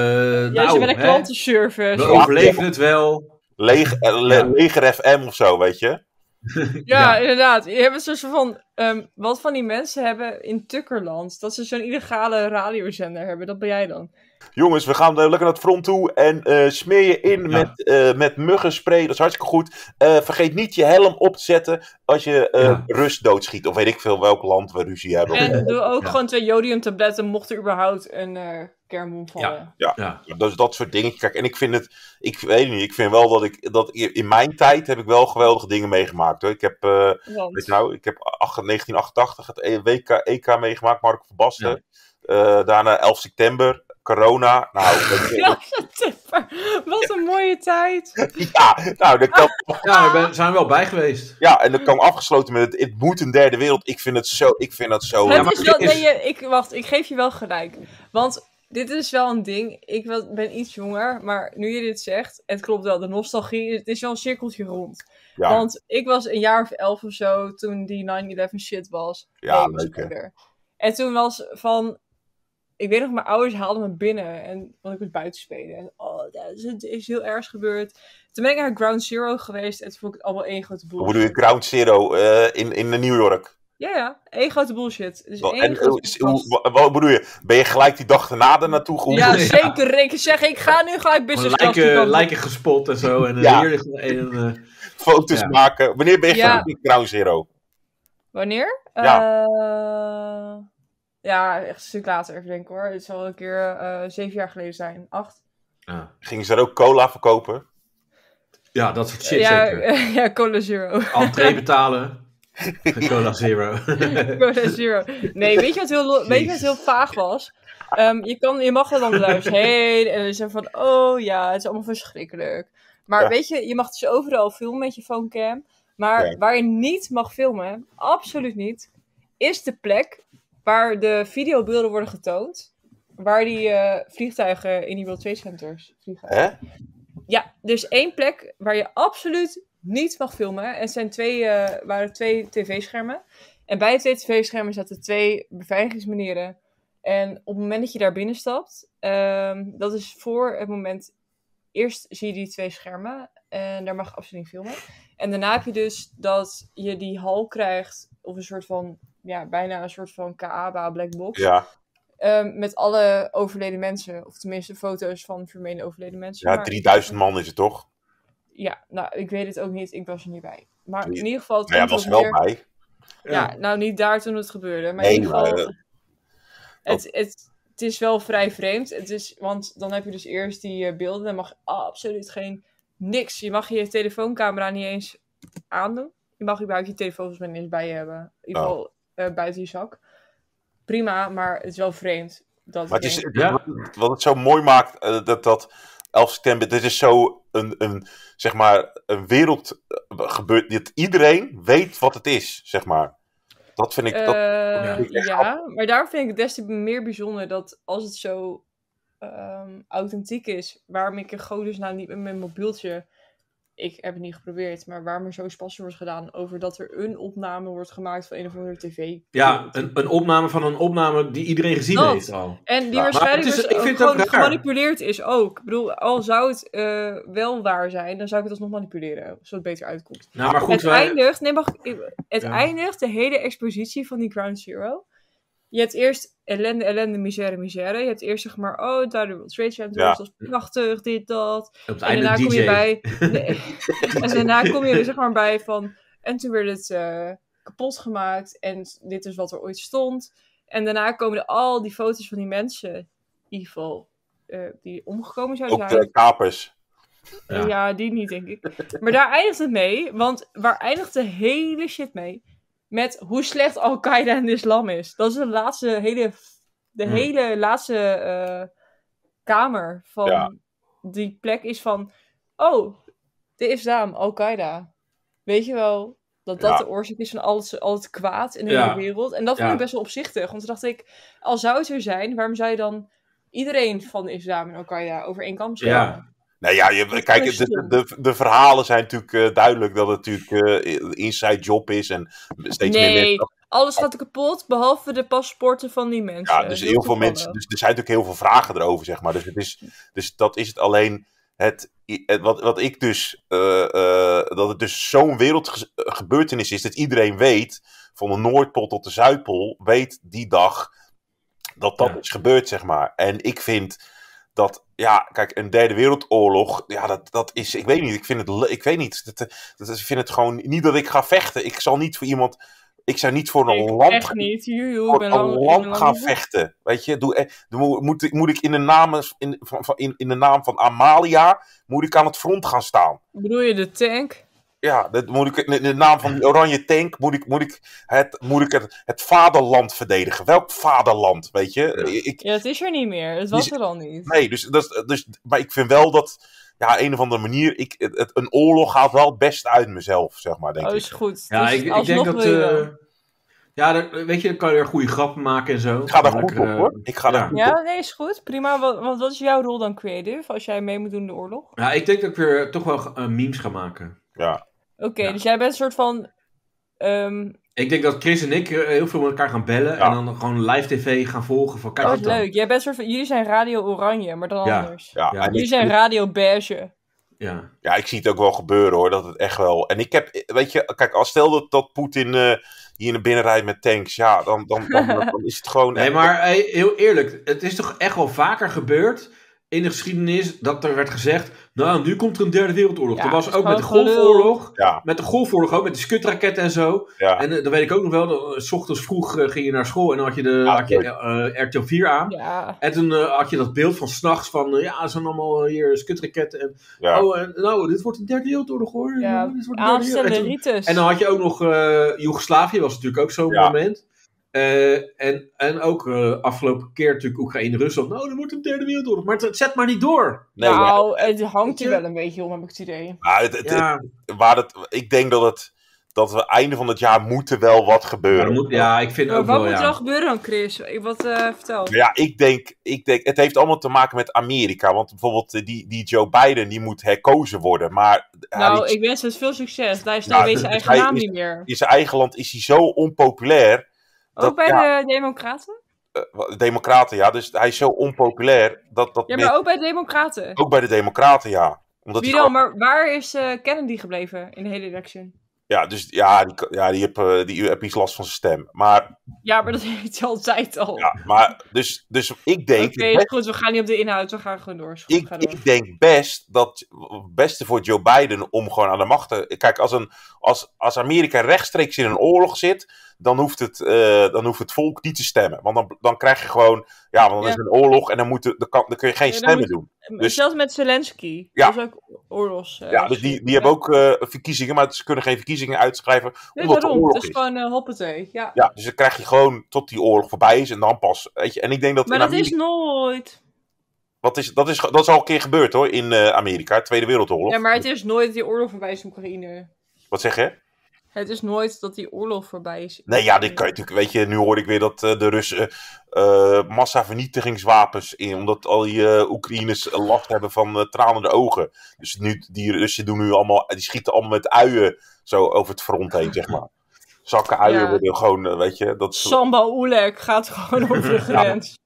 [SPEAKER 4] Jij
[SPEAKER 2] nou,
[SPEAKER 4] bij de klantenservice.
[SPEAKER 2] we overleven het wel.
[SPEAKER 3] Leeg, eh, le-
[SPEAKER 2] Ja.
[SPEAKER 3] Leger FM of zo, weet je.
[SPEAKER 4] Ja, inderdaad. Je hebt een soort van. ehm, wat van die mensen hebben in Tukkerland. Dat ze zo'n illegale radiozender hebben. Dat ben jij dan.
[SPEAKER 3] Jongens, we gaan eh, lekker naar het front toe en eh, smeer je in
[SPEAKER 2] Ja.
[SPEAKER 3] met, eh, met muggenspray. Dat is hartstikke goed. Eh, vergeet niet je helm op te zetten als je eh,
[SPEAKER 2] Ja.
[SPEAKER 3] Rus doodschiet. Of weet ik veel welk land we ruzie hebben.
[SPEAKER 4] En doe ook
[SPEAKER 2] Ja.
[SPEAKER 4] gewoon twee jodiumtabletten. mocht er überhaupt een eh kernbom vallen.
[SPEAKER 2] Ja.
[SPEAKER 3] Dus dat soort dingen. Kijk, en ik vind het, ik weet niet, ik vind wel dat ik, dat in mijn tijd heb ik wel geweldige dingen meegemaakt hoor. Ik heb, eh, weet je nou, ik heb ach- 1988 het E- WK, EK meegemaakt, Marco van Basten. Eh, daarna 11 september, corona. Nou,
[SPEAKER 4] Ja, tipper. Wat een mooie tijd.
[SPEAKER 3] ja, nou, dat kan,
[SPEAKER 2] Ja, we ben- zijn er wel bij geweest.
[SPEAKER 3] ja, en dat kan afgesloten met het, het moet een derde wereld. Ik vind het zo, ik vind dat zo.
[SPEAKER 4] Het
[SPEAKER 2] maar
[SPEAKER 4] is wel, nee, je, ik, wacht, ik geef je wel gelijk. Want dit is wel een ding. Ik ben iets jonger, maar nu je dit zegt, het klopt wel. De nostalgie, het is wel een cirkeltje rond.
[SPEAKER 3] ja,
[SPEAKER 4] Want ik was een jaar of elf of zo toen die 9-11 shit was.
[SPEAKER 3] Ja, leuk.
[SPEAKER 4] En toen was van... Ik weet nog, mijn ouders haalden me binnen. En, want ik was buiten spelen. En oh, dat is, het is heel erg gebeurd. Toen ben ik naar Ground Zero geweest. En toen vond ik het allemaal één grote
[SPEAKER 3] hoe bedoel
[SPEAKER 4] bullshit.
[SPEAKER 3] je Ground Zero eh, in, in New York?
[SPEAKER 4] Ja, ja. één grote bullshit. Dus
[SPEAKER 3] Wel,
[SPEAKER 4] één
[SPEAKER 3] En,
[SPEAKER 4] grote
[SPEAKER 3] hoe- wat bedoel je? Ben je gelijk die dag erna er naartoe gehoeven?
[SPEAKER 4] Ja,
[SPEAKER 2] Ja.
[SPEAKER 4] zeker. Ik zeg, ik ga nu gelijk business class
[SPEAKER 2] Lijken, gespot en zo. En eh,
[SPEAKER 3] Ja.
[SPEAKER 2] hier ligt een. eh,
[SPEAKER 3] Foto's
[SPEAKER 2] Ja.
[SPEAKER 3] maken. Wanneer ben je
[SPEAKER 4] Ja.
[SPEAKER 3] in Ground Zero?
[SPEAKER 4] Wanneer?
[SPEAKER 3] Ja.
[SPEAKER 4] Ja, echt een stuk later even denken hoor. Het zal een keer eh, zeven jaar geleden zijn. Acht.
[SPEAKER 2] ja.
[SPEAKER 3] Gingen ze er ook cola verkopen?
[SPEAKER 2] ja, dat soort shit
[SPEAKER 4] ja,
[SPEAKER 2] zeker.
[SPEAKER 4] ja, Cola Zero.
[SPEAKER 2] Entree betalen. Cola Zero.
[SPEAKER 4] Cola Zero. Nee, weet je wat heel, weet je wat heel vaag was? Ehm, je, kan, je mag er dan thuis heen en dan zeggen van, oh ja, het is allemaal verschrikkelijk. Maar
[SPEAKER 3] Ja.
[SPEAKER 4] weet je, je mag dus overal filmen met je phonecam. Maar
[SPEAKER 3] Ja.
[SPEAKER 4] waar je niet mag filmen, absoluut niet, is de plek waar de videobeelden worden getoond. Waar die eh, vliegtuigen in die World Trade Centers vliegen.
[SPEAKER 3] Hè?
[SPEAKER 4] Ja, dus één plek waar je absoluut niet mag filmen. En zijn twee, eh, waren twee tv-schermen. En bij de twee tv-schermen zaten twee beveiligingsmanieren. En op het moment dat je daar binnen stapt, ehm, dat is voor het moment. Eerst zie je die twee schermen en daar mag je absoluut niet filmen. En daarna heb je dus dat je die hal krijgt, of een soort van, ja, bijna een soort van Kaaba black box.
[SPEAKER 3] Ja,
[SPEAKER 4] Ehm, met alle overleden mensen, of tenminste foto's van vermeende overleden mensen.
[SPEAKER 3] ja
[SPEAKER 4] Maar-
[SPEAKER 3] 3000 man is het toch?
[SPEAKER 4] ja, nou, ik weet het ook niet. Ik was er niet bij. Maar in ieder geval,
[SPEAKER 3] Nou ja,
[SPEAKER 4] komt
[SPEAKER 3] was wel bij.
[SPEAKER 4] Ja, nou, niet daar toen het gebeurde. Maar
[SPEAKER 3] Nee,
[SPEAKER 4] in ieder geval,
[SPEAKER 3] maar, eh,
[SPEAKER 4] het, het, het is wel vrij vreemd. Het is, want dan heb je dus eerst die eh, beelden. Dan mag je absoluut geen niks. Je mag je telefooncamera niet eens aandoen. Je mag überhaupt je telefoon volgens mij niet eens bij je hebben. In ieder
[SPEAKER 3] Oh.
[SPEAKER 4] geval eh, buiten je zak. Prima, maar het is wel vreemd. Dat
[SPEAKER 3] Maar het is,
[SPEAKER 2] Ja.
[SPEAKER 3] wat, het zo mooi maakt, eh, dat, dat 11 september, dit is zo een, een, zeg maar, een wereld eh, gebeurt, dat iedereen weet wat het is, zeg maar. Dat vind ik, dat, vind ik echt
[SPEAKER 4] ja, maar daarom vind ik het des te meer bijzonder dat als het zo ehm, authentiek is, waarom ik in godesnaam niet met mijn mobieltje, ik heb het niet geprobeerd, maar waarom er zo spassen wordt gedaan over dat er een opname wordt gemaakt van een of andere tv.
[SPEAKER 2] Ja, een, een opname van een opname die iedereen gezien
[SPEAKER 4] Dat.
[SPEAKER 2] heeft al.
[SPEAKER 4] En die
[SPEAKER 3] Ja,
[SPEAKER 4] waarschijnlijk
[SPEAKER 2] is-
[SPEAKER 4] dus
[SPEAKER 2] ik
[SPEAKER 4] ook gewoon gemanipuleerd is ook. Ik bedoel, al zou het eh, wel waar zijn, dan zou ik het alsnog manipuleren, zodat het beter uitkomt.
[SPEAKER 2] Nou, maar goed,
[SPEAKER 4] het
[SPEAKER 2] wij...
[SPEAKER 4] eindigt, nee, mag het
[SPEAKER 2] Ja.
[SPEAKER 4] eindigt, de hele expositie van die Ground Zero. Je hebt eerst ellende, ellende, misère, misère. Je hebt eerst zeg maar, oh, daar de World Trade Center,
[SPEAKER 3] Ja.
[SPEAKER 4] dat was prachtig, dit, dat.
[SPEAKER 2] op het
[SPEAKER 4] En daarna
[SPEAKER 2] DJ.
[SPEAKER 4] kom je bij, nee. en daarna kom je er zeg maar bij van, en toen werd het eh, kapot gemaakt en dit is wat er ooit stond. En daarna komen er al die foto's van die mensen, geval, eh, die omgekomen zouden
[SPEAKER 3] Ook
[SPEAKER 4] zijn.
[SPEAKER 3] de kapers.
[SPEAKER 4] Ja.
[SPEAKER 2] Ja.
[SPEAKER 4] die niet, denk ik. Maar daar eindigt het mee. Want waar eindigt de hele shit mee? Met hoe slecht Al-Qaeda en de islam is. Dat is de laatste hele... De
[SPEAKER 2] Hmm.
[SPEAKER 4] hele laatste eh, kamer van
[SPEAKER 3] Ja.
[SPEAKER 4] die plek is van... Oh, de islam, Al-Qaeda. Weet je wel dat dat
[SPEAKER 3] Ja.
[SPEAKER 4] de oorzaak is van al het, al het kwaad in de
[SPEAKER 2] Ja.
[SPEAKER 4] hele wereld? En dat vond ik best wel opzichtig. Want toen dacht ik, al zou het er zijn, waarom zou je dan iedereen van de islam en Al-Qaeda over één kam?
[SPEAKER 3] Nou ja, je, kijk, de, de, de verhalen zijn natuurlijk eh, duidelijk dat het natuurlijk een inside job is en steeds meer
[SPEAKER 4] Nee,
[SPEAKER 3] mensen.
[SPEAKER 4] alles gaat kapot, behalve de paspoorten van die mensen.
[SPEAKER 3] Ja, dus
[SPEAKER 4] Heel
[SPEAKER 3] veel mensen. Dus er zijn natuurlijk heel veel vragen erover, zeg maar. Dus, het is, dus dat is het alleen. Het, het- wat, wat ik dus. eh, eh, dat het dus zo'n wereldgebeurtenis is dat iedereen weet. Van de Noordpool tot de Zuidpool. Weet die dag. Dat dat
[SPEAKER 2] Ja.
[SPEAKER 3] is gebeurd, zeg maar. En ik vind dat. Ja, kijk, een derde wereldoorlog. Ja, dat, dat is. Ik weet niet. Ik vind het. Ik weet niet. Dat, dat, ik vind het gewoon. Niet dat ik ga vechten. Ik zal niet voor iemand. Ik zou niet voor een land
[SPEAKER 4] echt niet.
[SPEAKER 3] Voor
[SPEAKER 4] ben
[SPEAKER 3] een
[SPEAKER 4] lang
[SPEAKER 3] gaan vechten. Weet je, doe, eh, doe- moet, ik, moet ik in de, naam, in, van, van- in, in de naam van Amalia, moet ik aan het front gaan staan.
[SPEAKER 4] Bedoel je de tank?
[SPEAKER 3] Ja, dat moet ik, in de naam van die oranje tank moet ik, moet ik, het, moet ik het, het vaderland verdedigen. Welk vaderland, weet je? Ik,
[SPEAKER 4] Ja, het is er niet meer. Het was er al niet.
[SPEAKER 3] nee, dus, dat, is- dus, maar ik vind wel dat, ja, een of andere manier, ik, het, het- een oorlog gaat wel het beste uit mezelf, zeg maar, denk
[SPEAKER 4] Oh,
[SPEAKER 3] ik.
[SPEAKER 4] is goed.
[SPEAKER 2] Ja,
[SPEAKER 4] Dus
[SPEAKER 2] ik, ik denk dat. eh, ja, daar- weet je, dan kan je er goede grappen maken en zo.
[SPEAKER 3] Ik ga daar goed op,
[SPEAKER 2] eh,
[SPEAKER 3] hoor. Ik ga daar
[SPEAKER 2] ja.
[SPEAKER 3] goed op.
[SPEAKER 4] Ja, nee, is goed. Prima. Wat, want wat is jouw rol dan creative als jij mee moet doen in de oorlog?
[SPEAKER 2] Ja, ik denk dat ik weer toch wel eh, memes ga maken.
[SPEAKER 3] Ja.
[SPEAKER 2] Ja.
[SPEAKER 4] dus jij bent een soort van... ehm
[SPEAKER 2] Ik denk dat Chris en ik eh, heel veel met elkaar gaan bellen.
[SPEAKER 3] Ja.
[SPEAKER 2] En dan gewoon live tv gaan volgen. Van, kijk
[SPEAKER 4] oh,
[SPEAKER 2] wat dan.
[SPEAKER 4] leuk. Jij bent soort van... Jullie zijn Radio Oranje, maar dan
[SPEAKER 2] Ja.
[SPEAKER 4] anders.
[SPEAKER 3] Ja,
[SPEAKER 4] Jullie
[SPEAKER 3] ik-
[SPEAKER 4] zijn Radio Beige.
[SPEAKER 2] Ja.
[SPEAKER 3] Ja, ik zie het ook wel gebeuren hoor. Dat het echt wel. En ik heb, weet je, kijk, als stel dat, dat Poetin eh, hier in de binnenrijdt met tanks, ja, dan, dan, dan, dan is het gewoon.
[SPEAKER 2] Nee, maar hey, heel eerlijk. Het is toch echt wel vaker gebeurd in de geschiedenis dat er werd gezegd... Nou, nu komt er een derde wereldoorlog.
[SPEAKER 4] Ja,
[SPEAKER 2] er was
[SPEAKER 4] dat is
[SPEAKER 2] ook met de golfoorlog.
[SPEAKER 3] Ja,
[SPEAKER 2] Met de golfoorlog ook, met de skutraketten en zo.
[SPEAKER 3] ja.
[SPEAKER 2] En eh, dan weet ik ook nog wel, dat, eh, s ochtends vroeg eh, ging je naar school en dan had je, de, had je RTL 4 aan. En toen had je dat beeld van s'nachts van, ja, er zijn allemaal hier skutraketten. En, oh, nou, dit wordt een derde wereldoorlog hoor.
[SPEAKER 4] ja.
[SPEAKER 2] dit wordt een derde
[SPEAKER 4] Aanstellen
[SPEAKER 2] wereld- en, toen-
[SPEAKER 4] rites.
[SPEAKER 2] en dan had je ook nog, Joegoslavië was natuurlijk ook zo'n moment. Eh, en, en ook eh, afgelopen keer natuurlijk Oekraïne-Rusland. Nou, er wordt een derde wereldoorlog. Maar het, zet maar niet door.
[SPEAKER 3] Nee, ja.
[SPEAKER 4] nou, het hangt er
[SPEAKER 2] je?
[SPEAKER 4] wel een beetje om, heb ik het idee.
[SPEAKER 3] Maar het, het-
[SPEAKER 2] Ja,
[SPEAKER 3] waar het, ik denk dat het. Dat we einde van het jaar moeten wel wat
[SPEAKER 2] ja,
[SPEAKER 3] gebeuren.
[SPEAKER 2] moet, ja ik vind
[SPEAKER 4] Maar
[SPEAKER 2] ook
[SPEAKER 4] wat
[SPEAKER 2] wel,
[SPEAKER 4] moet er
[SPEAKER 2] ja.
[SPEAKER 4] dan gebeuren dan, Chris? Ik- Wat eh vertel.
[SPEAKER 3] Ja, ik denk, ik denk, het heeft allemaal te maken met Amerika. Want bijvoorbeeld die, die Joe Biden, die moet herkozen worden. Maar
[SPEAKER 4] Nou, ik wens het veel succes. Daar is
[SPEAKER 3] Ja,
[SPEAKER 4] nou weet
[SPEAKER 3] dus
[SPEAKER 4] zijn eigen
[SPEAKER 3] hij
[SPEAKER 4] naam
[SPEAKER 3] is-
[SPEAKER 4] niet meer.
[SPEAKER 3] in zijn eigen land is hij zo onpopulair.
[SPEAKER 4] Ook
[SPEAKER 3] dat-
[SPEAKER 4] bij
[SPEAKER 3] ja.
[SPEAKER 4] de Democraten?
[SPEAKER 3] eh, Democraten, ja. Dus hij is zo onpopulair. Dat, dat
[SPEAKER 4] Ja, maar ook bij de Democraten.
[SPEAKER 3] ook bij de Democraten, ja. Omdat
[SPEAKER 4] Wie dan? Maar waar is eh, Kennedy gebleven in de hele election?
[SPEAKER 3] Ja, dus ja, die, ja, die, heb, eh, die heb iets last van zijn stem. Maar,
[SPEAKER 4] Ja, maar dat heeft hij altijd al.
[SPEAKER 3] ja, maar dus, dus ik denk,
[SPEAKER 4] Oké, goed. We gaan niet op de inhoud. We gaan gewoon door.
[SPEAKER 3] Ik,
[SPEAKER 4] door.
[SPEAKER 3] ik denk best dat het beste voor Joe Biden om gewoon aan de macht te... Kijk, als, een, als, als Amerika rechtstreeks in een oorlog zit, dan hoeft het, eh, dan hoeft het volk niet te stemmen. Want dan, dan krijg je gewoon, ja, want dan
[SPEAKER 4] Ja.
[SPEAKER 3] is er een oorlog en dan, moet er- dan, kan, dan kun je geen
[SPEAKER 4] Ja,
[SPEAKER 3] stemmen
[SPEAKER 4] moet-
[SPEAKER 3] doen. dus-
[SPEAKER 4] Zelfs met Zelensky.
[SPEAKER 3] Ja.
[SPEAKER 4] Dat is ook oorlogs. eh,
[SPEAKER 3] Ja, dus die, die hebben ook eh, verkiezingen, maar ze kunnen geen verkiezingen uitschrijven
[SPEAKER 4] Nee,
[SPEAKER 3] omdat
[SPEAKER 4] daarom.
[SPEAKER 3] oorlog
[SPEAKER 4] Dat is
[SPEAKER 3] is.
[SPEAKER 4] gewoon eh hoppatee. Ja.
[SPEAKER 3] Ja, dus dan krijg je gewoon tot die oorlog voorbij is en dan pas. Weet je. En ik denk dat
[SPEAKER 4] Maar dat is nooit.
[SPEAKER 3] wat is, dat, is, dat is al een keer gebeurd hoor, in eh, Amerika, Tweede Wereldoorlog.
[SPEAKER 4] Ja, maar het is nooit die oorlog voorbij is in Oekraïne.
[SPEAKER 3] Wat zeg je?
[SPEAKER 4] Het is nooit dat die oorlog voorbij is.
[SPEAKER 3] Nee, ja, dit kan je natuurlijk, weet je, nu hoor ik weer dat eh, de Russen eh massavernietigingswapens in, omdat al die Oekraïners last hebben van tranende ogen. Dus nu, die Russen doen nu allemaal, die schieten allemaal met uien zo over het front heen, zeg maar. Zakken uien
[SPEAKER 4] Ja.
[SPEAKER 3] worden gewoon, weet je, dat.
[SPEAKER 4] Samba Oleg gaat gewoon over de grens.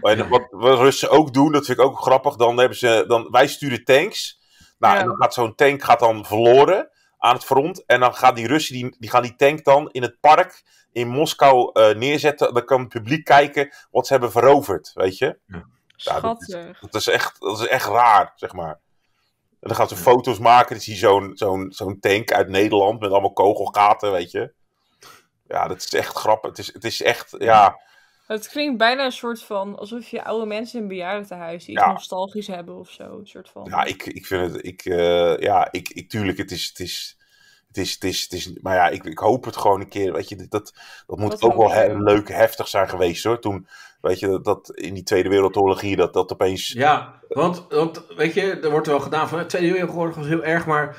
[SPEAKER 3] En wat, wat Russen ook doen, dat vind ik ook grappig. Dan hebben ze, dan, wij sturen tanks. Nou,
[SPEAKER 4] Ja.
[SPEAKER 3] en dan gaat zo'n tank gaat dan verloren aan het front. En dan gaan die Russen, die, die gaan die tank dan in het park in Moskou eh, neerzetten. Dan kan het publiek kijken wat ze hebben veroverd, weet je. Ja, dat is-
[SPEAKER 4] Schattig.
[SPEAKER 3] Dat is echt, dat is echt raar, zeg maar. En dan gaan ze foto's maken. Dan zie je zo'n zo'n zo'n tank uit Nederland met allemaal kogelgaten, weet je. Ja, dat is echt grappig. Het is, het is echt, ja...
[SPEAKER 4] Het klinkt bijna een soort van alsof je oude mensen in een bejaardentehuis die iets
[SPEAKER 3] Ja.
[SPEAKER 4] nostalgisch hebben of zo. Een soort van.
[SPEAKER 3] Ja, ik, ik vind het. Ik, eh, ja, ik, ik, tuurlijk, het is. Het is het is, het is, het is, maar ja, ik, ik hoop het gewoon een keer. Weet je, dat, dat moet
[SPEAKER 4] Dat
[SPEAKER 3] ook wel he- leuk, heftig zijn geweest hoor. Toen, weet je, dat, dat in die Tweede Wereldoorlog hier, dat, dat opeens.
[SPEAKER 2] Ja, want, want weet je, er wordt wel gedaan van, de Tweede Wereldoorlog was heel erg, maar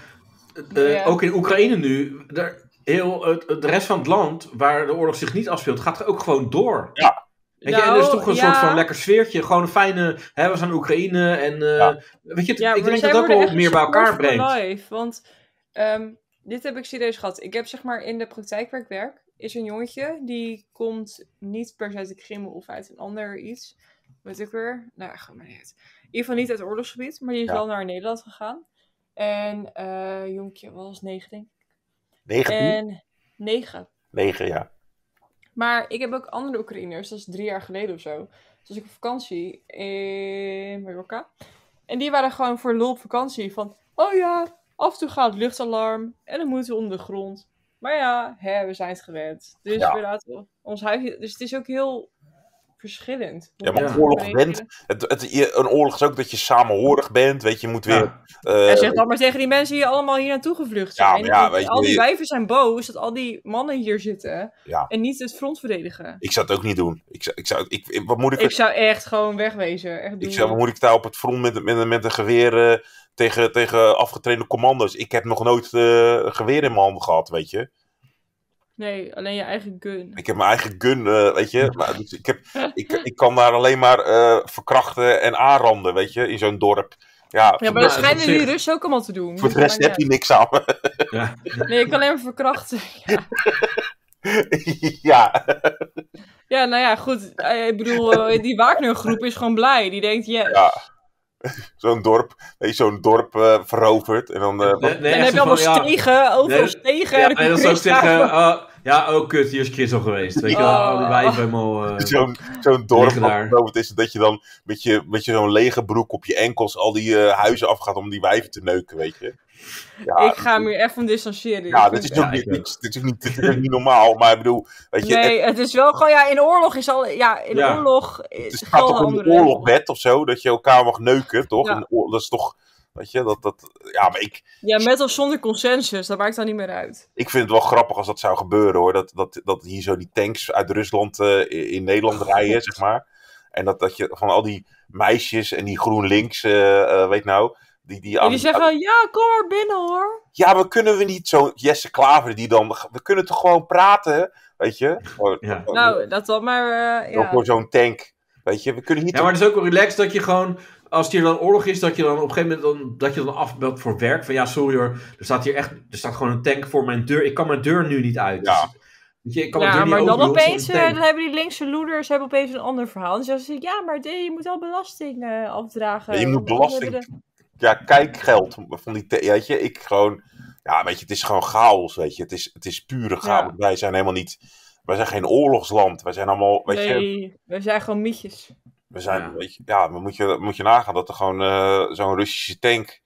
[SPEAKER 2] eh,
[SPEAKER 4] Ja.
[SPEAKER 2] ook in Oekraïne nu, daar, heel, het, de rest van het land waar de oorlog zich niet afspeelt, gaat er ook gewoon door.
[SPEAKER 3] Ja.
[SPEAKER 2] Weet je, en
[SPEAKER 4] Nou,
[SPEAKER 2] er is toch een
[SPEAKER 4] ja.
[SPEAKER 2] soort van lekker sfeertje, gewoon een fijne, hè, we zijn Oekraïne en eh,
[SPEAKER 3] Ja.
[SPEAKER 2] weet je,
[SPEAKER 4] Ja,
[SPEAKER 2] ik denk dat dat wel meer bij elkaar brengt.
[SPEAKER 4] life, want ehm, dit heb ik serieus gehad. Ik heb zeg maar in de praktijk waar ik werk, is een jongetje die komt niet per se uit de Krim of uit een ander iets. Weet ik weer. Nou, ja, gewoon maar niet. uit. In ieder geval niet uit het oorlogsgebied, maar die is
[SPEAKER 3] Ja.
[SPEAKER 4] wel naar Nederland gegaan. En eh jongetje was negen, denk ik.
[SPEAKER 3] 19?
[SPEAKER 4] En negen.
[SPEAKER 3] 9, ja.
[SPEAKER 4] Maar ik heb ook andere Oekraïners, dat is drie jaar geleden of zo. Dus was ik op vakantie in Mallorca. En die waren gewoon voor lol op vakantie. Van, oh ja, af en toe gaat het luchtalarm. En dan moeten we onder de grond. Maar ja, hè, we zijn het gewend. Dus
[SPEAKER 3] Ja.
[SPEAKER 4] we laten ons huisje... Dus het is ook heel verschillend.
[SPEAKER 3] Ja, maar
[SPEAKER 2] Ja.
[SPEAKER 3] oorlog bent. Het, het, je- een oorlog is ook dat je samenhorig bent. Weet je, je moet weer.
[SPEAKER 2] Ja.
[SPEAKER 3] eh,
[SPEAKER 4] En zeg dan maar tegen die mensen die allemaal hier naartoe gevlucht
[SPEAKER 3] Ja,
[SPEAKER 4] zijn.
[SPEAKER 3] maar ja,
[SPEAKER 4] En
[SPEAKER 3] weet je,
[SPEAKER 4] al die wijven zijn boos dat al die mannen hier zitten.
[SPEAKER 3] Ja.
[SPEAKER 4] En niet het front verdedigen.
[SPEAKER 3] ik zou het ook niet doen. Ik zou, ik zou, ik, ik- wat moet ik,
[SPEAKER 4] Ik zou echt gewoon wegwezen. Echt
[SPEAKER 3] ik
[SPEAKER 4] doen.
[SPEAKER 3] zou, wat moet ik daar op het front met, met, met een geweer eh, tegen, tegen afgetrainde commando's? Ik heb nog nooit eh, een geweer in mijn handen gehad, weet je.
[SPEAKER 4] Nee, alleen je eigen gun.
[SPEAKER 3] Ik heb mijn eigen gun, eh, weet je. Maar, dus ik, heb, ik, ik kan daar alleen maar eh, verkrachten en aanranden, weet je, in zo'n dorp. Ja,
[SPEAKER 4] Ja, maar dat schijnen die Russen ook allemaal te doen.
[SPEAKER 3] voor de rest heb je niks aan me.
[SPEAKER 2] Ja.
[SPEAKER 4] Nee, ik kan alleen maar verkrachten.
[SPEAKER 3] ja.
[SPEAKER 4] Ja, nou ja, goed. Eh, Ik bedoel, eh, die Wagner-groep is gewoon blij. Die denkt, yes.
[SPEAKER 3] Ja. Zo'n dorp, weet je, zo'n dorp eh, veroverd. En dan, eh,
[SPEAKER 2] Nee, nee,
[SPEAKER 4] en dan heb je allemaal
[SPEAKER 2] van, ja,
[SPEAKER 4] stegen, overal
[SPEAKER 2] Nee,
[SPEAKER 4] stegen.
[SPEAKER 2] Ja,
[SPEAKER 4] en
[SPEAKER 2] dan zou zeggen, oh, ja, oh kut, hier is Chris al geweest. Weet je wel,
[SPEAKER 4] Oh.
[SPEAKER 2] al die helemaal... eh,
[SPEAKER 3] Zo'n zo'n dorp veroverd is, dat je dan met je, met je zo'n lege broek op je enkels al die huizen afgaat om die wijven te neuken, weet je. Ja,
[SPEAKER 4] ik ga me hier even van distancieren.
[SPEAKER 3] Ja,
[SPEAKER 4] vind-
[SPEAKER 3] is,
[SPEAKER 2] Ja,
[SPEAKER 3] niet, dit is- dit is niet, dit is ook niet normaal, maar ik bedoel, weet je,
[SPEAKER 4] Nee, het is wel gewoon, ja, in oorlog is al, ja, in
[SPEAKER 2] Ja.
[SPEAKER 4] oorlog
[SPEAKER 3] het,
[SPEAKER 4] is
[SPEAKER 3] gaat toch een oorlogbed of zo, dat je elkaar mag neuken, toch? Dat is toch, weet je, dat, dat, ja, maar ik,
[SPEAKER 4] Ja, met of zonder consensus, dat maakt dan niet meer uit.
[SPEAKER 3] ik vind het wel grappig als dat zou gebeuren, hoor, dat, dat, dat hier zo die tanks uit Rusland eh, in, Nederland rijden, zeg maar. En dat, dat je van al die meisjes en die GroenLinks, eh, weet nou, die, die
[SPEAKER 4] En die zeggen, ja, kom maar binnen hoor.
[SPEAKER 3] Ja, maar kunnen we niet zo Jesse Klaver die dan... We kunnen toch gewoon praten, weet je? Gewoon,
[SPEAKER 2] Ja.
[SPEAKER 3] gewoon-
[SPEAKER 4] Nou, dat dan maar, eh,
[SPEAKER 3] dan
[SPEAKER 4] ja.
[SPEAKER 3] Voor zo'n tank, weet je? We kunnen niet...
[SPEAKER 2] Ja, maar het is ook wel relaxed dat je gewoon, als het hier dan oorlog is, dat je dan op een gegeven moment dan, dat je dan afbelt voor werk. Van ja, sorry hoor, er staat hier echt, er staat gewoon een tank voor mijn deur. Ik kan mijn deur nu niet uit.
[SPEAKER 3] Ja.
[SPEAKER 2] Dus, weet je, ik kan mijn
[SPEAKER 4] Ja,
[SPEAKER 2] deur
[SPEAKER 4] maar
[SPEAKER 2] niet
[SPEAKER 4] dan opeens, eh, dan hebben die linkse loeders hebben opeens een ander verhaal. En dan zeggen ze, ja, maar je moet wel belasting eh, afdragen.
[SPEAKER 3] Ja, je moet belasting- Ja, kijkgeld van die... Weet je, ik gewoon... Ja, weet je, het is gewoon chaos, weet je. Het is, het is pure chaos.
[SPEAKER 4] Ja.
[SPEAKER 3] Wij zijn helemaal niet... Wij zijn geen oorlogsland. Wij zijn allemaal, weet je...
[SPEAKER 4] Nee, we zijn gewoon mietjes.
[SPEAKER 3] We zijn,
[SPEAKER 2] Ja.
[SPEAKER 3] weet je, ja, dan moet je, moet je nagaan dat er gewoon eh, zo'n Russische tank.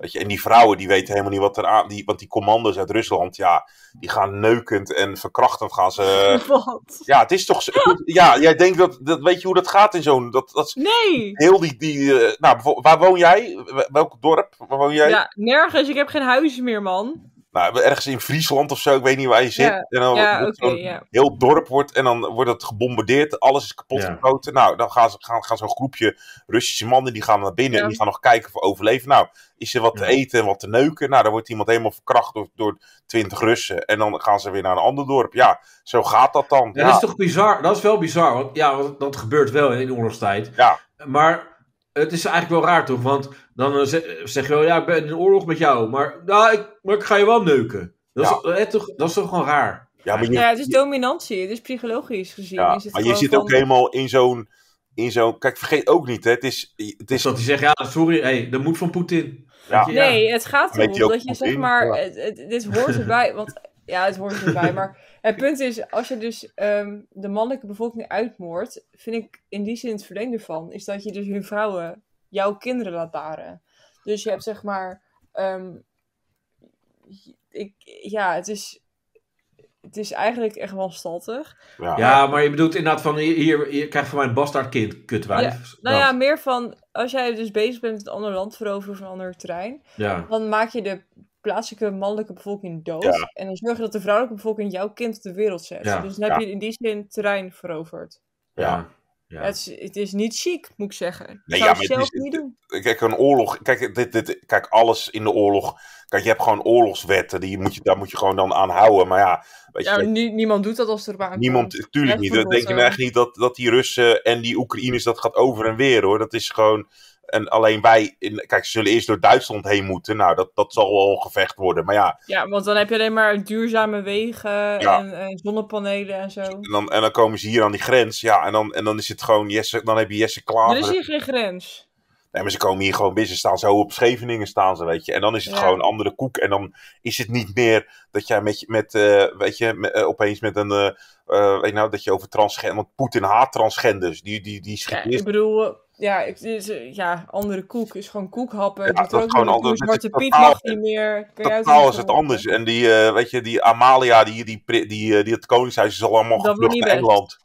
[SPEAKER 3] Weet je, en die vrouwen die weten helemaal niet wat er aan. Die, want die commando's uit Rusland, ja, die gaan neukend en verkrachtend gaan ze.
[SPEAKER 4] Wat?
[SPEAKER 3] ja, het is toch. ja, jij denkt dat, dat. Weet je hoe dat gaat in zo'n. Dat, dat,
[SPEAKER 4] Nee!
[SPEAKER 3] heel die. die eh, nou, waar woon jij? Welk dorp? Waar woon jij?
[SPEAKER 4] Ja, nergens. Ik heb geen huis meer, man.
[SPEAKER 3] Nou, ergens in Friesland of zo, ik weet niet waar je zit.
[SPEAKER 4] Ja,
[SPEAKER 3] en dan
[SPEAKER 4] Ja,
[SPEAKER 3] wordt
[SPEAKER 4] ja.
[SPEAKER 3] heel dorp wordt en dan wordt het gebombardeerd, alles is kapot
[SPEAKER 2] Ja.
[SPEAKER 3] geschoten. Nou, dan gaan, ze, gaan, gaan zo'n groepje Russische mannen, die gaan naar binnen
[SPEAKER 4] Ja.
[SPEAKER 3] en die gaan nog kijken voor overleven. Nou, is er wat te eten en wat te neuken? Nou, dan wordt iemand helemaal verkracht door, door 20 Russen en dan gaan ze weer naar een ander dorp. Ja, zo gaat dat dan.
[SPEAKER 2] Ja,
[SPEAKER 3] Ja,
[SPEAKER 2] dat is toch bizar? Dat is wel bizar, want ja, want dat gebeurt wel in oorlogstijd.
[SPEAKER 3] Ja.
[SPEAKER 2] Maar het is eigenlijk wel raar toch? Want dan eh, ze- zeg je wel, ja, ik ben in oorlog met jou, maar, nou, ik, maar ik ga je wel neuken. Dat, is, eh, toch, dat is toch gewoon raar?
[SPEAKER 3] ja, maar je,
[SPEAKER 4] Ja, het is dominantie. Het is psychologisch gezien.
[SPEAKER 3] ja,
[SPEAKER 4] is het
[SPEAKER 3] maar je zit
[SPEAKER 4] van-
[SPEAKER 3] ook helemaal in zo'n... In zo'n kijk, vergeet ook niet, hè, het is... Het is
[SPEAKER 2] dat hij zegt, ja, sorry, hey, dat moet van Poetin.
[SPEAKER 3] Ja.
[SPEAKER 4] Nee, het gaat erom dat je zeg maar,
[SPEAKER 3] Ja.
[SPEAKER 4] het, het- dit hoort erbij, want ja, het hoort erbij, maar het punt is, als je dus ehm, de mannelijke bevolking uitmoordt, vind ik in die zin het verlengde van, is dat je dus hun vrouwen jouw kinderen laat baren. Dus je hebt zeg maar, ehm, ik, ja, het is, het is eigenlijk echt wel staltig.
[SPEAKER 3] Ja,
[SPEAKER 2] Ja, maar je bedoelt inderdaad van hier, je van mij een bastaardkind, kutwijf.
[SPEAKER 4] Nou
[SPEAKER 2] Dat.
[SPEAKER 4] ja, meer van als jij dus bezig bent met een ander land veroveren of een ander terrein,
[SPEAKER 2] ja.
[SPEAKER 4] dan maak je de plaatselijke mannelijke bevolking dood.
[SPEAKER 3] Ja.
[SPEAKER 4] En dan zorg je dat de vrouwelijke bevolking jouw kind op de wereld zet.
[SPEAKER 2] Ja.
[SPEAKER 4] Dus dan heb
[SPEAKER 3] Ja.
[SPEAKER 4] je in die zin terrein veroverd.
[SPEAKER 2] Ja. Ja.
[SPEAKER 4] Het, is, het is niet chic, moet ik zeggen. Ik
[SPEAKER 3] Nee,
[SPEAKER 4] zou
[SPEAKER 3] ja,
[SPEAKER 4] het
[SPEAKER 3] maar het
[SPEAKER 4] zelf
[SPEAKER 3] is-
[SPEAKER 4] niet doen.
[SPEAKER 3] Kijk, een oorlog. Kijk, dit, dit, kijk, alles in de oorlog. Kijk, je hebt gewoon oorlogswetten. Die moet je, daar moet je gewoon dan aan houden. Maar ja, weet je,
[SPEAKER 4] Ja, maar nie- niemand doet dat als erop aankomt.
[SPEAKER 3] niemand. Tuurlijk
[SPEAKER 4] Echt
[SPEAKER 3] niet. Dan denk je
[SPEAKER 4] verbod,
[SPEAKER 3] nou echt niet dat, dat die Russen en die Oekraïners dat gaat over en weer hoor. Dat is gewoon. En alleen wij. In, kijk, ze zullen eerst door Duitsland heen moeten. Nou, dat, dat zal wel een gevecht worden. Maar ja,
[SPEAKER 4] Ja, want dan heb je alleen maar duurzame wegen
[SPEAKER 3] Ja.
[SPEAKER 4] en, en zonnepanelen en zo.
[SPEAKER 3] en dan, en dan komen ze hier aan die grens. Ja, en dan, en dan is het gewoon. Jesse, dan heb je Jesse Klaver.
[SPEAKER 4] Er is hier geen grens.
[SPEAKER 3] Nee, maar ze komen hier gewoon business staan. Zo op Scheveningen staan ze, weet je. En dan is het
[SPEAKER 4] Ja.
[SPEAKER 3] gewoon andere koek. En dan is het niet meer dat jij met, met eh, weet je, met, eh, opeens met een, eh, weet je nou, dat je over transgender, want Poetin haat transgenders. Die, die, die
[SPEAKER 4] Ja, ik bedoel, ja, ik, eh, ja, andere koek is gewoon koekhappen.
[SPEAKER 3] Ja, dat is gewoon ander-
[SPEAKER 4] Zwarte Piet
[SPEAKER 3] totaal-
[SPEAKER 4] mag niet meer.
[SPEAKER 3] Totaal is het anders. En die, eh, weet je, die Amalia, die, die, die, eh, die het Koningshuis is al allemaal gevlucht naar. Engeland.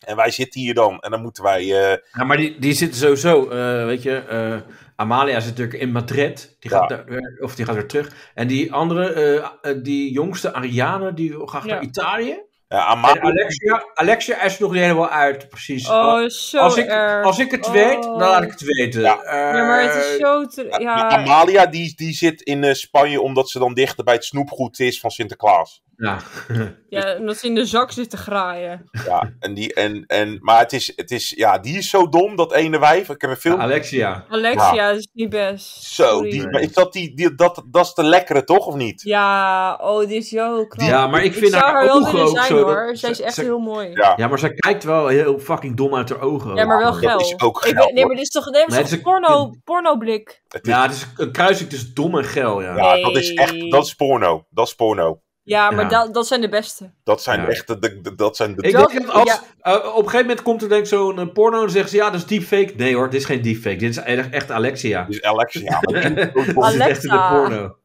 [SPEAKER 3] En wij zitten hier dan. En dan moeten wij... eh,
[SPEAKER 2] Ja, maar die, die zitten sowieso, eh, weet je, eh, Amalia zit natuurlijk in Madrid, die gaat,
[SPEAKER 3] Ja.
[SPEAKER 2] daar, weer- of die gaat weer terug. En die andere, die jongste Ariane, die
[SPEAKER 4] Ja.
[SPEAKER 2] naar Italië.
[SPEAKER 3] Ja,
[SPEAKER 2] Alexia, Alexia is nog niet helemaal uit, precies.
[SPEAKER 4] Oh, zo
[SPEAKER 2] als, ik,
[SPEAKER 4] erg.
[SPEAKER 2] als ik het
[SPEAKER 4] Oh.
[SPEAKER 2] weet, dan laat ik het weten.
[SPEAKER 3] Ja.
[SPEAKER 2] Eh,
[SPEAKER 4] Ja, maar het is zo... te- ja,
[SPEAKER 3] Amalia die, die zit in eh, Spanje omdat ze dan dichter bij het snoepgoed is van Sinterklaas.
[SPEAKER 2] Ja.
[SPEAKER 4] ja, omdat ze in de zak zitten graaien.
[SPEAKER 3] Ja, en die, en, en, maar het is, het is, ja, die is zo dom, dat ene wijf. Ik heb een film.
[SPEAKER 2] Alexia.
[SPEAKER 4] Alexia is niet best.
[SPEAKER 3] zo, die, maar is dat, die, die, dat, dat is de lekkere, toch, of niet?
[SPEAKER 4] Ja, oh, die is zo knap.
[SPEAKER 2] Ja, maar ik vind haar ogen ook
[SPEAKER 4] zijn hoor.
[SPEAKER 2] dat-
[SPEAKER 4] Zij is echt
[SPEAKER 2] ze-
[SPEAKER 4] heel mooi.
[SPEAKER 3] Ja.
[SPEAKER 2] Ja, maar zij kijkt wel heel fucking dom uit haar ogen.
[SPEAKER 4] Ja, maar wel
[SPEAKER 3] dat
[SPEAKER 4] geil.
[SPEAKER 3] is ook
[SPEAKER 4] Ik
[SPEAKER 3] geil,
[SPEAKER 4] nee, maar dit is toch, nee, maar
[SPEAKER 2] Nee,
[SPEAKER 4] dit is
[SPEAKER 2] is een-
[SPEAKER 4] porno, pornoblik?
[SPEAKER 3] Het is-
[SPEAKER 2] Ja, het is een kruising tussen dom en geil, ja.
[SPEAKER 3] ja, dat is echt, dat is porno. Dat is porno.
[SPEAKER 4] Ja, maar
[SPEAKER 2] Ja.
[SPEAKER 4] Dat, dat zijn de beste.
[SPEAKER 3] Dat zijn
[SPEAKER 2] Ja.
[SPEAKER 3] echt de, de- de- dat zijn de,
[SPEAKER 2] Ik denk dat als,
[SPEAKER 4] ja.
[SPEAKER 2] eh, op een gegeven moment komt er denk ik zo'n eh, porno en zeggen ze ja, dat is deepfake. Nee hoor, dit is geen deepfake. Dit is echt, echt Alexia.
[SPEAKER 3] dus Alexia, ja, maar die,
[SPEAKER 2] Dit is echt in de porno.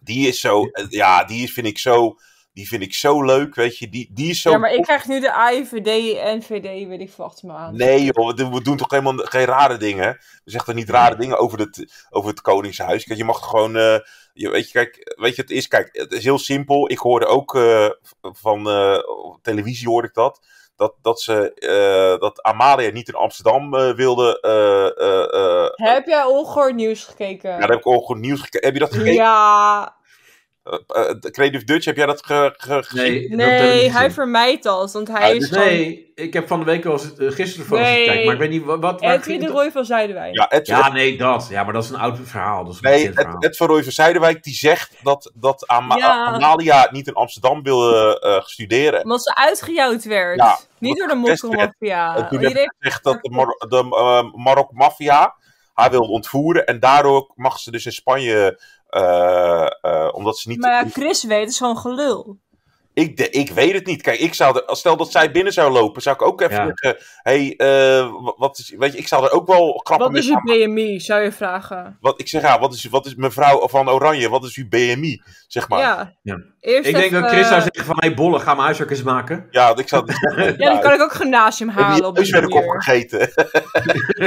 [SPEAKER 3] die is zo, eh, ja, die vind ik zo, die vind ik zo leuk, weet je. Die, die is zo
[SPEAKER 4] Ja, maar ik krijg nu de AIVD en VD, weet ik veel, achter me aan.
[SPEAKER 3] Nee joh, we doen toch helemaal geen rare dingen. We zeggen toch niet rare dingen over het, over het Koningshuis. Kijk, je mag toch gewoon, eh, je, weet je, kijk, weet je, het is, kijk, het is heel simpel. Ik hoorde ook eh, van eh, op televisie hoorde ik dat. Dat, dat, ze, eh, dat Amalia niet in Amsterdam eh, wilde. eh, eh, eh,
[SPEAKER 4] Heb jij ongehoord nieuws gekeken?
[SPEAKER 3] ja, daar heb ik ook goed nieuws gekeken. Heb je dat gekeken?
[SPEAKER 4] Ja,
[SPEAKER 3] Creative Dutch, heb jij dat ge, ge- gezien?
[SPEAKER 2] Nee,
[SPEAKER 4] nee, hij vermijdt dat, want hij
[SPEAKER 3] Ah,
[SPEAKER 4] is
[SPEAKER 3] dus
[SPEAKER 2] Nee, ik heb van de week wel eens eh, gisteren voor
[SPEAKER 4] Nee.
[SPEAKER 2] gekeken, maar ik weet niet wat... wat
[SPEAKER 4] Edwin de
[SPEAKER 2] het-
[SPEAKER 4] Roy van Zuiderwijn.
[SPEAKER 3] Ja,
[SPEAKER 2] Ja, nee, dat. Ja, maar dat is een oud verhaal. Dat is een
[SPEAKER 3] Nee,
[SPEAKER 2] verhaal.
[SPEAKER 3] het van Roy van Zuiderwijk die zegt dat, dat
[SPEAKER 4] Ja.
[SPEAKER 3] Amalia niet in Amsterdam wilde eh, studeren.
[SPEAKER 4] Omdat ze uitgejouwd werd.
[SPEAKER 3] Ja,
[SPEAKER 4] Niet door de mokkelmafia.
[SPEAKER 3] En toen heeft hij gezegd dat de, Mar de eh, Marok Mafia haar wilde ontvoeren. En daardoor mag ze dus in Spanje, eh, eh, omdat ze niet...
[SPEAKER 4] Maar ja, Chris weet, het is gewoon gelul.
[SPEAKER 3] Ik, de, ik weet het niet. Kijk, ik zou er, stel dat zij binnen zou lopen, zou ik ook even
[SPEAKER 2] Ja.
[SPEAKER 3] zeggen... hey, eh, wa- wat is... Weet je, ik zou er ook wel grappen
[SPEAKER 4] Wat is je BMI, zou je vragen?
[SPEAKER 3] Wat, ik zeg, ja, wat is, wat is mevrouw van Oranje, wat is uw BMI? Zeg maar. Ja,
[SPEAKER 4] Ja.
[SPEAKER 2] Ja.
[SPEAKER 4] Eerst
[SPEAKER 2] Ik denk
[SPEAKER 4] even,
[SPEAKER 2] dat Chris zou
[SPEAKER 4] eh,
[SPEAKER 2] zeggen van, hey Bolle, ga mijn huiswerk eens maken.
[SPEAKER 3] ik zou.
[SPEAKER 4] Ja, dan kan ik ook gymnasium halen op
[SPEAKER 3] huiswerk
[SPEAKER 4] manier.
[SPEAKER 3] opgegeten?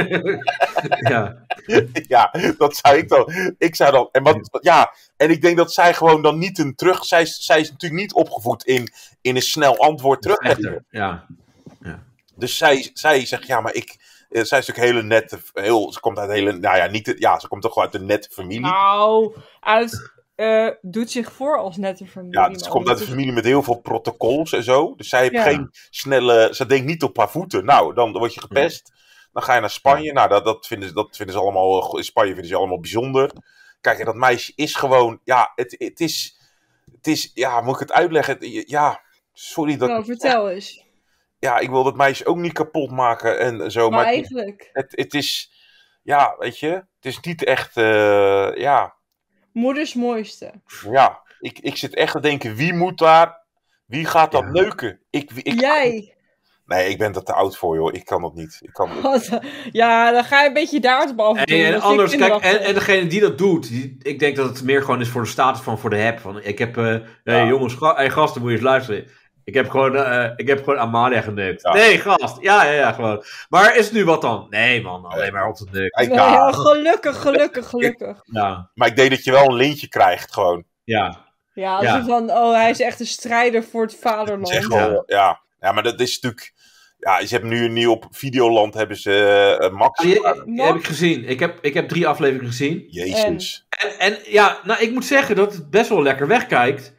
[SPEAKER 2] ja.
[SPEAKER 3] ja, dat zou ik dan. Ik zou dan. En, wat, ja, en ik denk dat zij gewoon dan niet een terug. Zij, is- zij is natuurlijk niet opgevoed in, in een snel antwoord teruggeven.
[SPEAKER 2] Echter, ja.
[SPEAKER 3] Dus zij, zij zegt, ja, maar ik. eh, Zij is natuurlijk hele nette. Heel, ze komt uit hele. Nou ja, niet, ja, ze komt toch wel uit een nette familie.
[SPEAKER 4] Nou, uit, eh, doet zich voor als nette familie.
[SPEAKER 3] ja, ze komt uit een familie met heel veel protocols en zo. Dus zij heeft
[SPEAKER 2] Ja.
[SPEAKER 3] geen snelle. Ze denkt niet op haar voeten. Nou, dan word je gepest. Dan ga je naar Spanje. Nou, dat, dat, vinden, ze- dat vinden ze allemaal. eh, In Spanje vinden ze allemaal bijzonder. Kijk, en dat meisje is gewoon. Ja, het, het is. Het is. Ja, moet ik het uitleggen? Ja, sorry dat.
[SPEAKER 4] Nou, vertel eens.
[SPEAKER 3] Ja, ik wil dat meisje ook niet kapot maken en zo.
[SPEAKER 4] Maar, eigenlijk,
[SPEAKER 3] het, het is. Ja, weet je. Het is niet echt. eh, ja.
[SPEAKER 4] moeders mooiste.
[SPEAKER 3] Ja. Ik, ik zit echt te denken, wie moet daar. Wie gaat dat
[SPEAKER 2] Ja.
[SPEAKER 3] neuken? Ik, ik,
[SPEAKER 4] Jij.
[SPEAKER 3] Nee, ik ben er te oud voor, joh. Ik kan dat niet. Ik kan...
[SPEAKER 4] Ja, dan ga je een beetje daar op af.
[SPEAKER 2] En, en anders, kijk, en, en degene die dat doet, die, ik denk dat het meer gewoon is voor de status van voor de app. Van, ik heb, eh hey, jongens, ga, hey, gasten, moet je eens luisteren. Ik heb gewoon, eh, ik heb gewoon Amalia geneukt.
[SPEAKER 3] Ja.
[SPEAKER 2] Nee, gast. Ja, ja, ja, gewoon. Maar is het nu wat dan? Nee, man, alleen maar op de neuk.
[SPEAKER 3] Ik,
[SPEAKER 4] Nee,
[SPEAKER 3] ja,
[SPEAKER 4] gelukkig, gelukkig, gelukkig.
[SPEAKER 2] Ja,
[SPEAKER 3] maar ik denk dat je wel een lintje krijgt, gewoon.
[SPEAKER 2] ja.
[SPEAKER 4] Ja, als
[SPEAKER 2] Ja.
[SPEAKER 4] je van, oh, hij is echt een strijder voor het vaderland.
[SPEAKER 3] Zeg wel, ja. ja. maar dat is natuurlijk... Ja, ze hebben nu, nu op Videoland hebben ze eh, Max.
[SPEAKER 2] Die heb ik gezien. Ik heb, ik heb drie afleveringen gezien.
[SPEAKER 3] Jezus.
[SPEAKER 2] En, en ja, nou, ik moet zeggen dat het best wel lekker wegkijkt.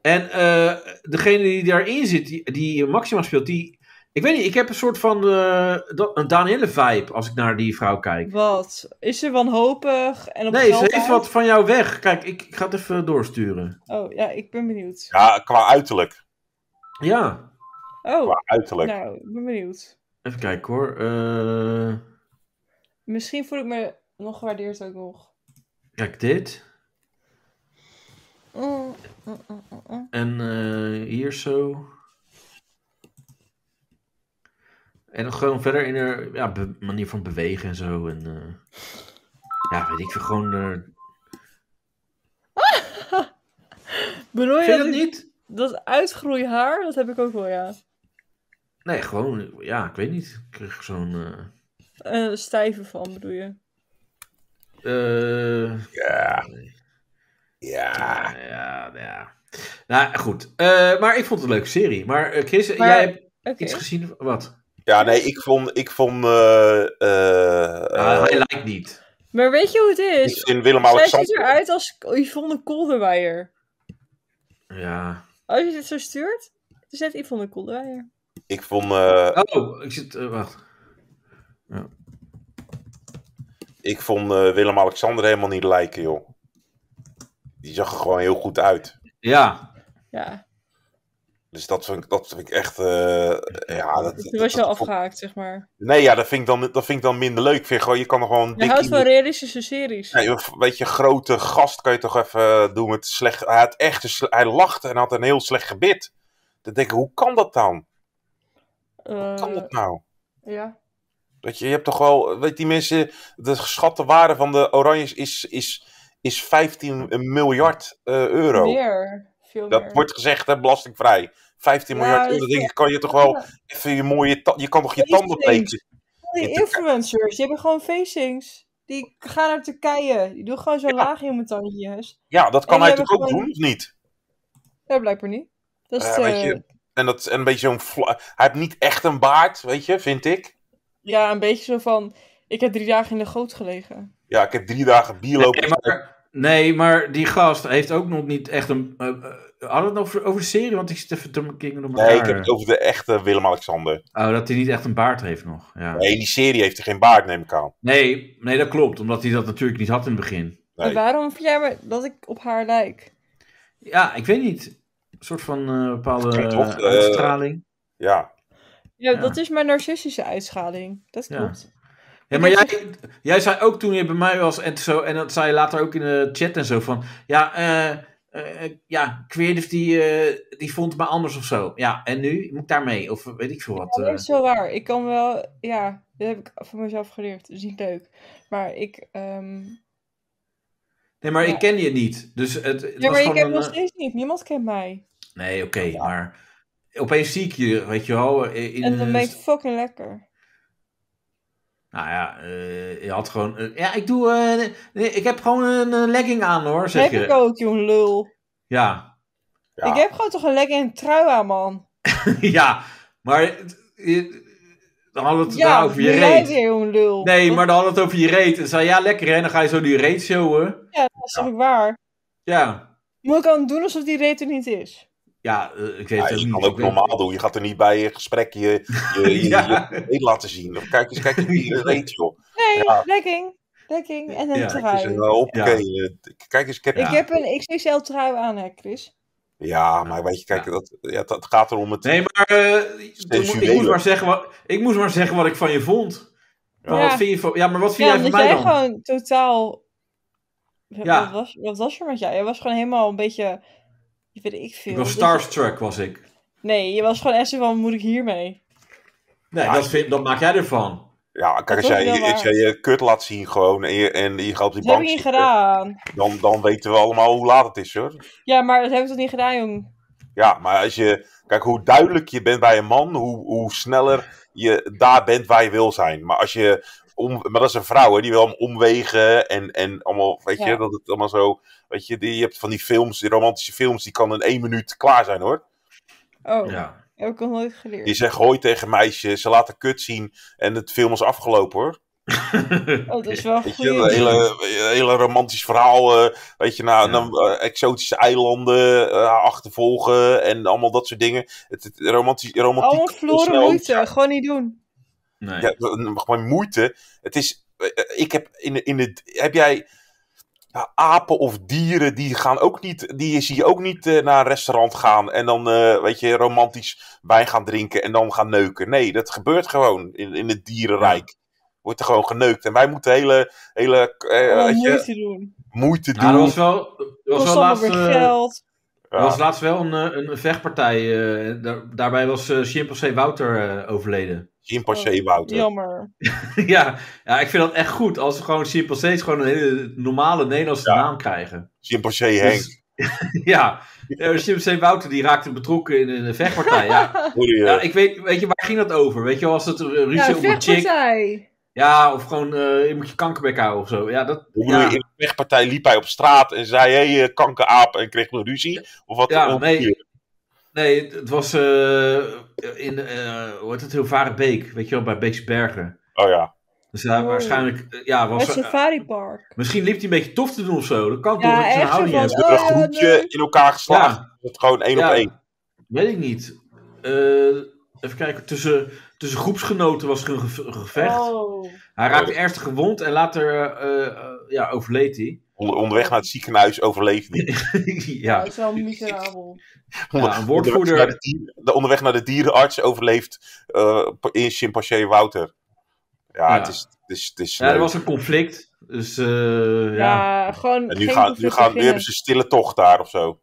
[SPEAKER 2] En eh, degene die daarin zit, die, die Maxima speelt, die... Ik weet niet, ik heb een soort van eh, dat- een Danielle vibe als ik naar die vrouw kijk.
[SPEAKER 4] Wat? Is ze wanhopig en op
[SPEAKER 2] Nee, ze heeft wat van jou weg. Kijk, ik, ik ga het even doorsturen.
[SPEAKER 4] Oh, ja, ik ben benieuwd.
[SPEAKER 3] Ja, qua uiterlijk.
[SPEAKER 2] Ja,
[SPEAKER 4] Oh,
[SPEAKER 3] Qua uiterlijk.
[SPEAKER 4] nou, ik ben benieuwd.
[SPEAKER 2] even kijken hoor. Eh,
[SPEAKER 4] Misschien voel ik me nog gewaardeerd ook nog.
[SPEAKER 2] kijk, dit.
[SPEAKER 4] Mm, mm, mm.
[SPEAKER 2] En eh, hier zo. En dan gewoon verder in haar ja, manier van bewegen en zo. En, eh, ja, weet ik veel, gewoon... eh,
[SPEAKER 4] Bedoel je dat,
[SPEAKER 2] dat niet?
[SPEAKER 4] dat uitgroei haar? Dat heb ik ook wel, ja.
[SPEAKER 2] Nee, gewoon, ja, ik weet niet. Ik kreeg zo'n... eh,
[SPEAKER 4] Een stijve van, bedoel je?
[SPEAKER 2] eh,
[SPEAKER 3] Ja. Ja.
[SPEAKER 2] ja, ja. Nou, goed. Eh, maar ik vond het een leuke serie. Maar eh, Chris,
[SPEAKER 4] Maar-
[SPEAKER 2] jij hebt iets gezien? Wat?
[SPEAKER 3] Ja, nee, ik vond... Ik vond eh, eh,
[SPEAKER 2] Ah, hij lijkt niet.
[SPEAKER 4] Maar weet je hoe het
[SPEAKER 3] ik
[SPEAKER 4] is?
[SPEAKER 3] vind
[SPEAKER 4] Zij ziet
[SPEAKER 3] Willem-Alexander...
[SPEAKER 4] eruit als Yvonne Kolderweijer.
[SPEAKER 2] Ja.
[SPEAKER 4] Als je dit zo stuurt, het is net Yvonne Kolderweijer.
[SPEAKER 3] Ik vond... eh,
[SPEAKER 2] Oh, ik zit... eh, wacht.
[SPEAKER 3] ik vond eh, Willem-Alexander helemaal niet lijken, joh. Die zag er gewoon heel goed uit.
[SPEAKER 2] Ja.
[SPEAKER 4] Ja,
[SPEAKER 3] Dus dat vind ik, dat vind ik echt... eh, ja, dat,
[SPEAKER 4] toen was je al afgehaakt, zeg maar.
[SPEAKER 3] Nee, ja, dat vind ik dan, dat vind ik dan minder leuk. Ik vind gewoon, je kan er gewoon
[SPEAKER 4] Je
[SPEAKER 3] dik
[SPEAKER 4] houdt van realistische series.
[SPEAKER 3] Nee, weet je, grote gast kan je toch even doen met slecht... Hij had echt een sle- Hij lachte en had een heel slecht gebit. Dan denk ik, hoe kan dat dan? Hoe kan
[SPEAKER 4] Eh,
[SPEAKER 3] dat nou?
[SPEAKER 4] ja.
[SPEAKER 3] Dat je, je hebt toch wel... Weet die mensen... De geschatte waarde van de Oranjes is, is, is 15 miljard eh, euro.
[SPEAKER 4] Meer. Veel
[SPEAKER 3] Dat
[SPEAKER 4] meer.
[SPEAKER 3] wordt gezegd, hè, belastingvrij. 15
[SPEAKER 4] Ja,
[SPEAKER 3] miljard
[SPEAKER 4] dat
[SPEAKER 3] euro. Dan denk ik, kan je toch wel even je mooie... Je kan toch je tanden pleken?
[SPEAKER 4] Die influencers, die hebben gewoon facings. Die gaan naar Turkije. Die doen gewoon zo
[SPEAKER 3] Ja.
[SPEAKER 4] laag in mijn tandjes.
[SPEAKER 3] Ja, dat kan hij toch ook doen, of niet?
[SPEAKER 4] Ja, blijkbaar niet. Dat is
[SPEAKER 3] je, En, dat, en een beetje zo'n... Hij heeft niet echt een baard, weet je, vind ik.
[SPEAKER 4] Ja, een beetje zo van... Ik heb drie dagen in de goot gelegen.
[SPEAKER 3] Ja, ik heb drie dagen bier lopen.
[SPEAKER 2] Nee maar, nee, maar die gast heeft ook nog niet echt een... hadden we het over, over de serie? Want ik zit even door elkaar.
[SPEAKER 3] Nee, ik heb het over de echte Willem-Alexander.
[SPEAKER 2] Oh, dat hij niet echt een baard heeft nog. Ja.
[SPEAKER 3] Nee, in die serie heeft hij geen baard, neem ik aan.
[SPEAKER 2] Nee, nee, dat klopt. Omdat hij dat natuurlijk niet had in het begin.
[SPEAKER 3] Nee.
[SPEAKER 4] En waarom vind jij maar dat ik op haar lijk?
[SPEAKER 2] Ja, ik weet niet. Een soort van eh, bepaalde
[SPEAKER 3] Dat
[SPEAKER 2] eh, uitstraling.
[SPEAKER 3] Ja.
[SPEAKER 4] Ja,
[SPEAKER 2] Ja.
[SPEAKER 4] dat is mijn narcistische uitschaling. Dat
[SPEAKER 2] Ja.
[SPEAKER 4] klopt.
[SPEAKER 2] Ja, maar jij, jij zei ook toen je bij mij was en zo, en dat zei je later ook in de chat en zo van, ja, eh, eh, ja, Creative die, eh, die vond me anders of zo. Ja, en nu moet ik daarmee, of weet ik veel wat.
[SPEAKER 4] dat
[SPEAKER 2] eh.
[SPEAKER 4] is zo waar. Ik kan wel... Ja, dat heb ik van mezelf geleerd. Dat is niet leuk. Maar ik... ehm,
[SPEAKER 2] nee, maar
[SPEAKER 4] ja.
[SPEAKER 2] ik ken je niet, dus het, het
[SPEAKER 4] Ja,
[SPEAKER 2] was
[SPEAKER 4] maar ik ken nog steeds niet. Niemand kent mij.
[SPEAKER 2] Nee, oké, maar opeens zie ik je, weet je wel, in,
[SPEAKER 4] En dan
[SPEAKER 2] eh,
[SPEAKER 4] ben ik fucking lekker.
[SPEAKER 2] Nou ja, eh, je had gewoon, eh, ja, ik doe, eh, nee, ik heb gewoon een legging aan hoor,
[SPEAKER 4] Dat
[SPEAKER 2] zeg
[SPEAKER 4] heb
[SPEAKER 2] je.
[SPEAKER 4] ik ook, jong lul.
[SPEAKER 2] Ja,
[SPEAKER 3] Ja.
[SPEAKER 4] Ik heb gewoon toch een lekker en trui aan, man.
[SPEAKER 2] ja, maar dan hadden we het
[SPEAKER 4] Ja,
[SPEAKER 2] over je reet.
[SPEAKER 4] weer, jong lul.
[SPEAKER 2] Nee, maar dan hadden we het over je reet. En zei ja, lekker hè, dan ga je zo die reet showen.
[SPEAKER 4] Ja, dat is toch waar.
[SPEAKER 2] Ja,
[SPEAKER 4] Moet ik dan doen alsof die reet er niet is?
[SPEAKER 2] Ja, eh, ik weet
[SPEAKER 3] Ja,
[SPEAKER 2] het ook
[SPEAKER 3] je kan ook
[SPEAKER 2] weet-
[SPEAKER 3] normaal doen. Je gaat er niet bij je gesprek je, je, je,
[SPEAKER 2] Ja.
[SPEAKER 3] je laten zien. Of kijk eens, kijk eens die reet, joh.
[SPEAKER 4] Nee,
[SPEAKER 3] Ja.
[SPEAKER 4] lekking. Legging en een
[SPEAKER 2] Ja,
[SPEAKER 4] trui.
[SPEAKER 3] eens, en, uh, hoppakee, kijk eens, ik heb...
[SPEAKER 4] Ik
[SPEAKER 2] Ja.
[SPEAKER 4] heb een XXL trui aan, hè, Chris.
[SPEAKER 3] Ja, maar weet je, kijk, dat, ja, het- het gaat erom het...
[SPEAKER 2] Nee, maar eh, ik, moest- ik,
[SPEAKER 3] Sensuele.
[SPEAKER 2] moest maar zeggen wat, ik moest maar zeggen wat ik van je vond.
[SPEAKER 4] Ja.
[SPEAKER 2] Wat vind je van, ja, maar wat vind
[SPEAKER 4] Ja,
[SPEAKER 2] jij van mij
[SPEAKER 4] jij
[SPEAKER 2] dan?
[SPEAKER 4] gewoon totaal...
[SPEAKER 2] Ja.
[SPEAKER 4] Wat, was, wat was er met jou? Je was gewoon helemaal een beetje... Weet ik veel.
[SPEAKER 2] Ik was
[SPEAKER 4] Dus-
[SPEAKER 2] starstruck, was ik.
[SPEAKER 4] Nee, je was gewoon echt zo van, moet ik hiermee?
[SPEAKER 2] Nee,
[SPEAKER 3] Ja,
[SPEAKER 2] dat, vind, dat maak jij ervan.
[SPEAKER 3] Ja, kijk, als jij, als jij je kut laat zien gewoon en je, en je gaat op die
[SPEAKER 4] Dat heb
[SPEAKER 3] bank
[SPEAKER 4] ik niet
[SPEAKER 3] zitten,
[SPEAKER 4] gedaan.
[SPEAKER 3] dan, dan weten we allemaal hoe laat het is hoor.
[SPEAKER 4] Ja, maar dat heb ik toch niet gedaan, jong?
[SPEAKER 3] Ja, maar als je, kijk hoe duidelijk je bent bij een man, hoe, hoe sneller je daar bent waar je wil zijn. Maar als je, om, maar dat is een vrouw hè, die wil hem omwegen en, en allemaal, weet je,
[SPEAKER 4] Ja.
[SPEAKER 3] dat het allemaal zo, weet je, die, je hebt van die films, die romantische films, die kan in één minuut klaar zijn hoor.
[SPEAKER 4] Oh,
[SPEAKER 2] Ja.
[SPEAKER 4] heb ik nog nooit geleerd.
[SPEAKER 3] Je zegt hoi tegen meisjes, ze laten kut zien en het film is afgelopen hoor.
[SPEAKER 4] Oh, dat is wel
[SPEAKER 3] Weet
[SPEAKER 4] goed.
[SPEAKER 3] je, een hele, een hele romantisch verhaal. eh, weet je,
[SPEAKER 2] Ja.
[SPEAKER 3] naar, eh, exotische eilanden eh, achtervolgen en allemaal dat soort dingen. Het, het romantisch, romantiek.
[SPEAKER 4] Allemaal verloren moeite. Gewoon niet doen.
[SPEAKER 2] Nee.
[SPEAKER 3] Ja, een- gewoon moeite. Het is. eh, Ik heb in de. In de heb jij. ja, apen of dieren die gaan ook niet. Die zie je ook niet eh, naar een restaurant gaan. En dan, eh, weet je, romantisch wijn gaan drinken. En dan gaan neuken. Nee, dat gebeurt gewoon in, in het dierenrijk. Wordt er gewoon geneukt. En wij moeten hele. hele eh, weet je,
[SPEAKER 4] moeite doen.
[SPEAKER 3] moeite doen.
[SPEAKER 2] Ja, dat was wel, dat was wel laatst,
[SPEAKER 4] weer
[SPEAKER 2] eh,
[SPEAKER 4] geld.
[SPEAKER 3] Ja.
[SPEAKER 2] er was laatst wel een, eh, een, vechtpartij. eh, daar, daarbij was eh Chimpansee Wouter eh, overleden.
[SPEAKER 3] Chimpansee Wouter.
[SPEAKER 4] Jammer.
[SPEAKER 2] ja, ja, ik vind dat echt goed. Als we gewoon chimpansees gewoon een hele normale Nederlandse
[SPEAKER 3] Ja.
[SPEAKER 2] naam krijgen.
[SPEAKER 3] Chimpansee Henk.
[SPEAKER 2] Dus- ja, ja chimpansee Wouter die raakte betrokken in een vechtpartij. Ja,
[SPEAKER 3] eh,
[SPEAKER 2] ja ik weet, weet je, waar ging dat over? Weet je, was het een ruzie
[SPEAKER 4] Ja,
[SPEAKER 2] een chick? Ja, of gewoon, eh, je moet je kankerbek houden of zo. Ja, dat,
[SPEAKER 3] Hoe bedoel
[SPEAKER 2] ja.
[SPEAKER 3] je, in de vechtpartij liep hij op straat en zei: hé, hey, kankeraap, en kreeg een ruzie? Of wat?
[SPEAKER 2] Ja, nee. Nee, het- was eh, in, eh hoe heet het, Hilvarenbeek, weet je wel, bij Beekse Bergen.
[SPEAKER 3] Oh ja.
[SPEAKER 2] Dus daar
[SPEAKER 4] Oh.
[SPEAKER 2] waarschijnlijk, eh, ja, was,
[SPEAKER 4] Het Safari Park.
[SPEAKER 2] misschien liep hij een beetje tof te doen of zo. Dat kan toch,
[SPEAKER 4] Ja,
[SPEAKER 2] dat je zijn
[SPEAKER 4] echt zo
[SPEAKER 2] houding
[SPEAKER 4] van,
[SPEAKER 2] hebt.
[SPEAKER 3] Ze hebben
[SPEAKER 4] Oh,
[SPEAKER 3] een
[SPEAKER 4] nee.
[SPEAKER 3] in elkaar geslagen.
[SPEAKER 2] Ja.
[SPEAKER 3] Het gewoon één
[SPEAKER 2] Ja.
[SPEAKER 3] op één.
[SPEAKER 2] Weet ik niet. Eh, even kijken, tussen, tussen groepsgenoten was er een geve- een gevecht.
[SPEAKER 4] Oh.
[SPEAKER 2] Hij raakte ernstig gewond en later eh, eh, ja, overleed hij.
[SPEAKER 3] Onder, onderweg naar het ziekenhuis overleefde hij.
[SPEAKER 4] Ja,
[SPEAKER 2] ja,
[SPEAKER 4] dat is wel miserabel.
[SPEAKER 2] ja, een
[SPEAKER 3] Onderweg
[SPEAKER 2] woordvoerder.
[SPEAKER 3] naar de, dier- onderweg naar de dierenarts overleeft eh in chimpansee Wouter. Ja,
[SPEAKER 2] Ja.
[SPEAKER 3] het is, het is, het is
[SPEAKER 2] Ja, er was een conflict. Dus eh, ja.
[SPEAKER 4] Ja, gewoon
[SPEAKER 3] En nu,
[SPEAKER 4] geen
[SPEAKER 3] gaan, nu, gaan, nu hebben ze stille tocht daar of zo.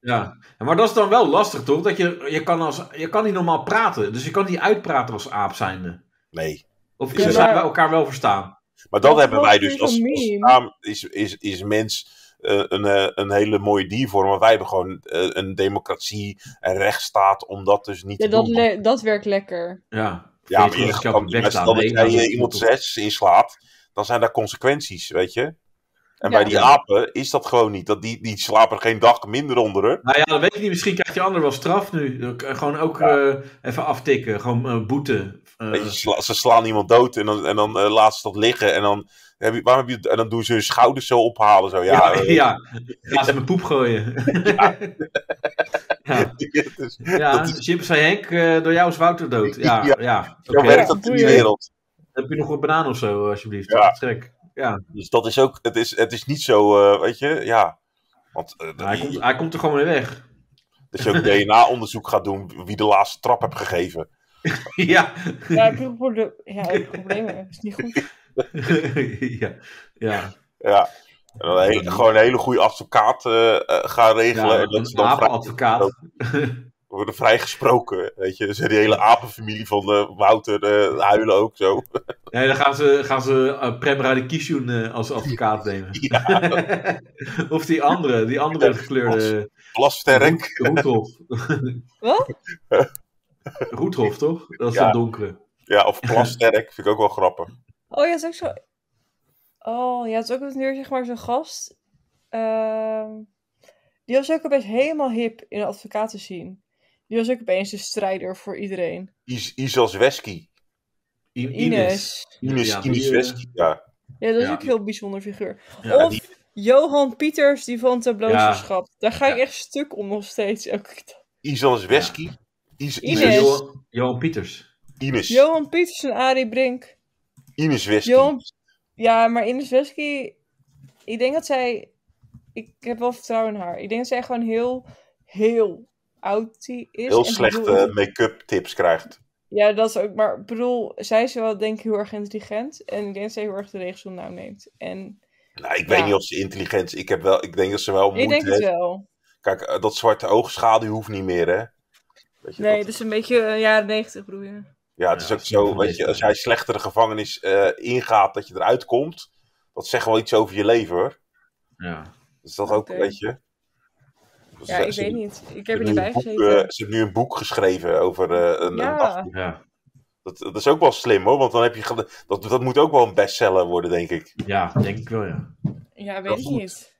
[SPEAKER 2] Ja, maar dat is dan wel lastig toch? Dat je, je, kan als, je kan niet normaal praten. Dus je kan niet uitpraten als aap zijnde.
[SPEAKER 3] Nee.
[SPEAKER 2] Of kunnen zij elkaar wel verstaan?
[SPEAKER 3] Maar dat hebben wij dus
[SPEAKER 4] voor
[SPEAKER 3] als, naam is, is, is mens eh, een, eh, een hele mooie diervorm. Maar wij hebben gewoon eh, een democratie en rechtsstaat om dat dus niet
[SPEAKER 4] Ja,
[SPEAKER 3] te
[SPEAKER 4] dat,
[SPEAKER 3] doen.
[SPEAKER 4] le- dat werkt lekker.
[SPEAKER 2] Ja,
[SPEAKER 3] Ja, maar je
[SPEAKER 2] je
[SPEAKER 3] kan stel dat jij iemand zes inslaat, dan zijn daar consequenties, weet je. En
[SPEAKER 4] Ja.
[SPEAKER 3] bij die
[SPEAKER 2] Ja.
[SPEAKER 3] apen is dat gewoon niet. Dat die, die slapen er geen dag minder onder. Hè?
[SPEAKER 2] Nou ja, dat weet ik niet. Misschien krijgt die ander wel straf nu. Gewoon ook eh, even aftikken. Gewoon eh, boete. Eh,
[SPEAKER 3] Weet je, sla- ze slaan iemand dood en dan, en dan eh, laten ze dat liggen. En dan, heb je, waarom heb je, en dan doen ze hun schouders zo ophalen. Zo, ja,
[SPEAKER 2] ja, ja. Gaan ze mijn poep gooien. ja,
[SPEAKER 3] dus,
[SPEAKER 2] ja.
[SPEAKER 3] Is-
[SPEAKER 2] Chimpansee Henk, eh, door jou is Wouter dood. Ja,
[SPEAKER 3] Ja.
[SPEAKER 2] ja.
[SPEAKER 3] zo
[SPEAKER 2] Oké.
[SPEAKER 3] werkt dat in wereld.
[SPEAKER 2] Heb je nog een banaan of zo, alsjeblieft?
[SPEAKER 3] Ja.
[SPEAKER 2] Trek. Ja,
[SPEAKER 3] Dus dat is ook, het is, het is niet zo, eh, weet je, ja. Want eh,
[SPEAKER 2] hij, komt, hij komt er gewoon mee weg.
[SPEAKER 3] dat je ook DNA-onderzoek gaat doen wie de laatste trap hebt gegeven.
[SPEAKER 2] ja.
[SPEAKER 4] Ja, heb je voor de... Ja, problemen. Dat is niet goed.
[SPEAKER 2] ja. Ja.
[SPEAKER 3] Ja. En dan een hele- gewoon een hele goede advocaat eh, eh, gaan regelen.
[SPEAKER 2] ja
[SPEAKER 3] en dat ze
[SPEAKER 2] een
[SPEAKER 3] dan vrij,
[SPEAKER 2] apenadvocaat.
[SPEAKER 3] worden vrijgesproken. Weet je, dus die hele apenfamilie van eh, Wouter eh, huilen ook zo.
[SPEAKER 2] Nee, dan gaan ze, gaan ze uh, Prem Radikishun als advocaat nemen. of die andere, die andere gekleurde Roethof.
[SPEAKER 4] Wat?
[SPEAKER 2] Roethof, toch? Dat is
[SPEAKER 3] Ja.
[SPEAKER 2] dat donkere.
[SPEAKER 3] Ja, of Plasterk. Vind ik ook wel grappig.
[SPEAKER 4] Oh, je had ook zo... Oh, je had ook wat meer, zeg maar, zo'n gast. Ehm, die was ook opeens helemaal hip in de advocaten zien. Die was ook opeens de strijder voor iedereen.
[SPEAKER 3] Is Isas Wesky.
[SPEAKER 2] I-
[SPEAKER 4] Ines.
[SPEAKER 3] Ines,
[SPEAKER 2] Ja,
[SPEAKER 3] Ines
[SPEAKER 2] eh,
[SPEAKER 3] Wesky, ja.
[SPEAKER 4] Ja, dat is
[SPEAKER 2] Ja.
[SPEAKER 4] ook een heel bijzonder figuur.
[SPEAKER 2] Ja,
[SPEAKER 4] of
[SPEAKER 3] die-
[SPEAKER 4] Johan Pieters, die van Tableauschap. Daar ga ik
[SPEAKER 2] Ja.
[SPEAKER 4] echt stuk om nog steeds. elke.
[SPEAKER 3] Isas Wesky. Is,
[SPEAKER 4] Ines.
[SPEAKER 3] Ines.
[SPEAKER 2] Johan, Johan Pieters.
[SPEAKER 3] Ines.
[SPEAKER 4] Johan Pieters en Arie Brink.
[SPEAKER 3] Ines Wesky.
[SPEAKER 4] Johan... Ja, maar Ines Wesky... Ik denk dat zij... Ik heb wel vertrouwen in haar. Ik denk dat zij gewoon heel, heel oud die is.
[SPEAKER 3] Heel
[SPEAKER 4] en
[SPEAKER 3] slechte make-up tips krijgt.
[SPEAKER 4] Ja, dat is ook... Maar ik bedoel, zij is wel denk ik heel erg intelligent. En ik denk dat zij heel erg de regels nauw neemt. En
[SPEAKER 3] Nou, ik
[SPEAKER 4] Ja.
[SPEAKER 3] weet niet of ze intelligent is. Ik, heb wel, ik denk dat ze wel
[SPEAKER 4] ik
[SPEAKER 3] moeite
[SPEAKER 4] denk het
[SPEAKER 3] heeft.
[SPEAKER 4] wel.
[SPEAKER 3] Kijk, eh, dat zwarte oogschaduw hoeft niet meer, hè? Weet je,
[SPEAKER 4] Nee,
[SPEAKER 3] dat-
[SPEAKER 4] is een beetje eh, jaren negentig bedoel je.
[SPEAKER 3] Ja, het is
[SPEAKER 2] Ja,
[SPEAKER 3] ook
[SPEAKER 2] is
[SPEAKER 3] zo, weet je, als jij slechter de gevangenis eh, ingaat, dat je eruit komt. Dat zegt wel iets over je leven hoor.
[SPEAKER 2] Ja.
[SPEAKER 3] Dus dat ook, weet je.
[SPEAKER 4] Ja,
[SPEAKER 3] ze-
[SPEAKER 4] ik
[SPEAKER 3] ze-
[SPEAKER 4] weet niet. Ik heb er niet bij gezeten.
[SPEAKER 3] eh, ze hebben nu een boek geschreven over eh, een, een dag.
[SPEAKER 4] Ja,
[SPEAKER 2] Ja.
[SPEAKER 3] Dat, dat is ook wel slim hoor, want dan heb je. Dat, dat moet ook wel een bestseller worden, denk ik.
[SPEAKER 2] ja, denk ik wel, ja.
[SPEAKER 4] ja, weet ik niet.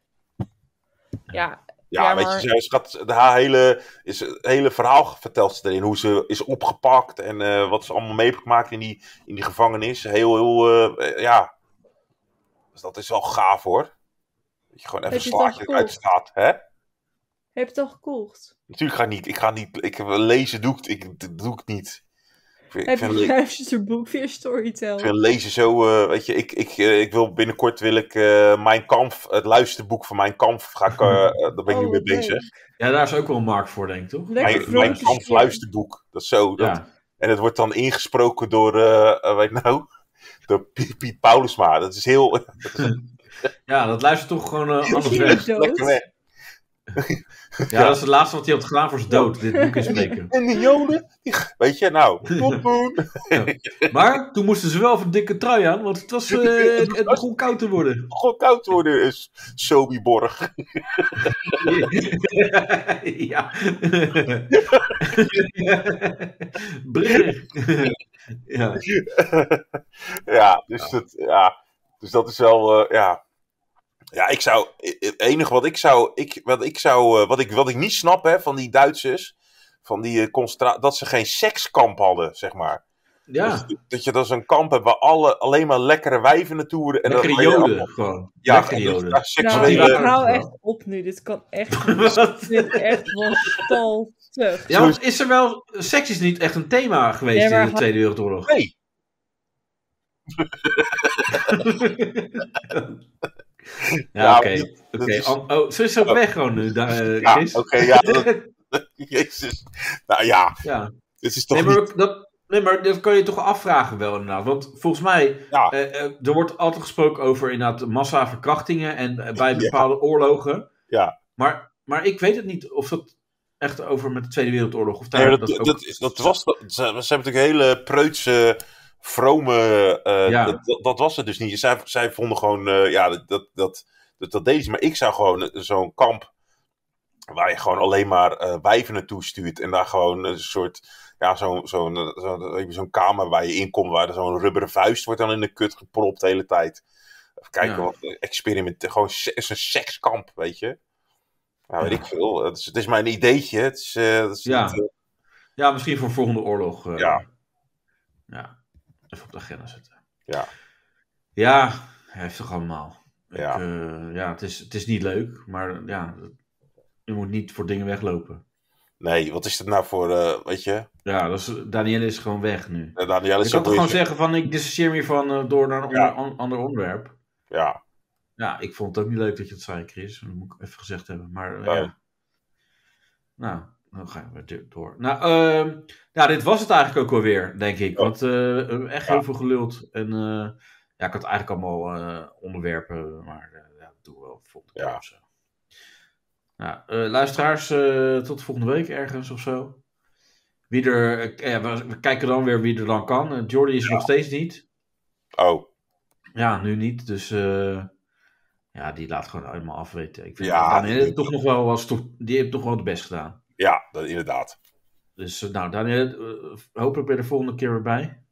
[SPEAKER 4] Ja,
[SPEAKER 3] Ja,
[SPEAKER 4] Ja,
[SPEAKER 3] weet
[SPEAKER 4] maar-
[SPEAKER 3] je, ze gaat, haar hele, is, het hele verhaal vertelt ze erin. Hoe ze is opgepakt en eh, wat ze allemaal mee heeft gemaakt in die, in die gevangenis. Heel, heel, eh, eh, ja. Dus dat is wel gaaf hoor. Dat je gewoon even een slaatje eruit staat. Hè?
[SPEAKER 4] heb je het al gekocht?
[SPEAKER 3] Natuurlijk ga ik niet, ik ga niet, ik lezen doe ik, ik, doe ik niet. Ik vind, ik
[SPEAKER 4] Heb
[SPEAKER 3] vind,
[SPEAKER 4] je een boek via
[SPEAKER 3] ik
[SPEAKER 4] Storytel?
[SPEAKER 3] vind lezen zo, eh, weet je, ik, ik, eh, ik wil binnenkort wil ik eh, Mijn Kamp, het luisterboek van Mijn Kamp, ga ik, daar ben ik nu
[SPEAKER 4] Oh,
[SPEAKER 3] mee
[SPEAKER 4] wat leuk.
[SPEAKER 3] bezig.
[SPEAKER 2] Ja, daar is ook wel een markt voor, denk ik, toch?
[SPEAKER 4] Lekker
[SPEAKER 3] Mijn, Kamp luisterboek, dat is zo. Dat,
[SPEAKER 2] Ja.
[SPEAKER 3] En het wordt dan ingesproken door, weet je nou, door Piet, Piet Paulusma. Dat is heel
[SPEAKER 2] ja, dat luistert toch gewoon anders weg.
[SPEAKER 4] dood?
[SPEAKER 3] lekker weg.
[SPEAKER 2] Ja, dat is het laatste wat hij had gedaan voor zijn dood, dit boek inspreken.
[SPEAKER 3] En de Joden, die- weet je, nou, doen.
[SPEAKER 2] Maar toen moesten ze wel even een dikke trui aan, want het, was, eh, het begon koud te worden.
[SPEAKER 3] Gewoon koud worden is Sobiborg.
[SPEAKER 2] ja. Ja.
[SPEAKER 3] ja, dus dat, ja, dus dat is wel, eh, ja. Ja, ik zou, het enige wat ik zou, ik, wat ik zou, eh, wat ik, wat ik niet snap hè, van die Duitsers, van die eh, dat ze geen sekskamp hadden, zeg maar.
[SPEAKER 2] ja.
[SPEAKER 3] Dus dat je dan zo'n kamp hebt waar alle, alleen maar lekkere wijven naartoe. En
[SPEAKER 2] Lekkere joden,
[SPEAKER 3] allemaal-
[SPEAKER 2] gewoon.
[SPEAKER 3] Ja,
[SPEAKER 2] Lekkere joden.
[SPEAKER 3] ja,
[SPEAKER 4] Nou,
[SPEAKER 2] waren-
[SPEAKER 4] hou echt op nu. Dit kan echt niet.
[SPEAKER 2] Wat?
[SPEAKER 4] Dit is echt wanstaltig.
[SPEAKER 2] Ja, want is er wel... Seks is niet echt een thema geweest
[SPEAKER 4] Ja, maar
[SPEAKER 2] in de Tweede Wereldoorlog.
[SPEAKER 3] Nee.
[SPEAKER 2] ja, oké.
[SPEAKER 3] dat- dat is-
[SPEAKER 2] An- Oh, ze is ook
[SPEAKER 3] Oh.
[SPEAKER 2] weg gewoon nu, da- eh,
[SPEAKER 3] Ja,
[SPEAKER 2] Chris.
[SPEAKER 3] oké, ja. dat- Jezus. Nou ja,
[SPEAKER 2] ja.
[SPEAKER 3] dit is toch
[SPEAKER 2] Nee, maar,
[SPEAKER 3] niet...
[SPEAKER 2] dat, nee, maar dat kan je toch afvragen wel inderdaad. Want volgens mij,
[SPEAKER 3] Ja.
[SPEAKER 2] eh, eh, er wordt altijd gesproken over inderdaad massaverkrachtingen en bij
[SPEAKER 3] Ja.
[SPEAKER 2] bepaalde oorlogen.
[SPEAKER 3] Ja.
[SPEAKER 2] Maar, maar ik weet het niet of dat echt over met de Tweede Wereldoorlog of daar
[SPEAKER 3] dat,
[SPEAKER 2] dat
[SPEAKER 3] dat,
[SPEAKER 2] ook-
[SPEAKER 3] is- dat was, ze, ze hebben natuurlijk hele preutse, vrome. eh,
[SPEAKER 2] Ja.
[SPEAKER 3] dat, dat, was het dus niet. Zij, zij vonden gewoon, eh, ja, dat, dat, dat, dat, dat deze. Maar ik zou gewoon eh, zo'n kamp. waar je gewoon alleen maar wijven naartoe stuurt. en daar gewoon een soort. ja, zo'n zo'n zo, zo'n kamer waar je in komt. waar zo'n rubberen vuist wordt dan in de kut gepropt de hele tijd. Even kijken,
[SPEAKER 2] Ja.
[SPEAKER 3] wat experiment. Gewoon se- een sekskamp, weet je. Nou, weet ik veel. Het is, het is maar een ideetje. Het is, het is
[SPEAKER 2] Ja.
[SPEAKER 3] niet,
[SPEAKER 2] Ja, misschien voor volgende oorlog.
[SPEAKER 3] Ja.
[SPEAKER 2] Ja, even op de agenda zetten.
[SPEAKER 3] Ja.
[SPEAKER 2] Ja, heftig allemaal.
[SPEAKER 3] Ja.
[SPEAKER 2] Ik, eh, ja, het is, het is niet leuk, maar ja, je moet niet voor dingen weglopen.
[SPEAKER 3] Nee, wat is dat nou voor, eh, weet je?
[SPEAKER 2] Ja, dat is, Danielle is gewoon weg nu.
[SPEAKER 3] Uh, Daniel
[SPEAKER 2] Je
[SPEAKER 3] is
[SPEAKER 2] kan
[SPEAKER 3] ook
[SPEAKER 2] toch gewoon zeggen van ik dissocieer me hiervan eh, door naar een
[SPEAKER 3] Ja.
[SPEAKER 2] ander onderwerp.
[SPEAKER 3] Ja,
[SPEAKER 2] Ja, ik vond het ook niet leuk dat je het zei, Chris. Dat moet ik even gezegd hebben. Maar ja. Nou, dan gaan we do- door. Nou, ja, dit was het eigenlijk ook wel weer, denk ik. Want eh, echt
[SPEAKER 3] Ja.
[SPEAKER 2] heel veel geluld. En eh, ja, ik had eigenlijk allemaal eh, onderwerpen, maar ja, dat doen we wel volgende keer
[SPEAKER 3] Ja.
[SPEAKER 2] of zo. Nou, luisteraars, tot volgende week ergens of zo. Wie er, ja, we, we kijken dan weer wie er dan kan. Jordi is nog steeds niet.
[SPEAKER 3] oh,
[SPEAKER 2] Ja, nu niet. Dus ja, die laat gewoon helemaal afweten. Ik vind
[SPEAKER 3] Ja,
[SPEAKER 2] Daniel
[SPEAKER 3] die-
[SPEAKER 2] toch nog wel was toch, die heeft toch wel het best gedaan.
[SPEAKER 3] Ja, dat, inderdaad.
[SPEAKER 2] Dus eh, nou, Daniel, eh, hopelijk ben je de volgende keer weer bij.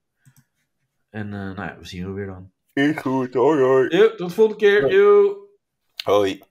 [SPEAKER 2] En eh, nou ja, we zien we weer dan.
[SPEAKER 3] Is goed, hoi hoi.
[SPEAKER 2] Yo, tot de volgende keer. Yo.
[SPEAKER 3] Hoi.